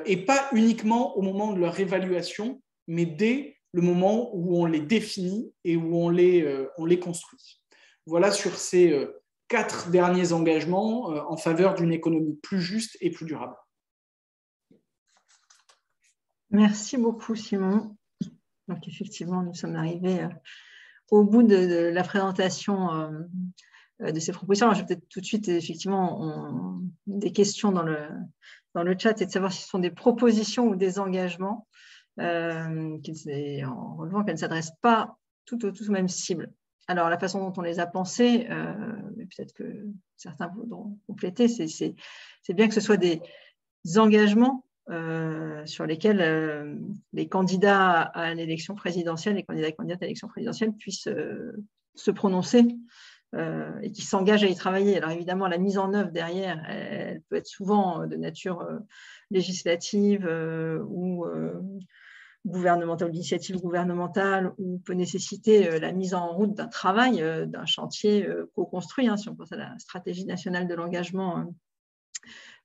et pas uniquement au moment de leur évaluation, mais dès le moment où on les définit et où on les, on les construit. Voilà sur ces quatre derniers engagements en faveur d'une économie plus juste et plus durable. Merci beaucoup, Simon. Donc, effectivement, nous sommes arrivés euh, au bout de, la présentation euh, de ces propositions. Je vais peut-être tout de suite, effectivement, des questions dans le, dans le chat et de savoir si ce sont des propositions ou des engagements, euh, en relevant qu'elles ne s'adressent pas toutes aux, mêmes cibles. Alors, la façon dont on les a pensées, peut-être que certains voudront compléter, c'est bien que ce soit des engagements euh, sur lesquels euh, les candidats à l'élection présidentielle, les candidats et candidates à l'élection présidentielle puissent euh, se prononcer et qui s'engagent à y travailler. Alors évidemment, la mise en œuvre derrière, elle, peut être souvent de nature législative ou gouvernementale, d'initiative gouvernementale, ou peut nécessiter la mise en route d'un travail, d'un chantier co-construit. Hein, si on pense à la stratégie nationale de l'engagement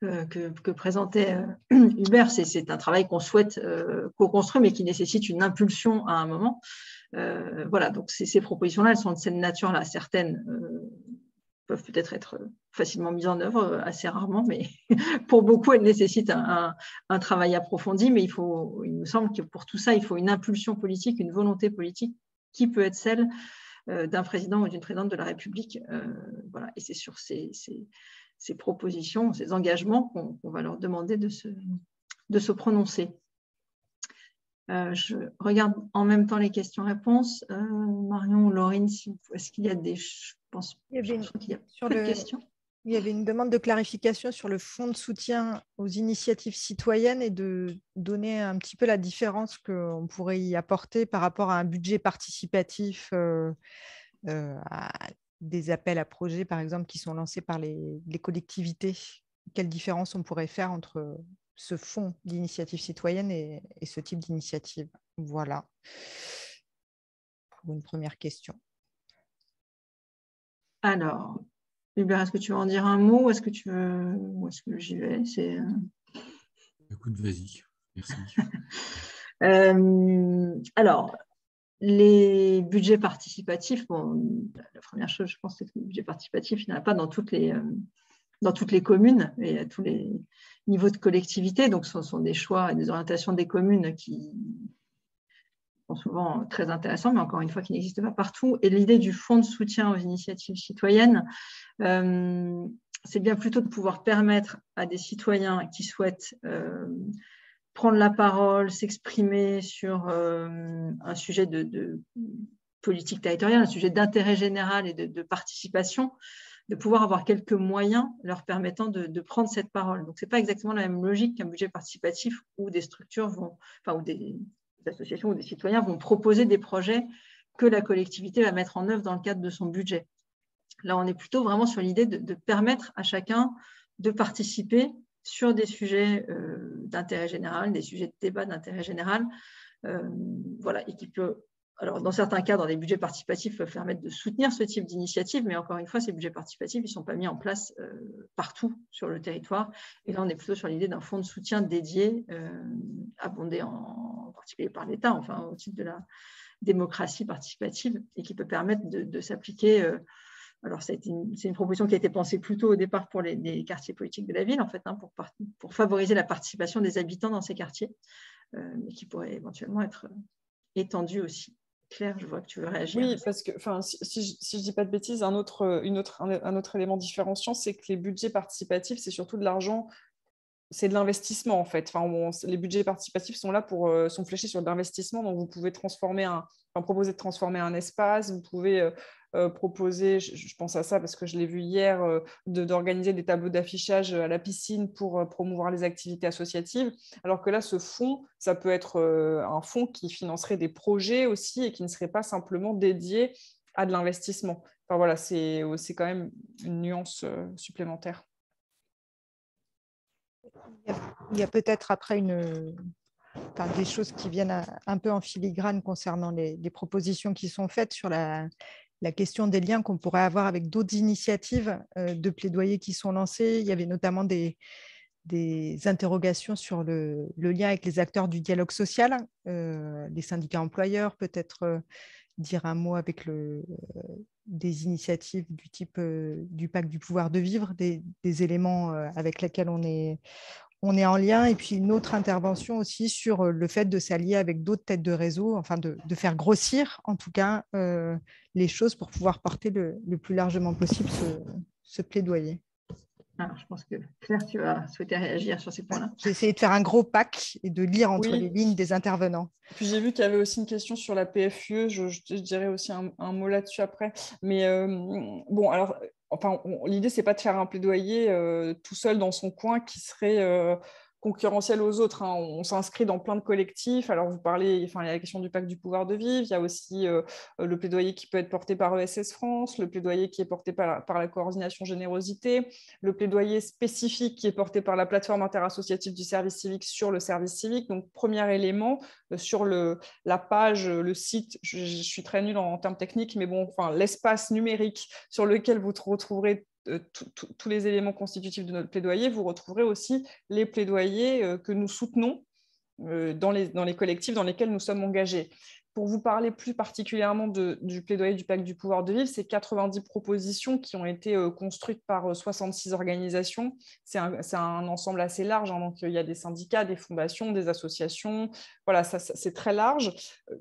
euh, que, présentait euh, Hubert, c'est un travail qu'on souhaite euh, co-construire, mais qui nécessite une impulsion à un moment. voilà, donc ces, propositions-là, elles sont de cette nature-là. Certaines peuvent peut-être être facilement mises en œuvre, assez rarement, mais pour beaucoup, elles nécessitent un, travail approfondi. Mais il, faut, il me semble que pour tout ça, il faut une impulsion politique, une volonté politique qui peut être celle d'un président ou d'une présidente de la République. voilà, et c'est sur ces, ces propositions, ces engagements qu'on va leur demander de se, de se prononcer. Euh, je regarde en même temps les questions-réponses. Euh, Marion ou Laurine, est-ce qu'il y a des... Je pense il y avait une, sur le, questions. Il y avait une demande de clarification sur le fonds de soutien aux initiatives citoyennes et de donner un petit peu la différence qu'on pourrait y apporter par rapport à un budget participatif euh, à des appels à projets, par exemple, qui sont lancés par les, collectivités, quelle différence on pourrait faire entre ce fonds d'initiative citoyenne et, ce type d'initiative? Voilà. Pour une première question. Alors, Hubert, est-ce que tu veux en dire un mot ou est-ce que tu veux ou est-ce que j'y vais? C'est euh, Écoute, vas-y. Merci. Euh, alors, les budgets participatifs, bon, la première chose, je pense, c'est que les budgets participatifs, il n'y en a pas dans toutes les, euh, dans toutes les communes et à tous les niveaux de collectivité. Donc, ce sont des choix et des orientations des communes qui souvent très intéressants, mais encore une fois, qui n'existent pas partout. Et l'idée du fonds de soutien aux initiatives citoyennes, euh, c'est bien plutôt de pouvoir permettre à des citoyens qui souhaitent euh, prendre la parole, s'exprimer sur euh, un sujet de, politique territoriale, un sujet d'intérêt général et de, participation, de pouvoir avoir quelques moyens leur permettant de, prendre cette parole. Donc, ce n'est pas exactement la même logique qu'un budget participatif où des structures vont, associations ou des citoyens vont proposer des projets que la collectivité va mettre en œuvre dans le cadre de son budget. Là, on est plutôt vraiment sur l'idée de, permettre à chacun de participer sur des sujets euh, d'intérêt général, des sujets de débat d'intérêt général, euh, voilà, et qui peut, alors dans certains cas, dans des budgets participatifs, peuvent permettre de soutenir ce type d'initiative, mais encore une fois, ces budgets participatifs, ils ne sont pas mis en place euh, partout sur le territoire. Et là, on est plutôt sur l'idée d'un fonds de soutien dédié, abondé en, particulier par l'État, enfin au titre de la démocratie participative, et qui peut permettre de s'appliquer alors, c'est une, proposition qui a été pensée plutôt au départ pour les, quartiers politiques de la ville, en fait, hein, pour, favoriser la participation des habitants dans ces quartiers, euh, mais qui pourrait éventuellement être euh, étendue aussi. Claire, je vois que tu veux réagir. Oui, parce que si, si, je ne dis pas de bêtises, un autre, une autre, un, autre élément différenciant, c'est que les budgets participatifs, c'est surtout de l'argent c'est de l'investissement en fait. Enfin, les budgets participatifs sont là pour euh, sont fléchés sur de l'investissement, donc vous pouvez transformer un, proposer de transformer un espace, vous pouvez proposer, je, pense à ça parce que je l'ai vu hier, d'organiser des tableaux d'affichage à la piscine pour promouvoir les activités associatives. Alors que là, ce fonds, ça peut être un fonds qui financerait des projets aussi et qui ne serait pas simplement dédié à de l'investissement. Enfin, voilà, c'est quand même une nuance supplémentaire. Il y a, peut-être après une, des choses qui viennent un peu en filigrane concernant les, propositions qui sont faites sur la, question des liens qu'on pourrait avoir avec d'autres initiatives euh, de plaidoyer qui sont lancées. Il y avait notamment des, interrogations sur le, lien avec les acteurs du dialogue social, euh, les syndicats employeurs, peut-être euh, dire un mot avec des initiatives du type du pacte du pouvoir de vivre, des éléments avec lesquels on est, on est en lien. Et puis une autre intervention aussi sur le fait de s'allier avec d'autres têtes de réseau, enfin de, faire grossir en tout cas les choses pour pouvoir porter le, plus largement possible ce, plaidoyer. je pense que Claire, tu vas souhaiter réagir sur ces points-là. J'ai essayé de faire un gros pack et de lire entre les lignes des intervenants. Puis j'ai vu qu'il y avait aussi une question sur la PFUE, je, dirais aussi un, mot là-dessus après. Mais bon, alors enfin, l'idée, c'est pas de faire un plaidoyer euh, tout seul dans son coin qui serait euh, concurrentiel aux autres. Hein. On, s'inscrit dans plein de collectifs. Alors, vous parlez, enfin, il y a la question du pacte du pouvoir de vivre, il y a aussi euh, le plaidoyer qui peut être porté par ESS France, le plaidoyer qui est porté par, la coordination générosité, le plaidoyer spécifique qui est porté par la plateforme interassociative du service civique sur le service civique. Donc, premier élément, euh, sur le, la page, le site, je, suis très nulle en, en, termes techniques, mais bon, enfin, l'espace numérique sur lequel vous retrouverez euh, tous les éléments constitutifs de notre plaidoyer, vous retrouverez aussi les plaidoyers euh, que nous soutenons euh, dans les, collectifs dans lesquels nous sommes engagés. Pour vous parler plus particulièrement du plaidoyer du pacte du pouvoir de vivre, c'est 90 propositions qui ont été construites par 66 organisations. C'est un, ensemble assez large, hein, donc il y a des syndicats, des fondations, des associations. Voilà, c'est très large.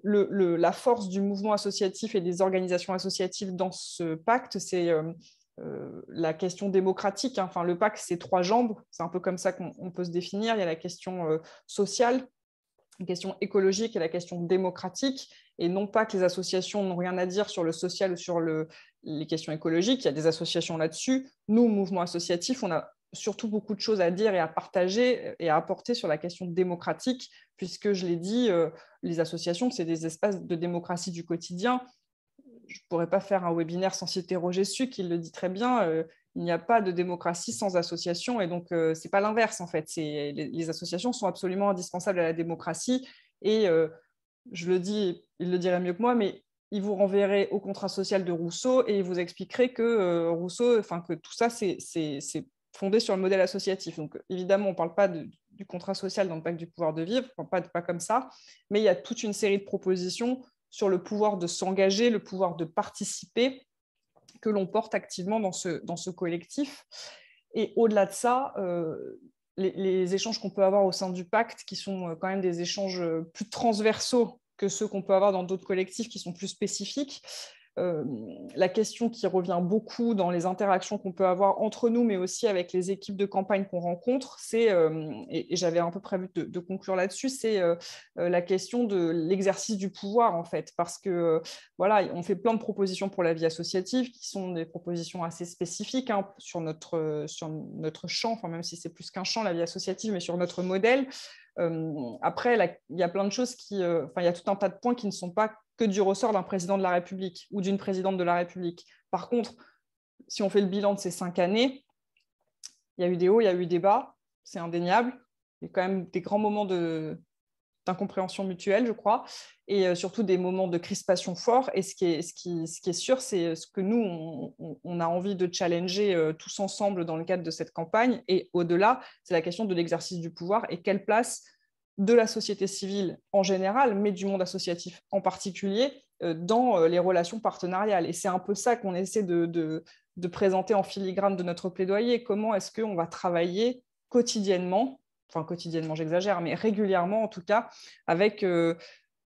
la force du mouvement associatif et des organisations associatives dans ce pacte, c'est euh, la question démocratique. Hein. Enfin, le pacte, c'est trois jambes. C'est un peu comme ça qu'on peut se définir. Il y a la question euh, sociale, la question écologique et la question démocratique. Et non pas que les associations n'ont rien à dire sur le social ou sur les questions écologiques. Il y a des associations là-dessus. Nous, mouvement associatif, on a surtout beaucoup de choses à dire et à partager et à apporter sur la question démocratique, puisque je l'ai dit, euh, les associations, c'est des espaces de démocratie du quotidien je ne pourrais pas faire un webinaire sans citer Roger Su, qui le dit très bien. Euh, il n'y a pas de démocratie sans association. Et donc, euh, ce n'est pas l'inverse, en fait. Les, les, associations sont absolument indispensables à la démocratie. Et euh, je le dis, il le dirait mieux que moi, mais il vous renverrait au contrat social de Rousseau et il vous expliquerait que Rousseau, enfin que tout ça, c'est fondé sur le modèle associatif. Donc, évidemment, on ne parle pas du contrat social dans le pacte du pouvoir de vivre, pas comme ça, mais il y a toute une série de propositions sur le pouvoir de s'engager, le pouvoir de participer que l'on porte activement dans ce, collectif. Et au-delà de ça, euh, les, échanges qu'on peut avoir au sein du pacte, qui sont euh, quand même des échanges plus transversaux que ceux qu'on peut avoir dans d'autres collectifs qui sont plus spécifiques, euh, la question qui revient beaucoup dans les interactions qu'on peut avoir entre nous, mais aussi avec les équipes de campagne qu'on rencontre, c'est, euh, et, j'avais un peu prévu de, conclure là-dessus, c'est euh, la question de l'exercice du pouvoir, en fait, parce que, voilà, on fait plein de propositions pour la vie associative, qui sont des propositions assez spécifiques hein, sur, notre, sur notre champ, enfin, même si c'est plus qu'un champ, la vie associative, mais sur notre modèle. après, il y a plein de choses qui, enfin, il y a tout un tas de points qui ne sont pas que du ressort d'un président de la République ou d'une présidente de la République. Par contre, si on fait le bilan de ces cinq années, il y a eu des hauts, il y a eu des bas, c'est indéniable. Il y a quand même des grands moments d'incompréhension mutuelle, je crois, et euh, surtout des moments de crispation forts. Et ce qui est, sûr, c'est ce que nous, on, a envie de challenger euh, tous ensemble dans le cadre de cette campagne. Et au-delà, c'est la question de l'exercice du pouvoir et quelle place de la société civile en général, mais du monde associatif en particulier, euh, dans euh, les relations partenariales. Et c'est un peu ça qu'on essaie de, présenter en filigrane de notre plaidoyer. Comment est-ce qu'on va travailler quotidiennement, enfin quotidiennement j'exagère, mais régulièrement en tout cas, avec... Euh,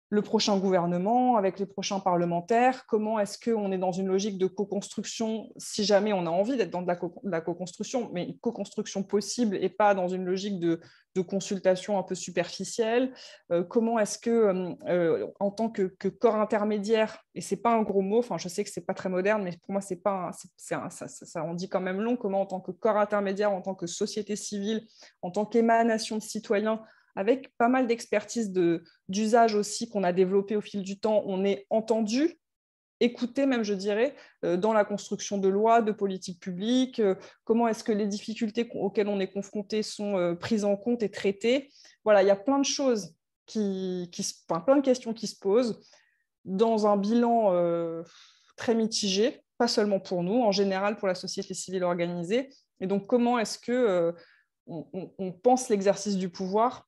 le prochain gouvernement, avec les prochains parlementaires Comment est-ce qu'on est dans une logique de co-construction, si jamais on a envie d'être dans de la co-construction, mais une co-construction possible et pas dans une logique de, consultation un peu superficielle euh, Comment est-ce que, euh, euh, en tant que, corps intermédiaire, et c'est pas un gros mot, enfin je sais que c'est pas très moderne, mais pour moi c'est pas, dit quand même long. Comment en tant que corps intermédiaire, en tant que société civile, en tant qu'émanation de citoyens, avec pas mal d'expertise d'usage aussi qu'on a développé au fil du temps. On est entendu, écouté même, je dirais, euh, dans la construction de lois, de politiques publiques, euh, comment est-ce que les difficultés auxquelles on est confronté sont euh, prises en compte et traitées. Voilà, il y a plein de choses, qui, plein de questions qui se posent dans un bilan très mitigé, pas seulement pour nous, en général pour la société civile organisée. Et donc, comment est-ce que on, pense l'exercice du pouvoir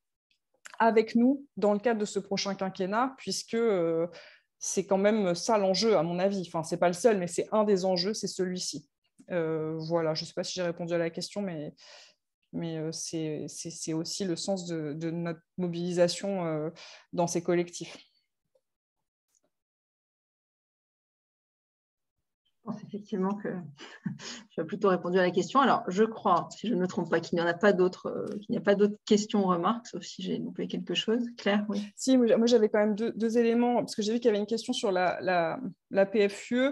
avec nous dans le cadre de ce prochain quinquennat, puisque euh, c'est quand même ça l'enjeu, à mon avis. Enfin, ce n'est pas le seul, mais c'est un des enjeux, c'est celui-ci. Euh, voilà, je ne sais pas si j'ai répondu à la question, mais, euh, c'est aussi le sens de notre mobilisation dans ces collectifs. Pense effectivement que tu as plutôt répondu à la question. Alors, je crois, si je ne me trompe pas, qu'il n'y en a pas d'autres, euh, qu'il n'y a pas d'autres questions ou remarques, sauf si j'ai loupé quelque chose. Claire, oui. Si, moi j'avais quand même deux, éléments, parce que j'ai vu qu'il y avait une question sur la, PFUE.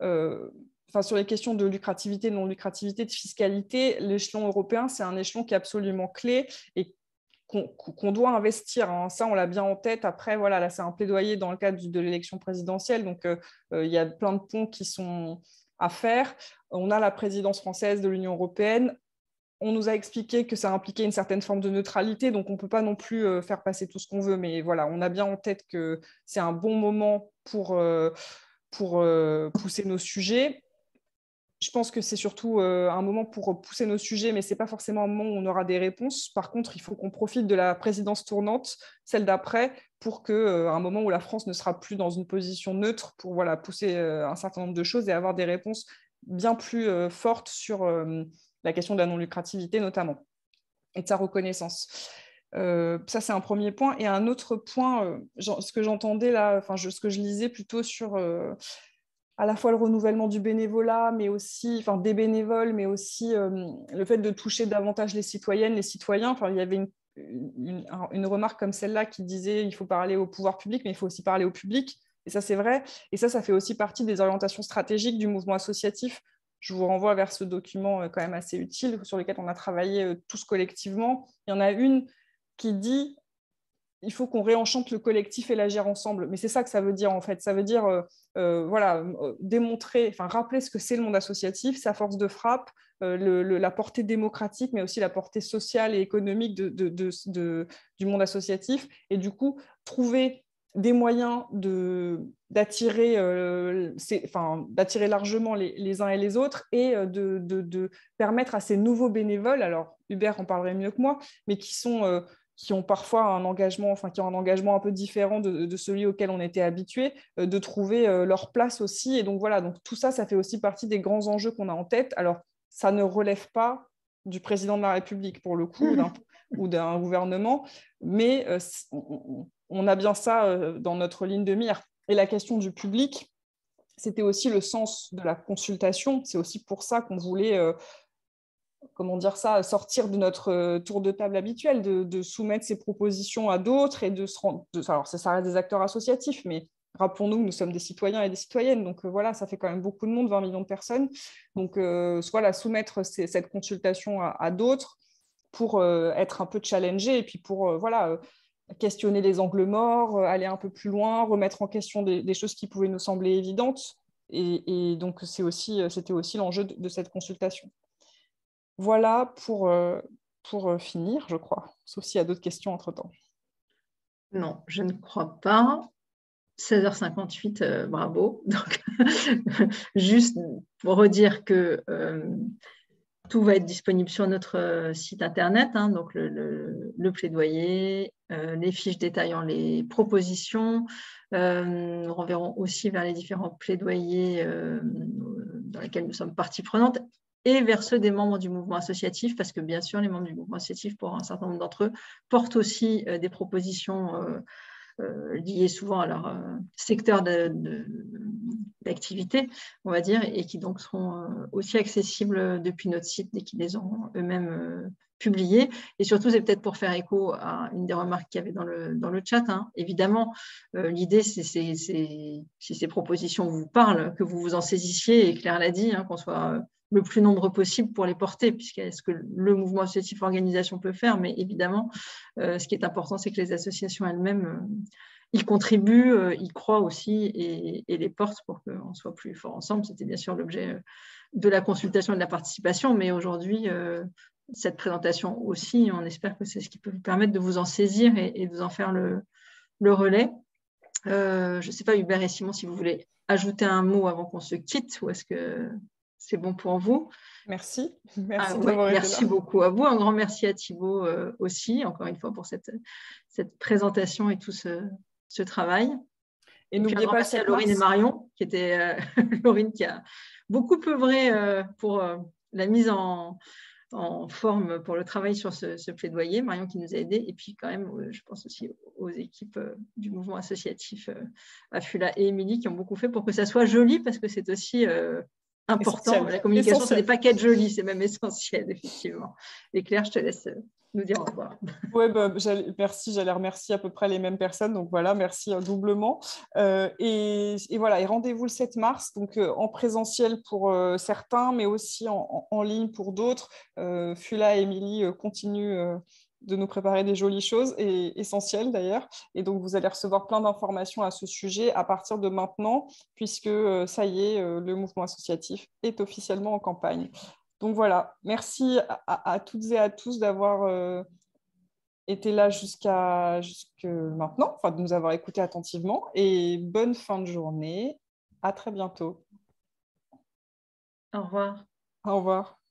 Euh, enfin, sur les questions de lucrativité, de non-lucrativité, de fiscalité, l'échelon européen, c'est un échelon qui est absolument clé et qu'on doit investir. Hein. Ça, on l'a bien en tête. Après, voilà, là, c'est un plaidoyer dans le cadre de l'élection présidentielle. Donc, euh, euh, il y a plein de ponts qui sont à faire. On a la présidence française de l'Union européenne. On nous a expliqué que ça impliquait une certaine forme de neutralité, donc on ne peut pas non plus euh, faire passer tout ce qu'on veut. Mais voilà, on a bien en tête que c'est un bon moment pour, pour pousser nos sujets je pense que c'est surtout euh, un moment pour pousser nos sujets, mais ce n'est pas forcément un moment où on aura des réponses. Par contre, il faut qu'on profite de la présidence tournante, celle d'après, pour qu'à euh, un moment où la France ne sera plus dans une position neutre, pour voilà, pousser euh, un certain nombre de choses et avoir des réponses bien plus fortes sur la question de la non-lucrativité notamment, et de sa reconnaissance. ça, c'est un premier point. Et un autre point, ce que j'entendais là, enfin, ce que je lisais plutôt sur à la fois le renouvellement du bénévolat, mais aussi, enfin des bénévoles, mais aussi euh, le fait de toucher davantage les citoyennes, les citoyens. Enfin, il y avait une, remarque comme celle-là qui disait il faut parler au pouvoir public, mais il faut aussi parler au public. Et ça, c'est vrai. Et ça, ça fait aussi partie des orientations stratégiques du mouvement associatif. Je vous renvoie vers ce document euh, quand même assez utile sur lequel on a travaillé euh, tous collectivement. Il y en a une qui dit il faut qu'on réenchante le collectif et l'agir ensemble. Mais c'est ça que ça veut dire en fait. Ça veut dire euh, euh, voilà, euh, démontrer, enfin rappeler ce que c'est le monde associatif, sa force de frappe, la portée démocratique, mais aussi la portée sociale et économique du monde associatif. Et du coup, trouver des moyens d'attirer enfin, largement les, uns et les autres et de, permettre à ces nouveaux bénévoles, alors Hubert en parlerait mieux que moi, mais qui sont qui ont parfois un engagement, enfin qui ont un engagement un peu différent de, celui auquel on était habitué, euh, de trouver euh, leur place aussi. Et donc voilà, donc tout ça, ça fait aussi partie des grands enjeux qu'on a en tête. Alors, ça ne relève pas du président de la République pour le coup, ou d'un gouvernement, mais euh, on, a bien ça dans notre ligne de mire. Et la question du public, c'était aussi le sens de la consultation. C'est aussi pour ça qu'on voulait comment dire ça, sortir de notre euh, tour de table habituel, de, soumettre ces propositions à d'autres et de se rendre. alors, ça, reste des acteurs associatifs, mais rappelons-nous nous sommes des citoyens et des citoyennes. Donc, euh, voilà, ça fait quand même beaucoup de monde, 20 millions de personnes. Donc, euh, soit la soumettre cette consultation à, d'autres pour être un peu challengé et puis pour, voilà questionner les angles morts, aller un peu plus loin, remettre en question des, choses qui pouvaient nous sembler évidentes. Et, donc, c'était aussi, aussi l'enjeu de, cette consultation. Voilà pour, euh, euh, finir, je crois, sauf s'il y a d'autres questions entre-temps. Non, je ne crois pas. 16h58, euh, bravo. Donc, juste pour redire que tout va être disponible sur notre site internet, hein, donc le, plaidoyer, les fiches détaillant les propositions. nous renverrons aussi vers les différents plaidoyers dans lesquels nous sommes partie prenante et vers ceux des membres du mouvement associatif, parce que bien sûr, les membres du mouvement associatif, pour un certain nombre d'entre eux, portent aussi euh, des propositions euh, liés souvent à leur secteur d'activité, on va dire, et qui donc seront aussi accessibles depuis notre site dès qu'ils les ont eux-mêmes publiés. Et surtout, c'est peut-être pour faire écho à une des remarques qu'il y avait dans le, dans le chat. Hein. Évidemment, l'idée, c'est si ces propositions vous parlent, que vous vous en saisissiez, et Claire l'a dit, hein, qu'on soit le plus nombreux possible pour les porter, puisque ce que le mouvement associatif organisation peut faire, mais évidemment, euh, ce qui est important, c'est que les associations elles-mêmes euh, y contribuent, euh, y croient aussi et, les portent pour qu'on soit plus fort ensemble. C'était bien sûr l'objet de la consultation et de la participation, mais aujourd'hui, cette présentation aussi, on espère que c'est ce qui peut vous permettre de vous en saisir et, de vous en faire le, le relais. je ne sais pas, Hubert et Simon, si vous voulez ajouter un mot avant qu'on se quitte, ou est-ce que c'est bon pour vous. Merci. Merci, ah merci beaucoup à vous. Un grand merci à Thibault euh, aussi, encore une fois, pour cette, cette présentation et tout ce, travail. Et, n'oubliez pas merci à Laurine et Marion, qui était euh, Laurine qui a beaucoup œuvré euh, pour la mise en, forme pour le travail sur ce, plaidoyer. Marion qui nous a aidés. Et puis quand même, je pense aussi aux équipes du mouvement associatif Afula et Émilie qui ont beaucoup fait pour que ça soit joli parce que c'est aussi important. La communication, ce n'est pas qu'être joli, c'est même essentiel, effectivement. Et Claire, je te laisse euh, nous dire au revoir. Oui, bah, merci. J'allais remercier à peu près les mêmes personnes. Donc voilà, merci euh, doublement. Euh, et, voilà, et rendez-vous le 7 mars, donc en présentiel pour certains, mais aussi en, en ligne pour d'autres. Fula et Émilie continuent de nous préparer des jolies choses et essentielles d'ailleurs. Et donc, vous allez recevoir plein d'informations à ce sujet à partir de maintenant, puisque euh, ça y est, euh, le mouvement associatif est officiellement en campagne. Donc voilà, merci à, toutes et à tous d'avoir euh, été là jusqu'à maintenant, enfin de nous avoir écoutés attentivement. Et bonne fin de journée. À très bientôt. Au revoir. Au revoir.